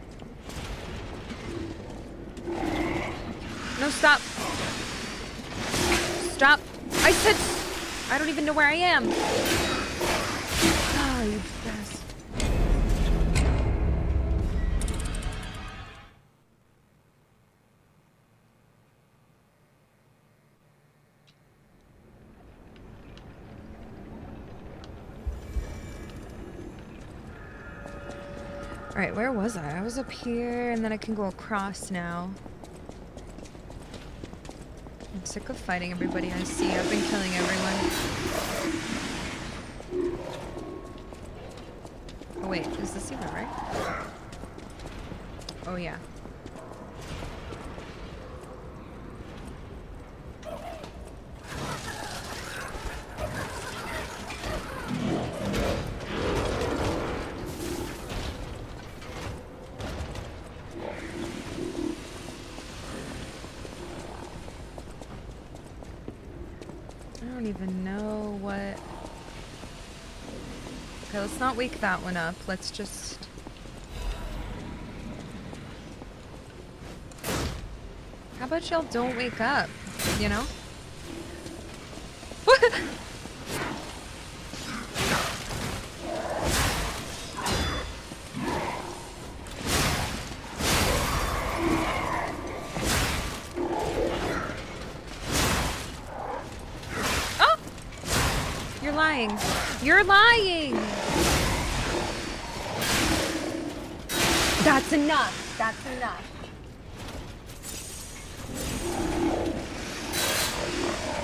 No, stop. Stop. I said... I don't even know where I am. Best. Alright, where was I? I was up here, and then I can go across now. I'm sick of fighting everybody I see. I've been killing everyone. Oh wait, is this even right? Oh yeah. I don't even know what... Okay, let's wake that one up. Let's just... How about y'all don't wake up, you know? enough. That's enough.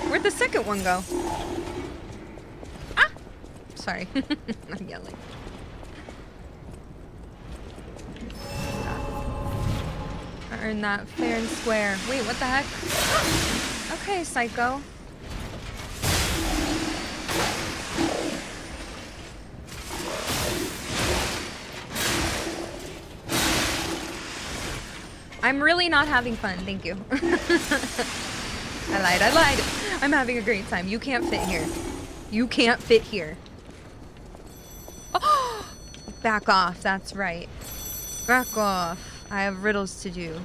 Where'd the second one go? Ah! Sorry. I'm yelling. I earned that fair and square. Wait, what the heck? okay, psycho. I'm really not having fun, thank you. I lied, I lied. I'm having a great time. You can't fit here. You can't fit here. Oh, back off, that's right. Back off. I have riddles to do.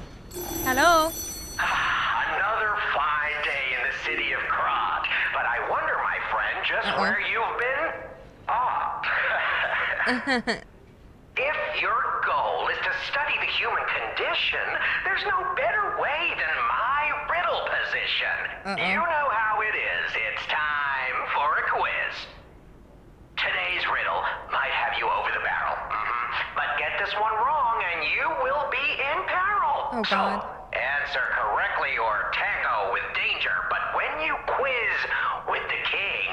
Hello? Another fine day in the city of Krat. But I wonder, my friend, just Uh-oh. where you've been? Ah. if your goal is to study the human condition, there's no better way than my riddle position. Uh-oh. You know how it is. It's time for a quiz. Today's riddle might have you over the barrel. Mm -hmm. But get this one wrong and you will be in peril. Oh, God. So, answer correctly or tango with danger. But when you quiz with the king,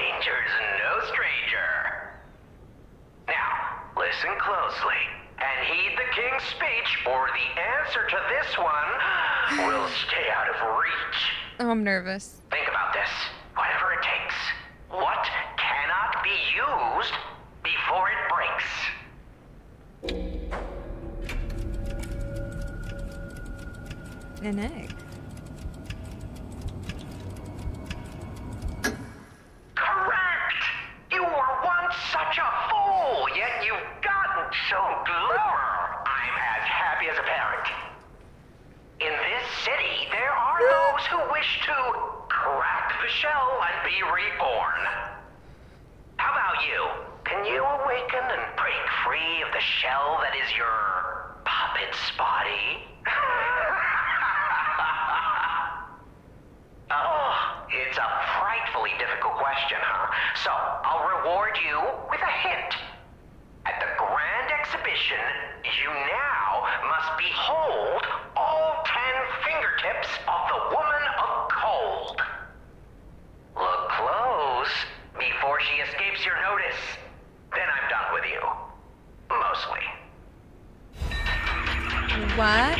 danger's no stranger. Now, listen closely and heed the king's speech, or the answer to this one will stay out of reach. Oh, I'm nervous. Think about this. Whatever it takes. What cannot be used before it breaks? An egg. Correct! You were once such a fool, yet you've so clever. I'm as happy as a parent. In this city, there are those who wish to crack the shell and be reborn. How about you? Can you awaken and break free of the shell that is your puppet's body? oh, it's a frightfully difficult question, huh? So, I'll reward you with a hint. At the Grand Exhibition, you now must behold all ten fingertips of the Woman of Cold. Look close before she escapes your notice. Then I'm done with you. Mostly. What?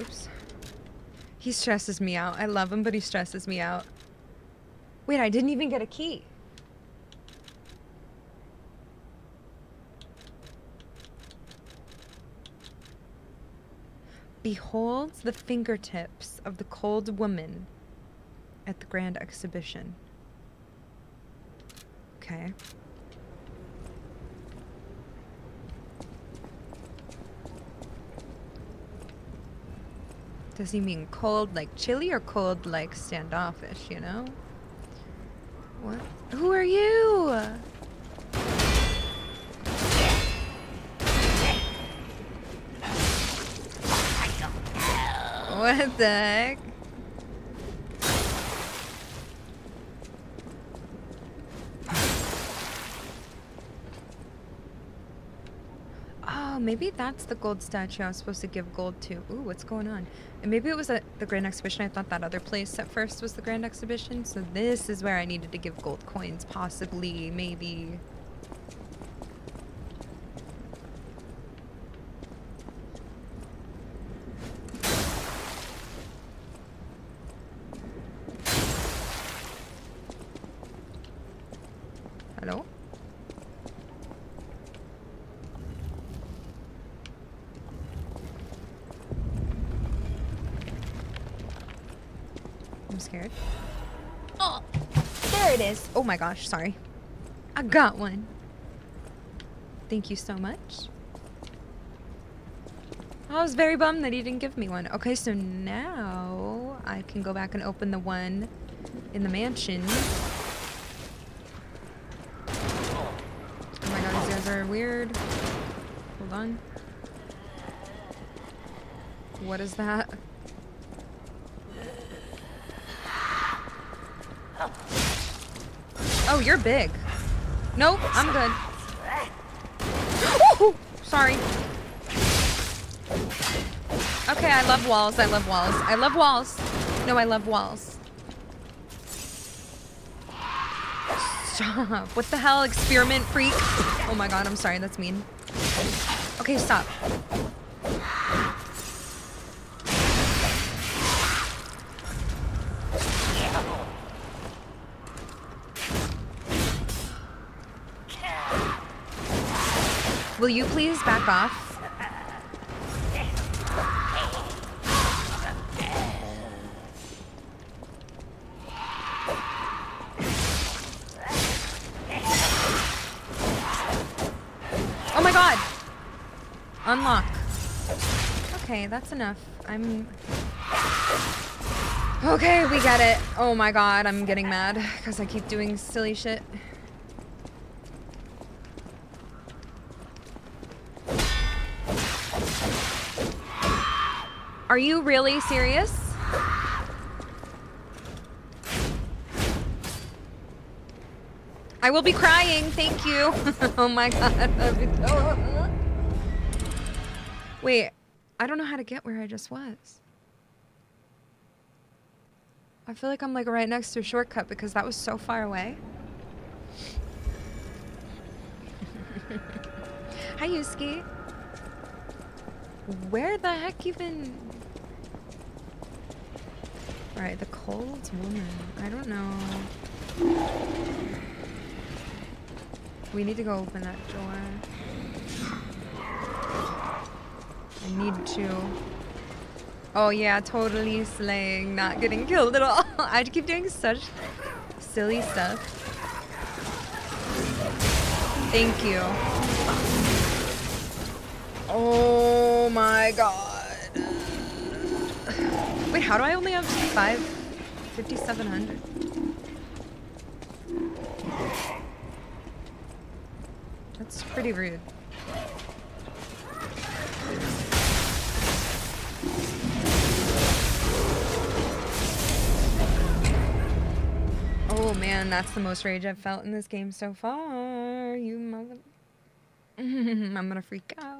Oops. He stresses me out. I love him, but he stresses me out. Wait, I didn't even get a key. Beholds the fingertips of the cold woman at the grand exhibition. Okay. Does he mean cold like chilly or cold like standoffish, you know? What? Who are you? What the heck? Oh, maybe that's the gold statue I was supposed to give gold to. Ooh, what's going on? And maybe it was at the Grand Exhibition. I thought that other place at first was the Grand Exhibition. So this is where I needed to give gold coins, possibly, maybe. Hello? I'm scared. Oh, there it is. Oh my gosh, sorry. I got one. Thank you so much. I was very bummed that he didn't give me one. Okay, so now I can go back and open the one in the mansion. Oh my god, these guys are weird. Hold on. What is that? Oh, you're big. Nope, I'm good. Ooh, sorry. Okay, I love walls. I love walls. I love walls. No, I love walls. Stop. What the hell, experiment freak? Oh my god, I'm sorry. That's mean. Okay, stop. Will you please back off? Oh my god! Unlock. Okay, that's enough. I'm... Okay, we get it. Oh my god, I'm getting mad because I keep doing silly shit. Are you really serious? I will be crying, thank you. oh my god. Wait, I don't know how to get where I just was. I feel like I'm like right next to a shortcut because that was so far away. Hi, Yuski. Where the heck even? Alright, the cold woman. I don't know. We need to go open that door. I need to. Oh yeah, totally slaying, not getting killed at all. I keep doing such silly stuff. Thank you. Oh my god. How do I only have five, 5,700? That's pretty rude. Oh man, that's the most rage I've felt in this game so far. You mother... I'm gonna freak out.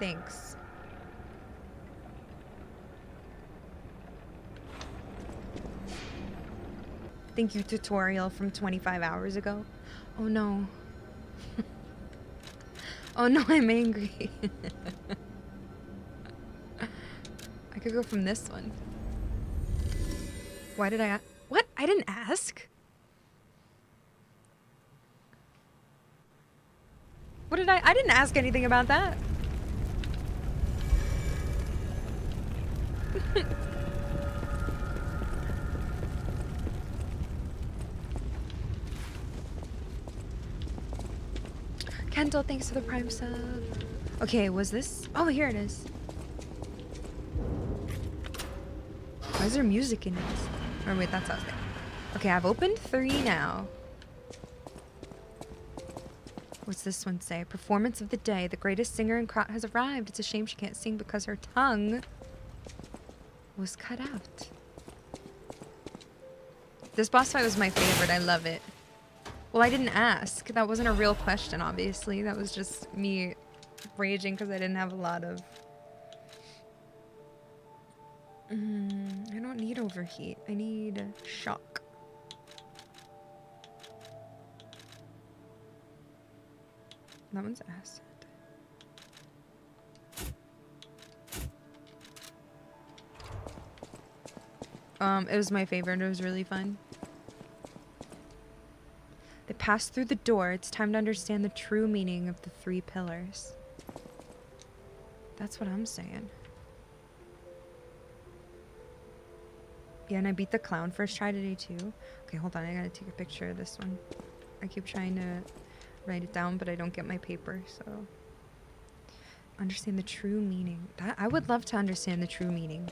Thanks. Thank you, tutorial from 25 hours ago. Oh no. oh no, I'm angry. I could go from this one. Why did I What? I didn't ask? What did I- I didn't ask anything about that. Kendall, thanks for the prime sub. Okay, was this? Oh, here it is. Why is there music in this? Or wait, that's us. Okay, I've opened three now. What's this one say? Performance of the day. The greatest singer in Krat has arrived. It's a shame she can't sing because her tongue was cut out. This boss fight was my favorite. I love it. Well, I didn't ask. That wasn't a real question, obviously. That was just me raging because I didn't have a lot of... Mm, I don't need overheat. I need shock. That one's acid. Um, it was my favorite. It was really fun. They passed through the door. It's time to understand the true meaning of the three pillars. That's what I'm saying. Yeah, and I beat the clown first try today too. Okay, hold on. I gotta take a picture of this one. I keep trying to write it down, but I don't get my paper, so. Understand the true meaning. That, I would love to understand the true meaning.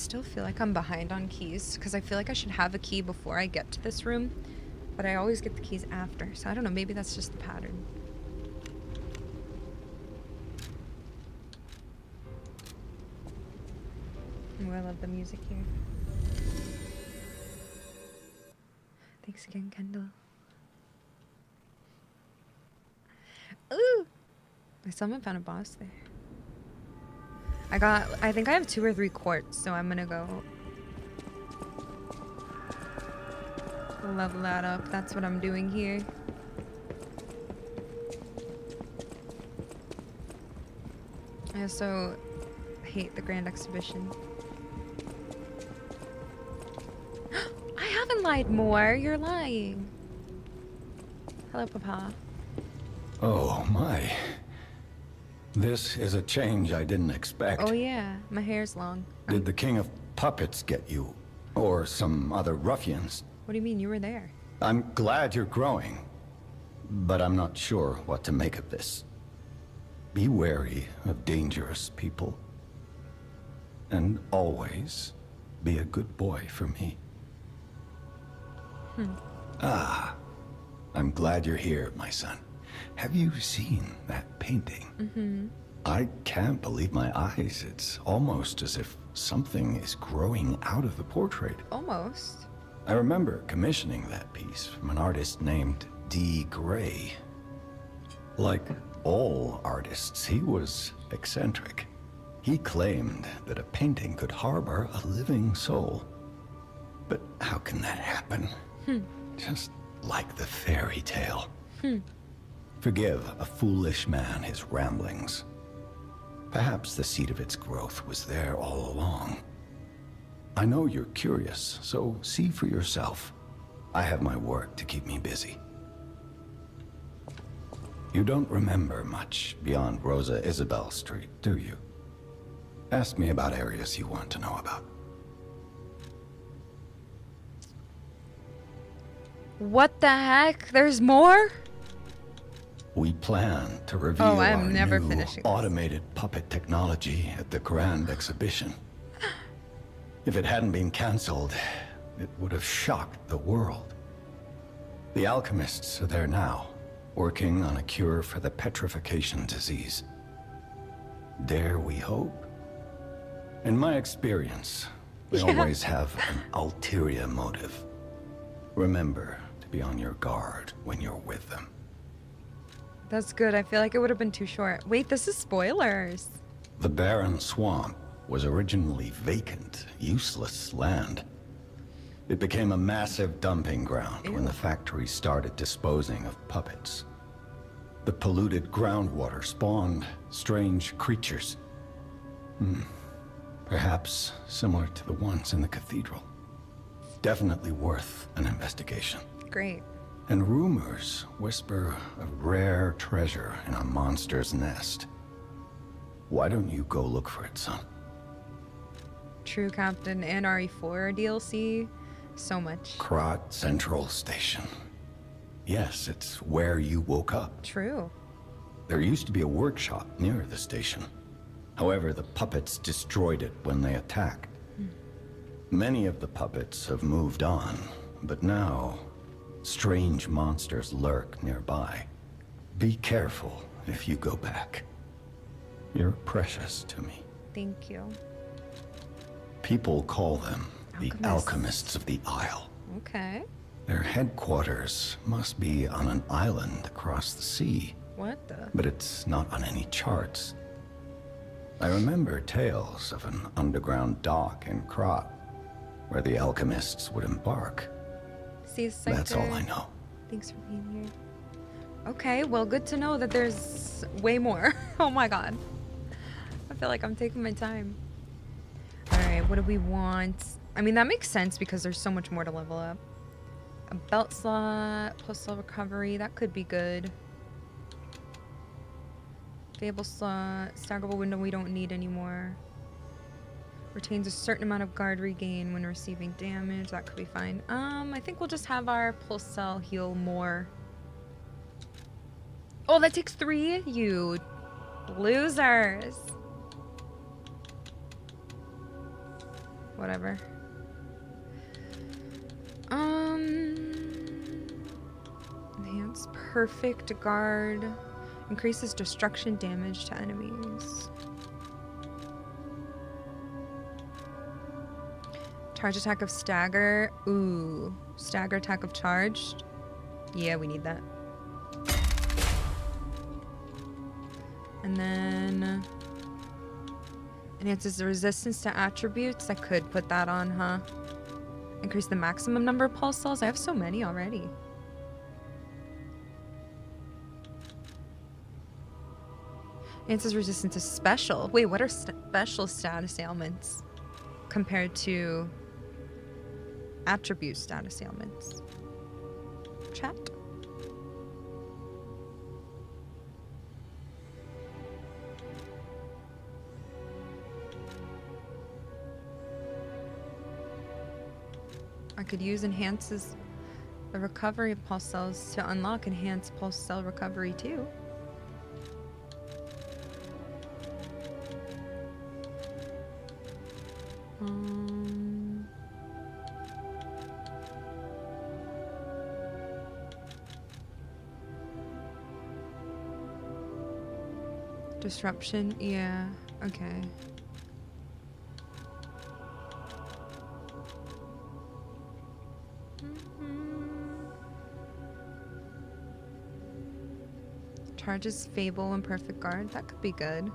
Still feel like I'm behind on keys because I feel like I should have a key before I get to this room, but I always get the keys after. So I don't know, maybe that's just the pattern. Oh, I love the music here. Thanks again, Kendall. Ooh! I someone found a boss there. I got, I think I have two or three quartz, so I'm gonna go level that up. That's what I'm doing here. I also hate the Grand Exhibition. I haven't lied more. You're lying. Hello, Papa. Oh, my. This is a change I didn't expect. Oh yeah, my hair's long. Did the King of Puppets get you? Or some other ruffians? What do you mean you were there? I'm glad you're growing. But I'm not sure what to make of this. Be wary of dangerous people. And always be a good boy for me. Hmm. Ah, I'm glad you're here, my son. Have you seen that painting? Mm-hmm. I can't believe my eyes. It's almost as if something is growing out of the portrait. Almost. I remember commissioning that piece from an artist named D. Gray. Like all artists, he was eccentric. He claimed that a painting could harbor a living soul. But how can that happen? Hmm. Just like the fairy tale. Hmm. Forgive a foolish man his ramblings. Perhaps the seed of its growth was there all along. I know you're curious, so see for yourself. I have my work to keep me busy. You don't remember much beyond Rosa Isabelle Street, do you? Ask me about areas you want to know about. What the heck? There's more? We plan to reveal Oh, our never new automated puppet technology at the Grand Exhibition. If it hadn't been cancelled, it would have shocked the world. The alchemists are there now, working on a cure for the petrification disease. Dare we hope? In my experience, they Yeah. always have an ulterior motive. Remember to be on your guard when you're with them. That's good. I feel like it would have been too short. Wait, this is spoilers. The barren swamp was originally vacant, useless land. It became a massive dumping ground when the factory started disposing of puppets. The polluted groundwater spawned strange creatures. Hmm. Perhaps similar to the ones in the cathedral. Definitely worth an investigation. Great. And rumors whisper of rare treasure in a monster's nest. Why don't you go look for it, son? True Captain and RE4 DLC. So much. Krat Central Station. Yes, it's where you woke up. True. There used to be a workshop near the station. However, the puppets destroyed it when they attacked. Hmm. Many of the puppets have moved on, but now strange monsters lurk nearby. Be careful if you go back. You're precious to me. Thank you. People call them the Alchemists. Alchemists of the Isle. Okay. Their headquarters must be on an island across the sea, What the? but it's not on any charts. I remember tales of an underground dock in Krat, where the alchemists would embark. A That's all. I know. Thanks for being here. Okay, well, good to know that there's way more. oh my god. I feel like I'm taking my time. Alright, what do we want? I mean, that makes sense because there's so much more to level up. A belt slot, plus pulse cell recovery, that could be good. Fable slot, staggerable window we don't need anymore. Retains a certain amount of guard regain when receiving damage. That could be fine. Um, I think we'll just have our pulse cell heal more. Oh, that takes three? You losers. Whatever. Um, enhance perfect guard. Increases destruction damage to enemies. Charge attack of stagger. Ooh. Stagger attack of charged. Yeah, we need that. And then enhances the resistance to attributes. I could put that on, huh? Increase the maximum number of pulse cells. I have so many already. Enhances resistance to special. Wait, what are special status ailments compared to attribute status ailments. Chat. I could use enhances the recovery of pulse cells to unlock enhanced pulse cell recovery too. Um. Disruption, yeah, okay. Mm-hmm. Charges Fable and Perfect Guard. That could be good.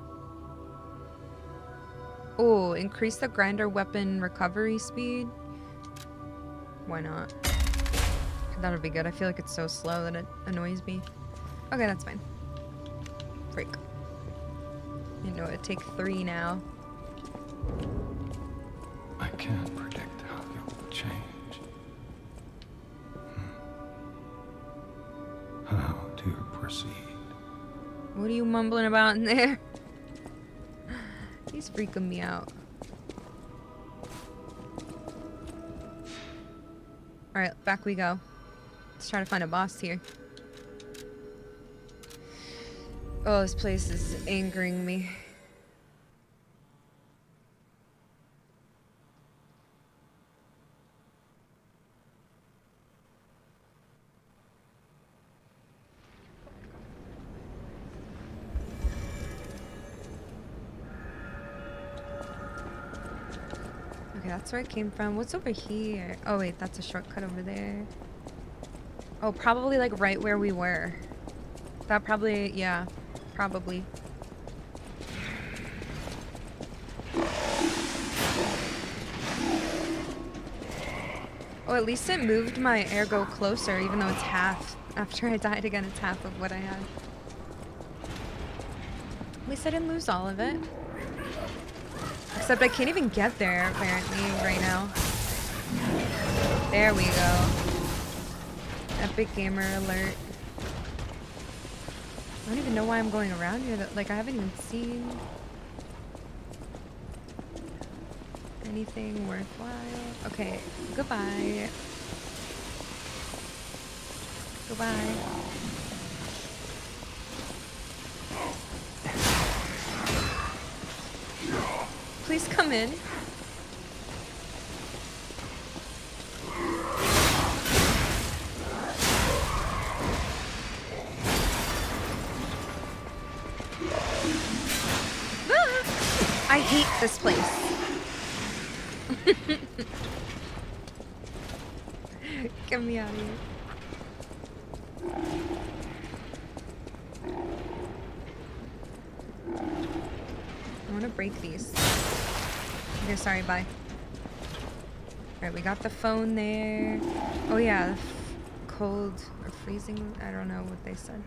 Oh, increase the grinder weapon recovery speed. Why not? That would be good. I feel like it's so slow that it annoys me. Okay, that's fine. Freak. You it'd take three now. I can't predict how you'll change. Hmm. How to proceed? What are you mumbling about in there? He's freaking me out. Alright, back we go. Let's try to find a boss here. Oh, this place is angering me. Where it came from. What's over here? Oh wait, that's a shortcut over there. Oh, probably like right where we were. That probably, yeah, probably. Oh, at least it moved my ergo closer, even though it's half. After I died again, it's half of what I had. At least I didn't lose all of it. Except I can't even get there, apparently, right now. There we go. Epic Gamer alert. I don't even know why I'm going around here. That, like, I haven't even seen anything worthwhile. Okay, goodbye. Goodbye. Please come in. Alright, we got the phone there. Oh yeah, cold or freezing, I don't know what they said.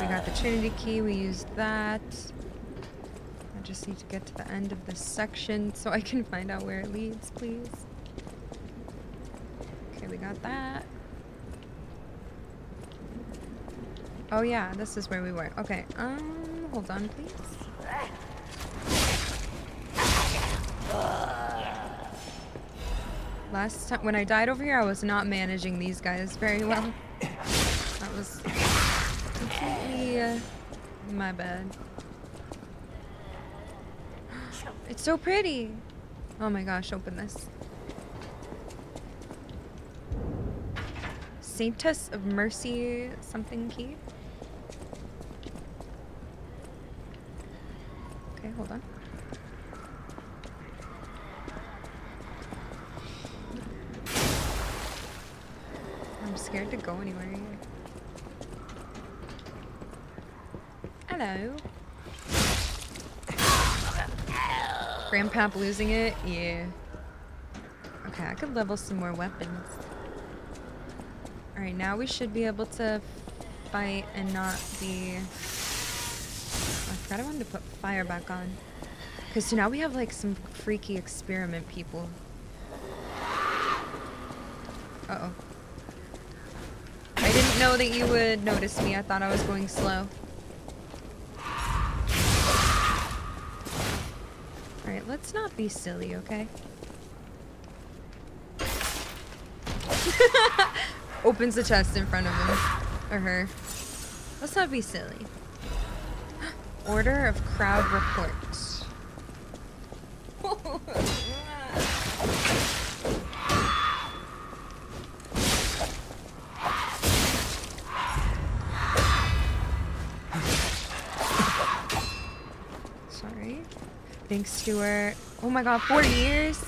We got the Trinity key, we used that. I just need to get to the end of this section so I can find out where it leads, please. Okay, we got that. Oh yeah, this is where we were. Okay, um, hold on, please. Last time, when I died over here, I was not managing these guys very well. That was completely uh, my bad. It's so pretty. Oh my gosh, open this. Saintess of Mercy something key. Okay, hold on. I'm scared to go anywhere here. Hello. Grandpap losing it? Yeah. Okay, I could level some more weapons. Alright, now we should be able to fight and not be... I forgot I wanted to put fire back on. Because so now we have like some freaky experiment people. Uh-oh. Know that you would notice me. I thought I was going slow. Alright, let's not be silly, okay? Opens the chest in front of him. Or her. Let's not be silly. Order of crowd reports. Thanks, Stuart. Oh my god, four years?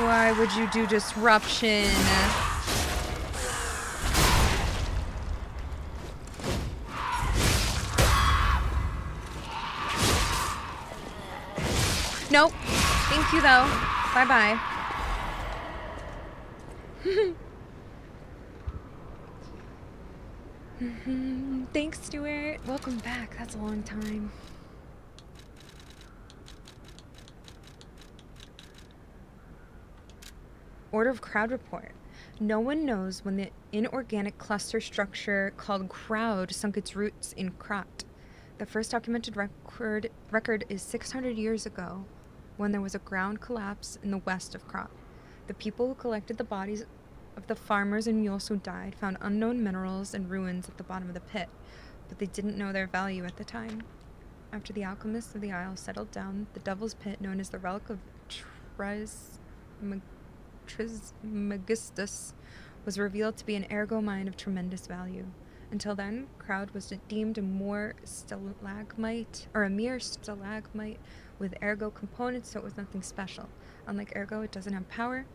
Why would you do disruption? Nope. Thank you though. Bye bye. Thanks, Stuart. Welcome back. That's a long time. Order of Crowd Report. No one knows when the inorganic cluster structure called crowd sunk its roots in Krat. The first documented record, record is 600 years ago, when there was a ground collapse in the west of Krat. The people who collected the bodies of the farmers and mules who died found unknown minerals and ruins at the bottom of the pit, but they didn't know their value at the time. After the alchemists of the Isle settled down, the Devil's Pit, known as the Relic of Trismeg Trismegistus was revealed to be an ergo mine of tremendous value. Until then, Crowd was deemed a more stalagmite, or a mere stalagmite with ergo components, so it was nothing special. Unlike ergo, it doesn't have power,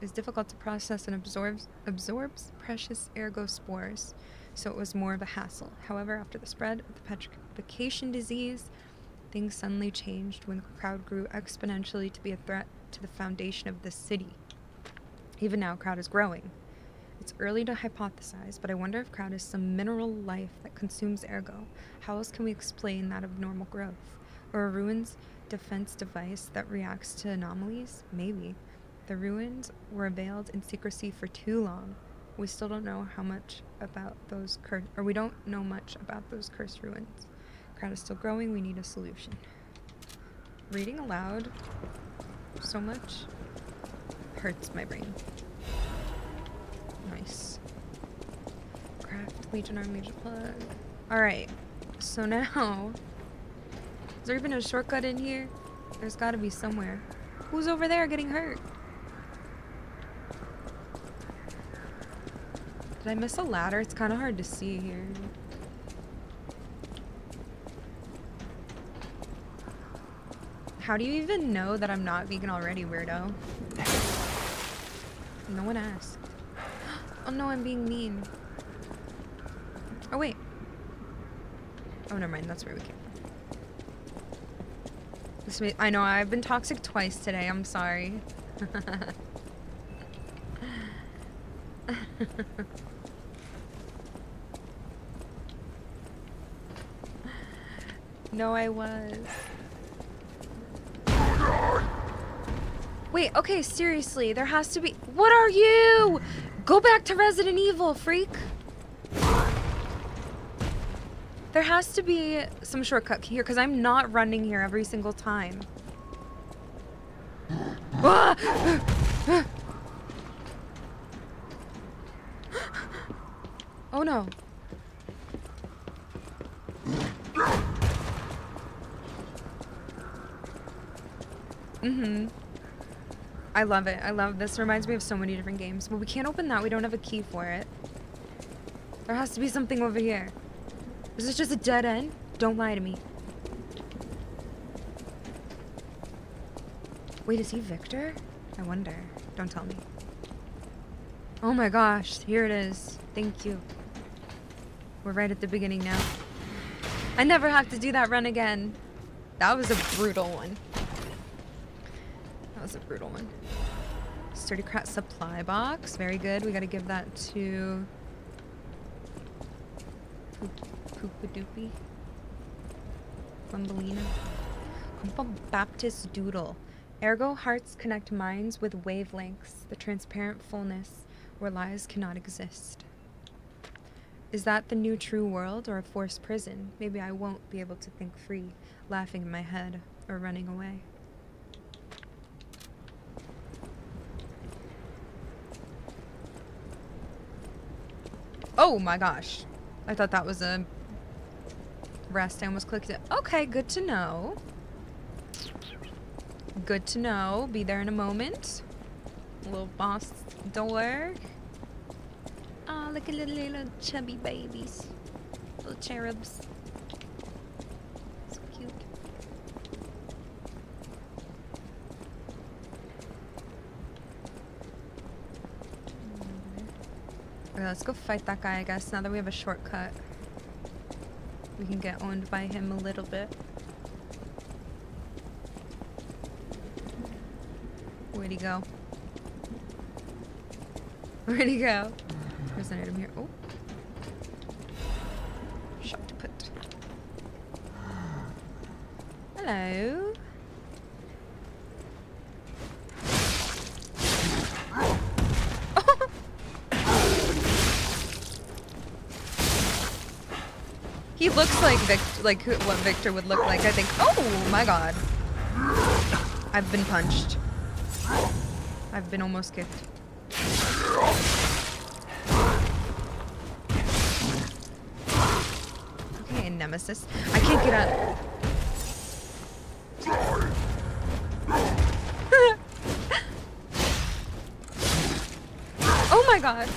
is difficult to process and absorbs absorbs precious ergo spores, so it was more of a hassle. However, after the spread of the petrification disease, things suddenly changed when the crowd grew exponentially to be a threat to the foundation of the city. Even now, crowd is growing. It's early to hypothesize, but I wonder if crowd is some mineral life that consumes ergo. How else can we explain that abnormal growth? Or a ruins defense device that reacts to anomalies? Maybe. The ruins were veiled in secrecy for too long. We still don't know how much about those cursed, or we don't know much about those cursed ruins. Crowd is still growing. We need a solution. Reading aloud so much hurts my brain. Nice. Craft Legion Army plug. Alright. So now. Is there even a shortcut in here? There's gotta be somewhere. Who's over there getting hurt? Did I miss a ladder? It's kind of hard to see here. How do you even know that I'm not vegan already, weirdo? No one asked. Oh no, I'm being mean. Oh wait. Oh, never mind. That's where we came I know I've been toxic twice today. I'm sorry. no, I was. Wait, okay, seriously, there has to be- What are you? Go back to Resident Evil, freak! There has to be some shortcut here, because I'm not running here every single time. Ah! oh no. Mm-hmm. I love it. I love this. Reminds me of so many different games. But we can't open that. We don't have a key for it. There has to be something over here. Is this just a dead end? Don't lie to me. Wait, is he Victor? I wonder. Don't tell me. Oh my gosh. Here it is. Thank you. We're right at the beginning now. I never have to do that run again. That was a brutal one brutal one. Sturdy Krat supply box. Very good. We gotta give that to... Poopa Doopy. Thumbelina. Baptist Doodle. Ergo hearts connect minds with wavelengths, the transparent fullness where lies cannot exist. Is that the new true world or a forced prison? Maybe I won't be able to think free, laughing in my head, or running away. Oh my gosh. I thought that was a rest. I almost clicked it. Okay, good to know. Good to know. Be there in a moment. Little boss door. Oh, look at little, little chubby babies. Little cherubs. So cute. Let's go fight that guy, I guess, now that we have a shortcut. We can get owned by him a little bit. Where'd he go? Where'd he go? There's an item here. Oh. Shot to put. Hello. Like what Victor would look like, I think. Oh my god. I've been punched. I've been almost kicked. Okay, Nemesis. I can't get up. oh my god.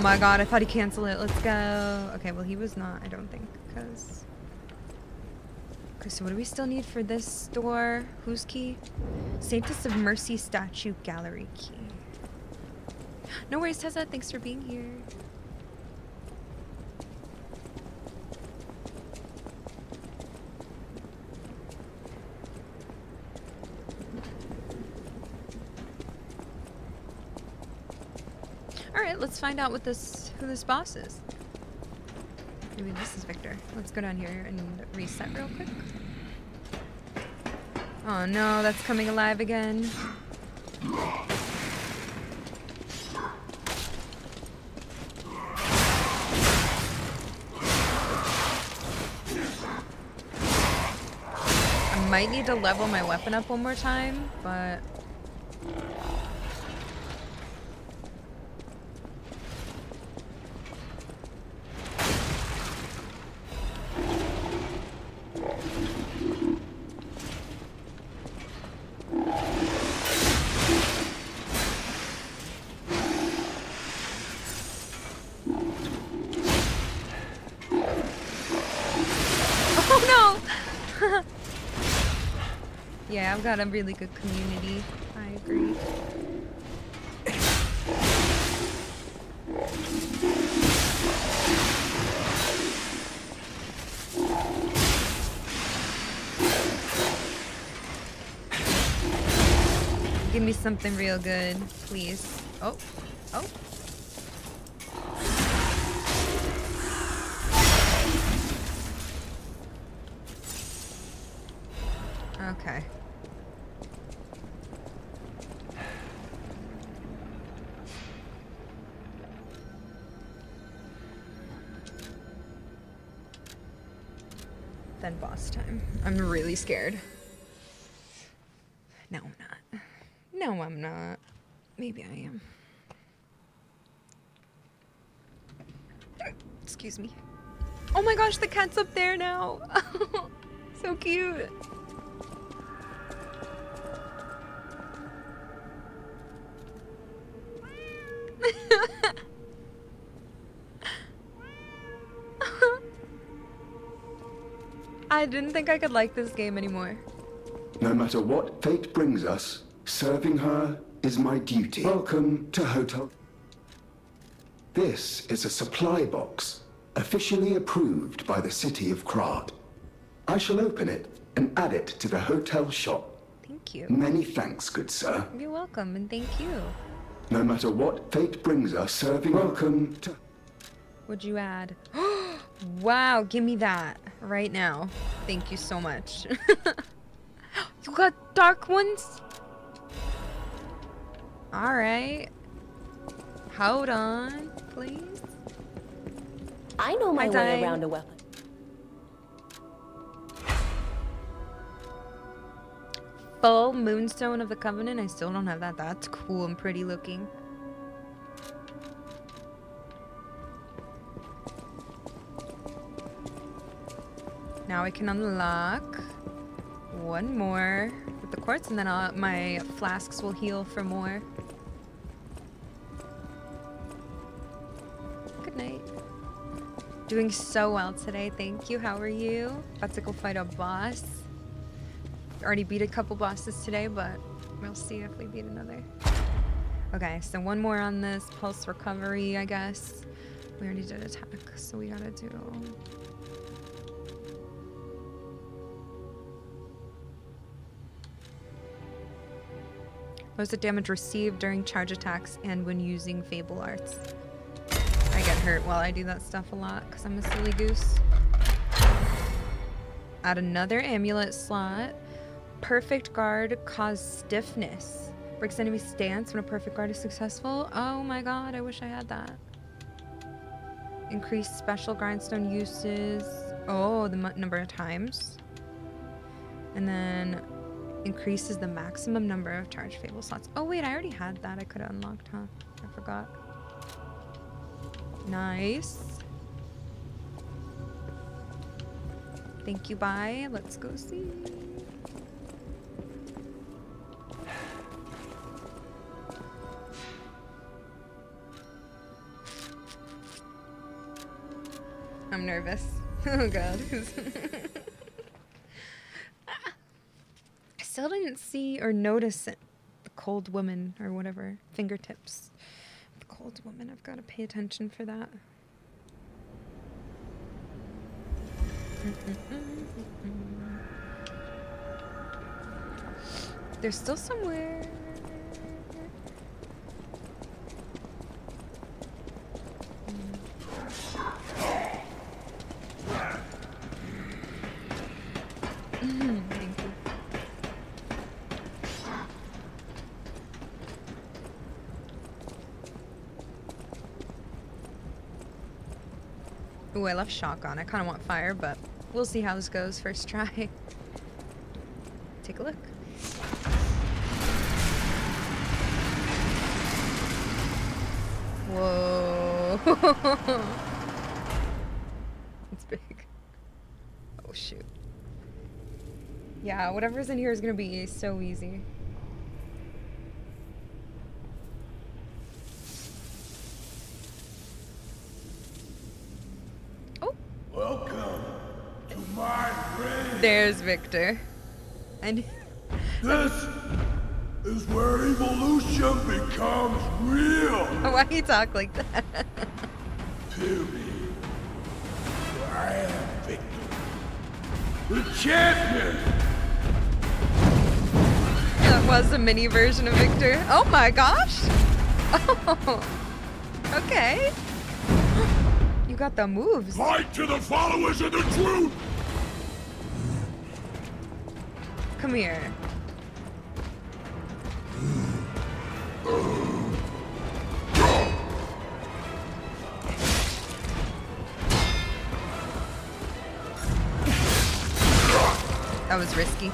Oh my god, I thought he canceled it. Let's go. Okay, well he was not, I don't think, because... Okay, so what do we still need for this door? Whose key? Saintess of Mercy Statue Gallery key. No worries, Tessa. Thanks for being here. All right, let's find out what this who this boss is. Maybe this is Victor. Let's go down here and reset real quick. Oh no, that's coming alive again. I might need to level my weapon up one more time, but I've got a really good community. I agree. Give me something real good, please. Oh, scared. No, I'm not. No, I'm not. Maybe I am. Excuse me. Oh my gosh, the cat's up there now. so cute. I didn't think I could like this game anymore. No matter what fate brings us, serving her is my duty. Welcome to Hotel. This is a supply box, officially approved by the city of Krat. I shall open it and add it to the hotel shop. Thank you. Many thanks, good sir. You're welcome, and thank you. No matter what fate brings us, serving welcome to... What'd you add? wow, give me that right now. Thank you so much. you got dark ones? Alright. Hold on, please. I know my Hi, way Ty. around a weapon. Full Moonstone of the Covenant. I still don't have that. That's cool and pretty looking. Now I can unlock one more with the quartz, and then I'll, my flasks will heal for more. Good night. Doing so well today. Thank you. How are you? About to go fight a boss. Already beat a couple bosses today, but we'll see if we beat another. Okay, so one more on this pulse recovery, I guess. We already did attack, so we gotta do. The damage received during charge attacks and when using Fable Arts. I get hurt while I do that stuff a lot because I'm a silly goose. Add another amulet slot. Perfect guard cause stiffness. Breaks enemy stance when a perfect guard is successful. Oh my god, I wish I had that. Increase special grindstone uses. Oh, the number of times. And then increases the maximum number of charged fable slots. Oh wait, I already had that. I could have unlocked, huh? I forgot. Nice. Thank you, bye. Let's go see. I'm nervous. Oh god. I still didn't see or notice it. The cold woman or whatever. Fingertips. The cold woman. I've got to pay attention for that. They're still somewhere. Mhm, Thank you. Ooh, I left shotgun. I kind of want fire, but we'll see how this goes first try. Take a look. Whoa. it's big. Oh, shoot. Yeah, whatever's in here is gonna be so easy. Welcome to my grave. There's Victor. And This is where evolution becomes real. why do you talk like that? Period. I am Victor. The champion. That was a mini version of Victor. Oh my gosh! Oh, okay. You got the moves. Fight to the followers of the truth. Come here. That was risky.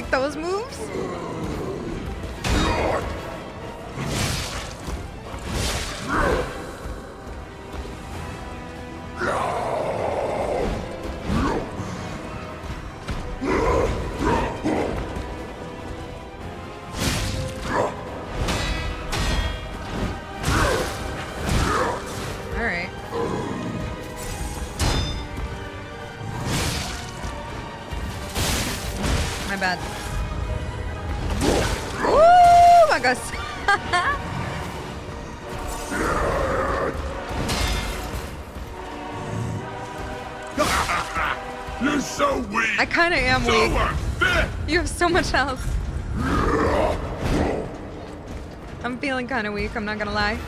Like those moves? So much health. I'm feeling kind of weak, I'm not gonna lie.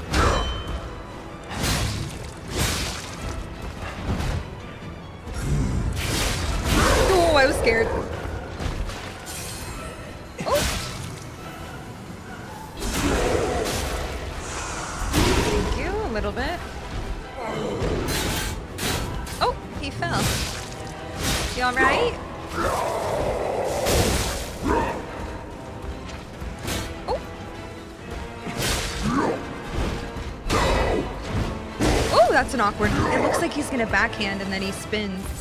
He's gonna backhand and then he spins.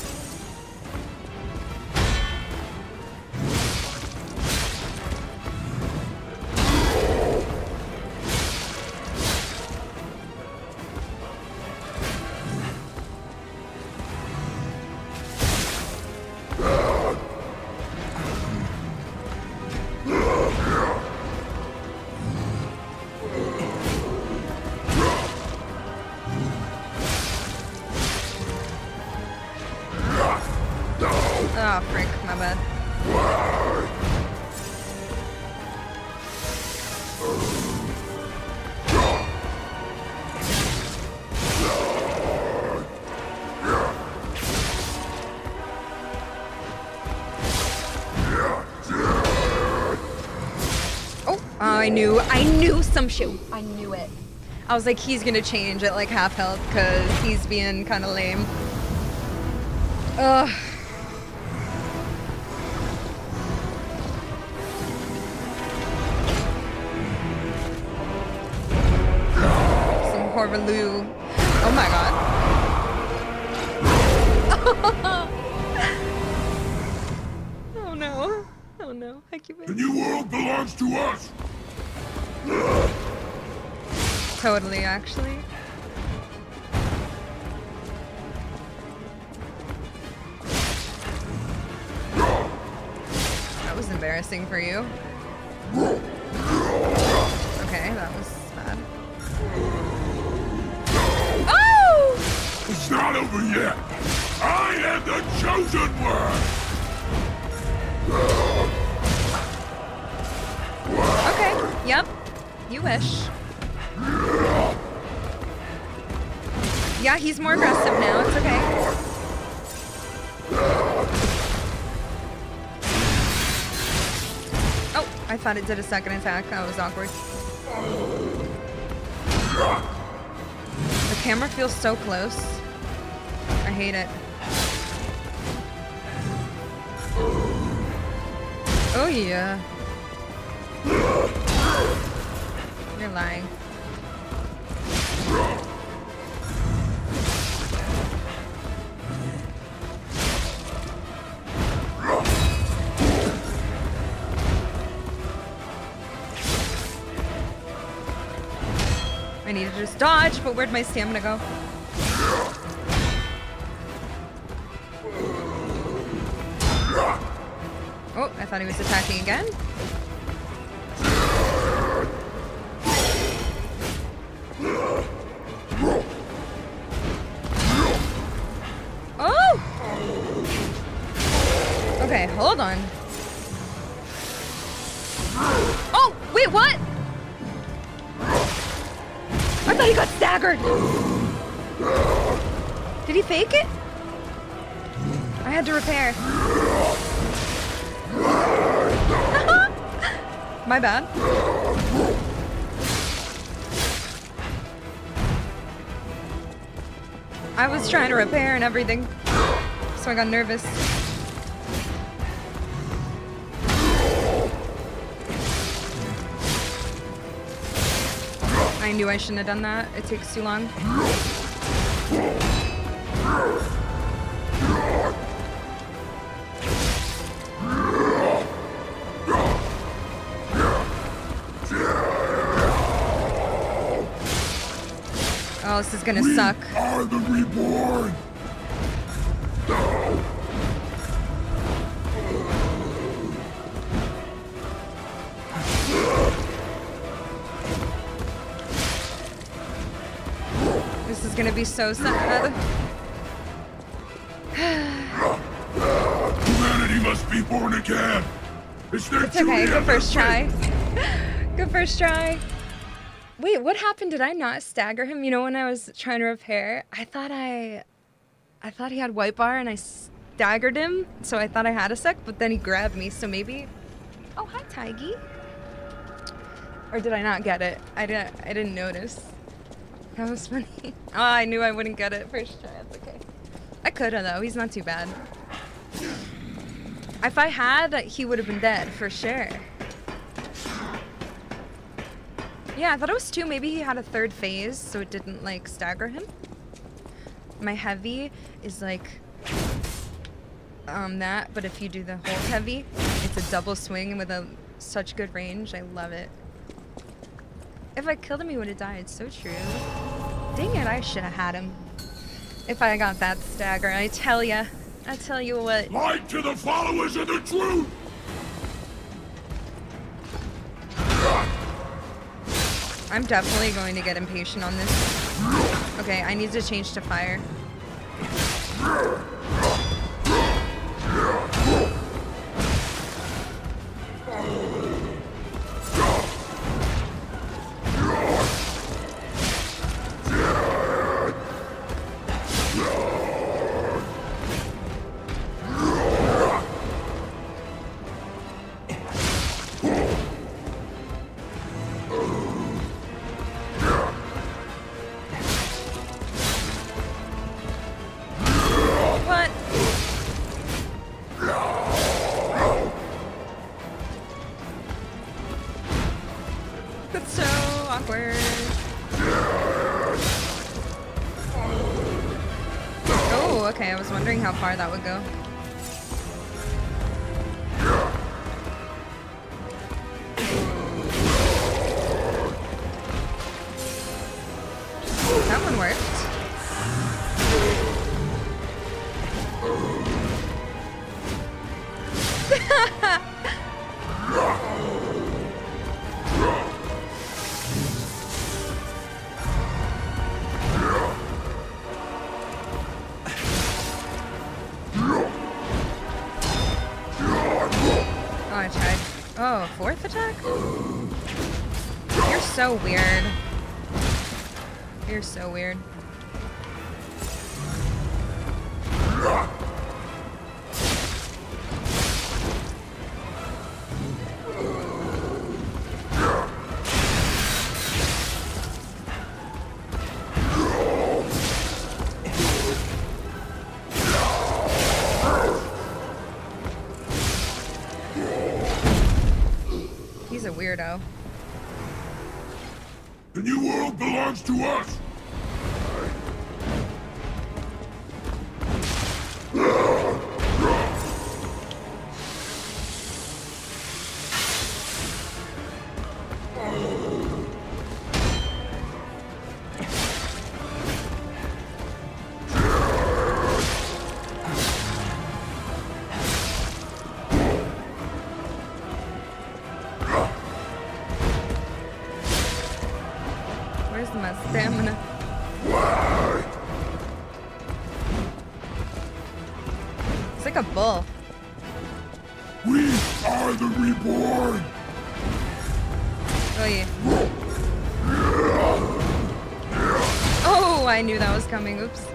I knew, I knew some shit. I knew it. I was like, he's gonna change at like half health because he's being kind of lame. Ugh. Some Horvaloo. Oh my god. oh no. Oh no. I keep The new world belongs to us. Totally, actually. That was embarrassing for you. Thought it did a second attack. That was awkward. The camera feels so close. I hate it. Oh yeah. You're lying. Dodge, but where'd my stamina go? Oh, I thought he was attacking again. My bad. I was trying to repair and everything, so I got nervous. I knew I shouldn't have done that. It takes too long. this is gonna we suck. Are the reborn. No. This is gonna be so sad. Humanity must be born again. It's, it's okay. Good first try. Good first try. Wait, what happened? Did I not stagger him? You know, when I was trying to repair, I thought I, I thought he had white bar and I staggered him, so I thought I had a sec, but then he grabbed me, so maybe. Oh, hi, Tiggy. Or did I not get it? I didn't. I didn't notice. That was funny. oh, I knew I wouldn't get it first try. That's okay. I could have though. He's not too bad. If I had, he would have been dead for sure. Yeah, I thought it was two. Maybe he had a third phase, so it didn't like stagger him. My heavy is like um that, but if you do the whole heavy, it's a double swing with a such good range. I love it. If I killed him, he would have died. So true. Dang it, I should have had him. If I got that stagger, I tell ya. I tell you what. Light to the followers of the truth. I'm definitely going to get impatient on this. Okay, I need to change to fire. So weird. You're so weird. He's a weirdo. Where's my stamina? It's like a bull. We are the reborn. Oh yeah. Oh, I knew that was coming. Oops.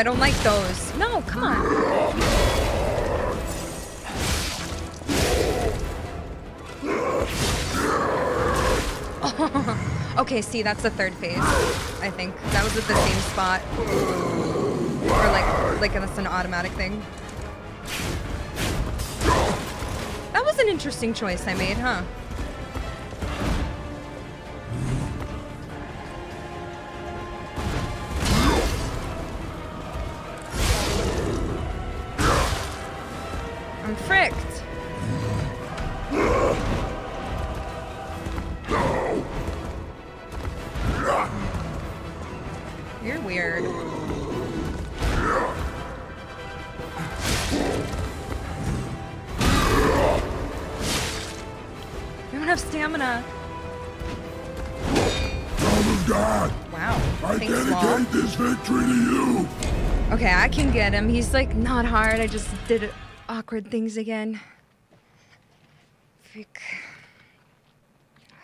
I don't like those. No, come on. okay, see, that's the third phase. I think that was at the same spot, or like, like that's an automatic thing. That was an interesting choice I made, huh? He's like not hard. I just did awkward things again. Freak.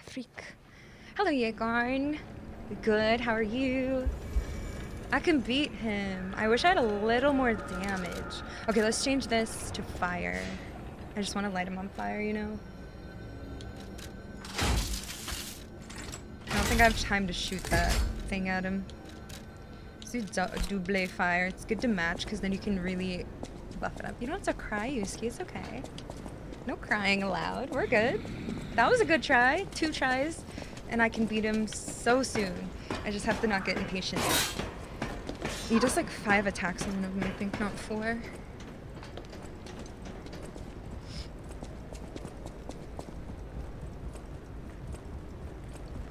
Freak. Hello, Yegarn. Good. How are you? I can beat him. I wish I had a little more damage. Okay, let's change this to fire. I just want to light him on fire, you know? I don't think I have time to shoot that thing at him. Do double fire. It's good to match because then you can really buff it up. You don't have to cry, Yusuke. It's okay. No crying allowed. We're good. That was a good try. Two tries. And I can beat him so soon. I just have to not get impatient. He does like five attacks on one of them, I think, not four.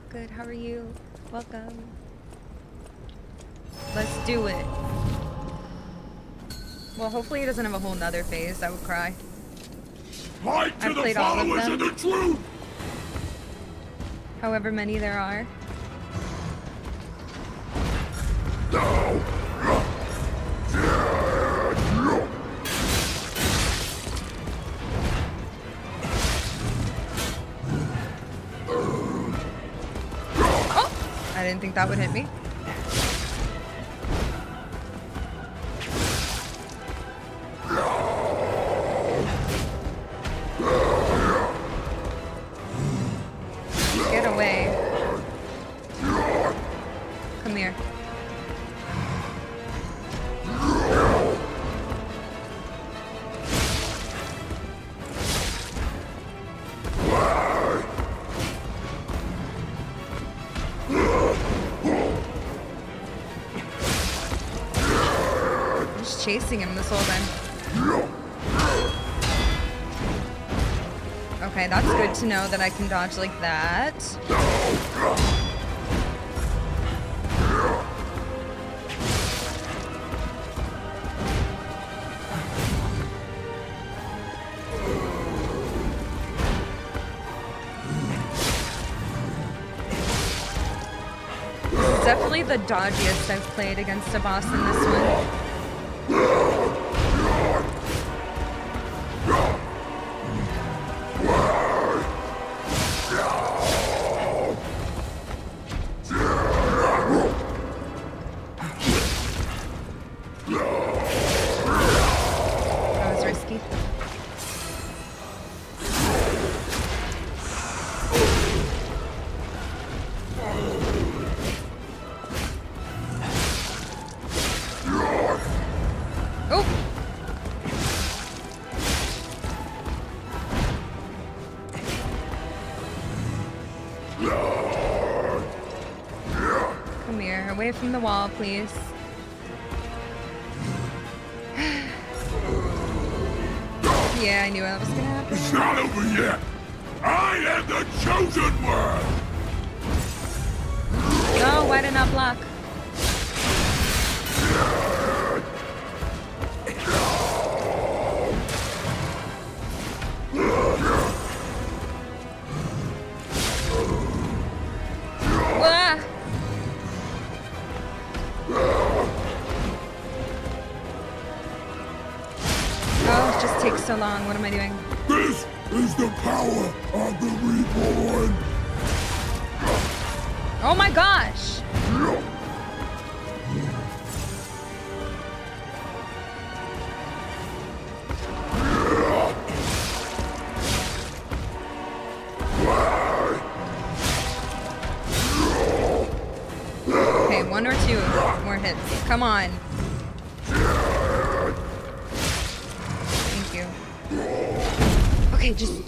Good, how are you? Welcome. Let's do it. Well, hopefully he doesn't have a whole nother phase. I would cry. Fight to I've the played all of followers of the truth. However many there are. Oh! I didn't think that would hit me. Whole time. Okay, that's good to know that I can dodge like that. Definitely the dodgiest I've played against a boss in this one. The wall, please. yeah, I knew that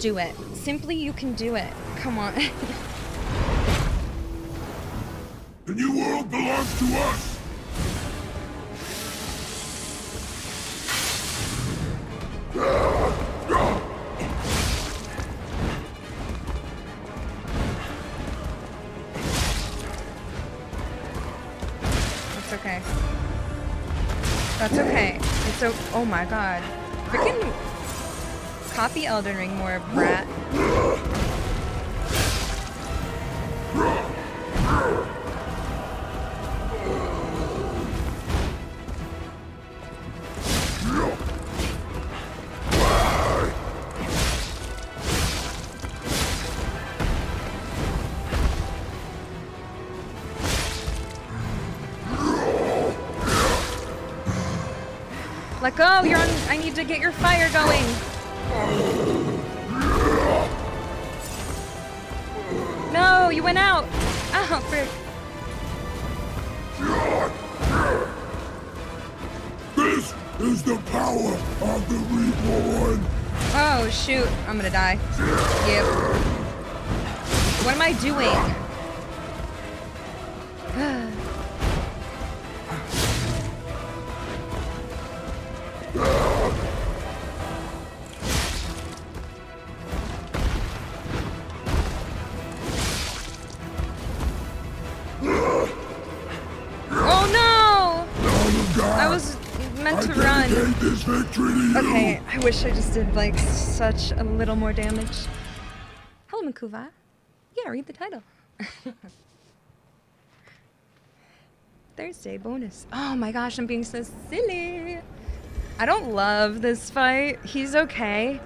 do it. Simply, you can do it. Come on. the new world belongs to us! That's okay. That's okay. It's so- oh my god. Copy Elden Ring more, brat. Let go! You're on. I need to get your fire going. No, you went out. Oh, frick. This is the power of the Reborn. Oh shoot! I'm gonna die. Yep. What am I doing? I wish I just did like such a little more damage. Hello, Makuva. Yeah, read the title. Thursday bonus. Oh my gosh, I'm being so silly. I don't love this fight. He's okay.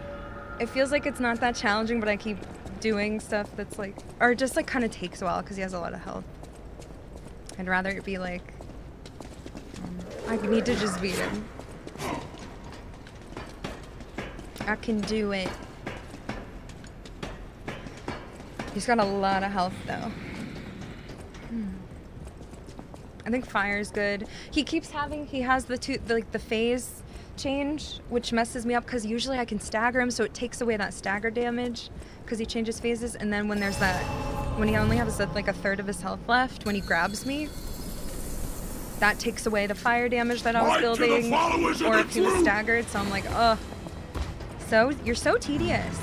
It feels like it's not that challenging, but I keep doing stuff that's like, or just like kind of takes a while because he has a lot of health. I'd rather it be like, um, I need to just beat him. I can do it. He's got a lot of health though. Hmm. I think fire's good. He keeps having, he has the two, the, like the phase change, which messes me up because usually I can stagger him, so it takes away that stagger damage because he changes phases. And then when there's that, when he only has like a third of his health left, when he grabs me, that takes away the fire damage that I was the building, or if he was staggered. So I'm like, ugh. So you're so tedious.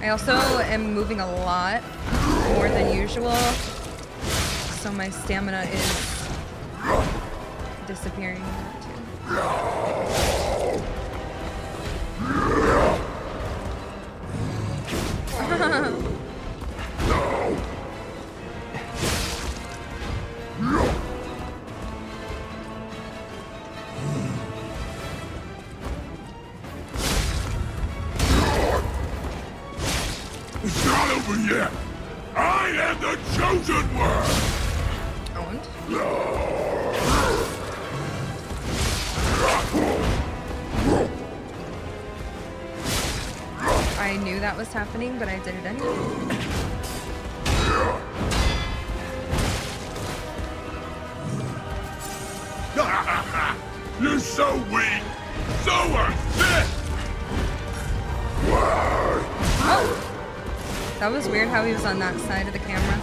I also am moving a lot more than usual, so my stamina is disappearing too. It's not over yet. I am the chosen one. Und? I knew that was happening, but I did it anyway. You're so weak. So unfit. Oh! That was weird how he was on that side of the camera.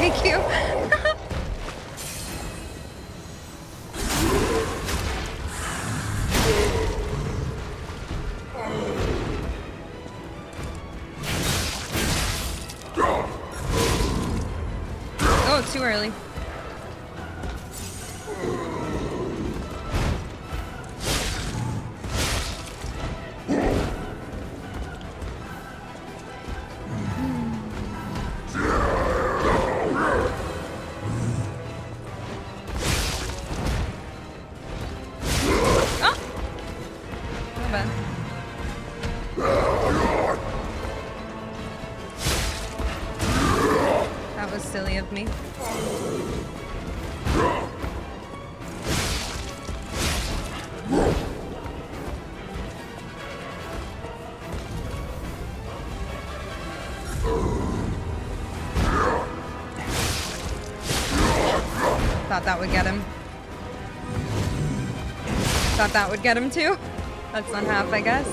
Thank you. Thought that would get him. Thought that would get him too. That's on half, I guess.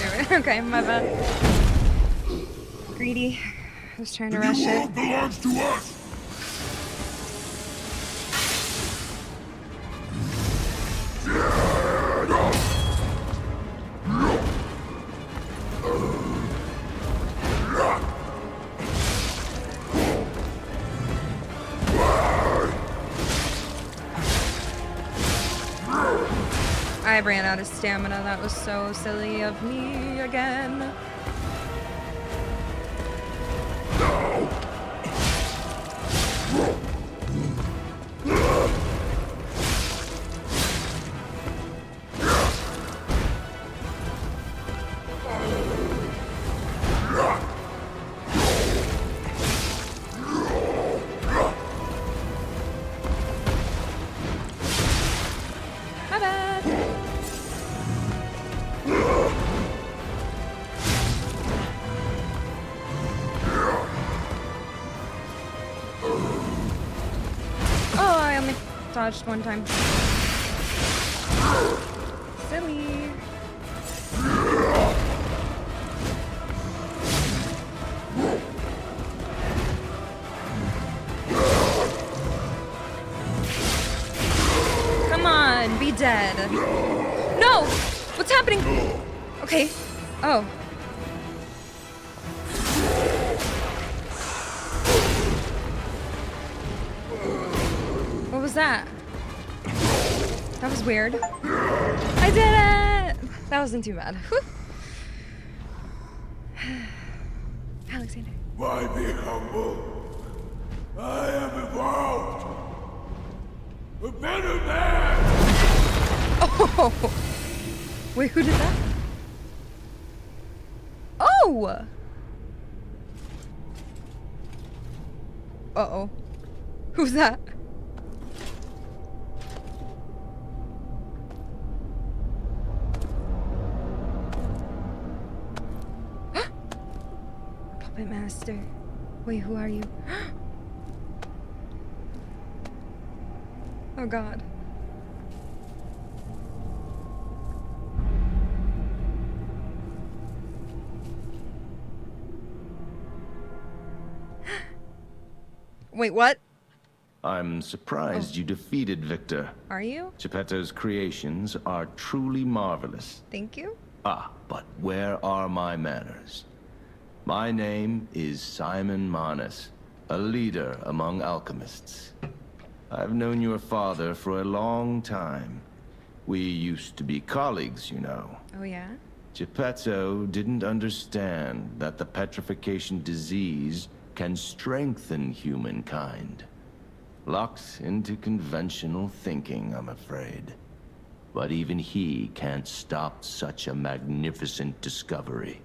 There we- Okay, my bad. Greedy. I was trying to rush it. I ran out of stamina. That was so silly of me again. Dodged one time. That wasn't too bad. Whew. Alexander. Why be humble? I am evolved. A better man. Oh! Wait, who did that? Oh! Uh-oh. Who's that? Puppet Master. Wait, who are you? oh god. Wait, what? I'm surprised you defeated Victor. Are you? Geppetto's creations are truly marvelous. Thank you. Ah, but where are my manners? My name is Simon Manus, a leader among alchemists. I've known your father for a long time. We used to be colleagues, you know. Oh, yeah? Geppetto didn't understand that the petrification disease can strengthen humankind. Locked into conventional thinking, I'm afraid. But even he can't stop such a magnificent discovery.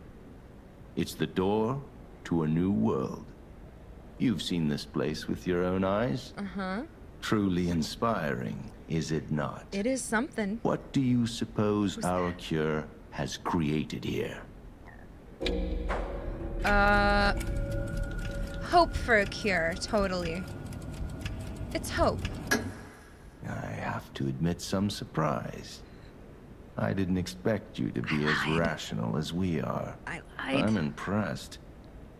It's the door to a new world. You've seen this place with your own eyes. Uh-huh. Truly inspiring, is it not? It is something. What do you suppose our cure has created here? Uh... Hope for a cure, totally. It's hope. I have to admit some surprise. I didn't expect you to be as rational as we are. I lied. I'm impressed,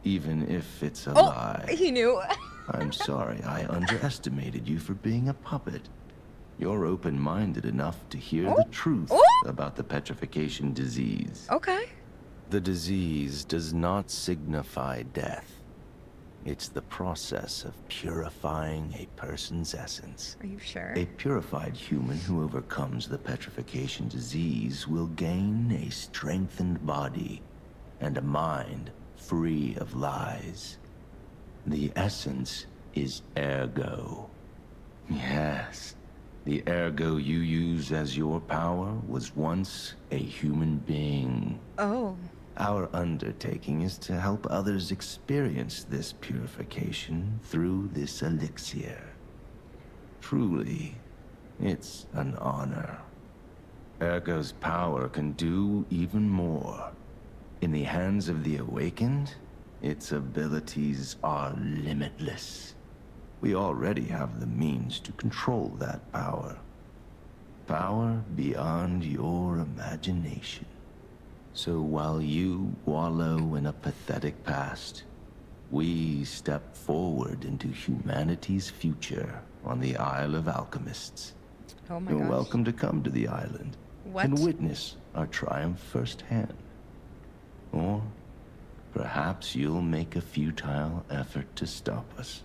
even if it's a Oh, lie. he knew. I'm sorry, I underestimated you for being a puppet. You're open-minded enough to hear the oh. truth Oh. about the petrification disease. Okay. The disease does not signify death. It's the process of purifying a person's essence. Are you sure? A purified human who overcomes the petrification disease will gain a strengthened body and a mind free of lies. The essence is ergo. Yes, the ergo you use as your power was once a human being. Oh. Our undertaking is to help others experience this purification through this elixir. Truly, it's an honor. Ergo's power can do even more. In the hands of the Awakened, its abilities are limitless. We already have the means to control that power. Power beyond your imagination. So while you wallow in a pathetic past, we step forward into humanity's future on the Isle of Alchemists. Oh my You're gosh. welcome to come to the island What? and witness our triumph firsthand. Or perhaps you'll make a futile effort to stop us.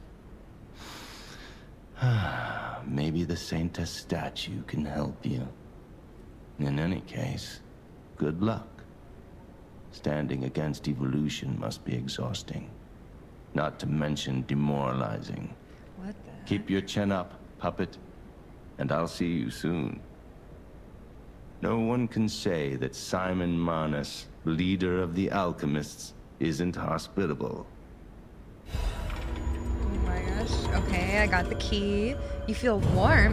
Maybe the Saintess statue can help you. In any case, good luck. Standing against evolution must be exhausting. Not to mention demoralizing. What the? Keep your chin up, puppet, and I'll see you soon. No one can say that Simon Manus, leader of the alchemists, isn't hospitable. Oh my gosh. Okay, I got the key. You feel warm.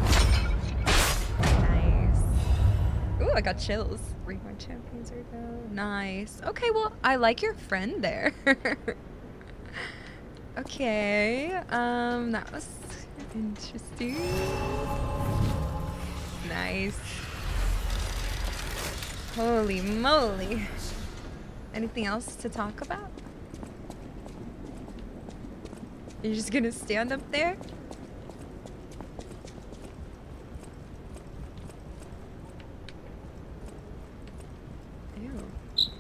Nice. Ooh, I got chills. Read my ago. Nice. Okay, well, I like your friend there. okay. Um, that was interesting. Nice. Holy moly. Anything else to talk about? You're just gonna stand up there?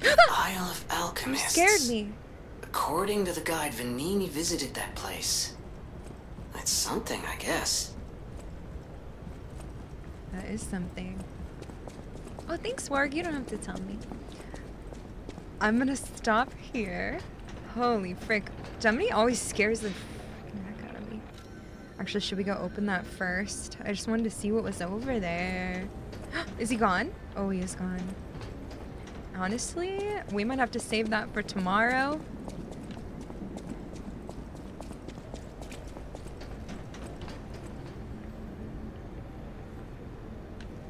Isle of You Alchemists. scared me. According to the guide, Venigni visited that place. That's something, I guess. That is something. Oh, thanks, Warg. You don't have to tell me. I'm gonna stop here. Holy frick. Gemini always scares the heck out of me. Actually, should we go open that first? I just wanted to see what was over there. is he gone? Oh, he is gone. Honestly, we might have to save that for tomorrow.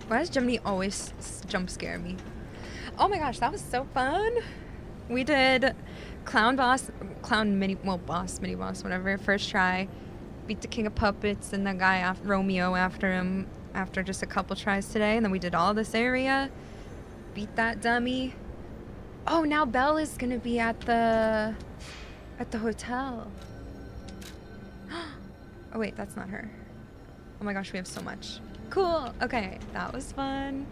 Why does Gemini always jump scare me? Oh my gosh, that was so fun. We did clown boss, clown mini, well, boss, mini boss, whatever, first try. Beat the king of puppets and the guy, af- Romeo, after him after just a couple tries today. And then we did all this area. Beat that dummy. Oh, now Belle is gonna be at the, at the hotel. oh wait, that's not her. Oh my gosh, we have so much. Cool. Okay, that was fun.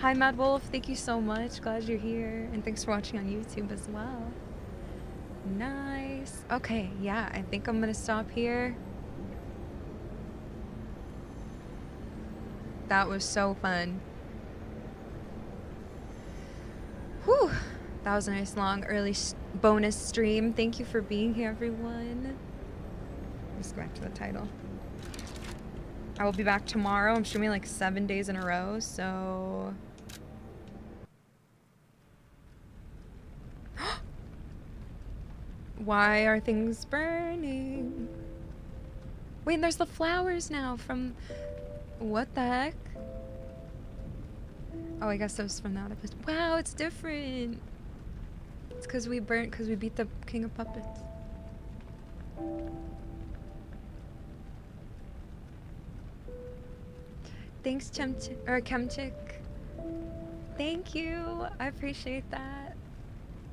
Hi, Mad Wolf. Thank you so much. Glad you're here. And thanks for watching on YouTube as well. Nice. Okay, yeah, I think I'm gonna stop here. That was so fun. Whew. That was a nice long early bonus stream. Thank you for being here, everyone. Let's go back to the title. I will be back tomorrow. I'm streaming like seven days in a row, so. Why are things burning? Wait, there's the flowers now from. What the heck? Oh, I guess it was from the other place. Wow, it's different. It's because we burnt, because we beat the king of puppets. Thanks, Chemch or Chemchick. Thank you. I appreciate that.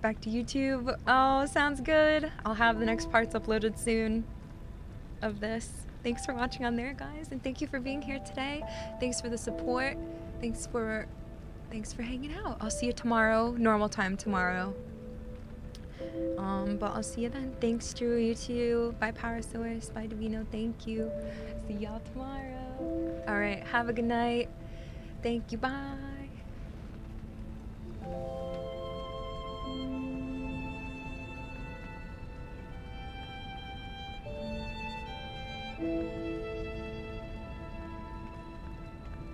Back to YouTube. Oh, sounds good. I'll have the next parts uploaded soon of this. Thanks for watching on there, guys, and thank you for being here today. Thanks for the support. Thanks for thanks for hanging out. I'll see you tomorrow, normal time tomorrow. Um, but I'll see you then. Thanks, Drew. You too. Bye, Power Source. Bye, Divino. Thank you. See y'all tomorrow. All right. Have a good night. Thank you. Bye.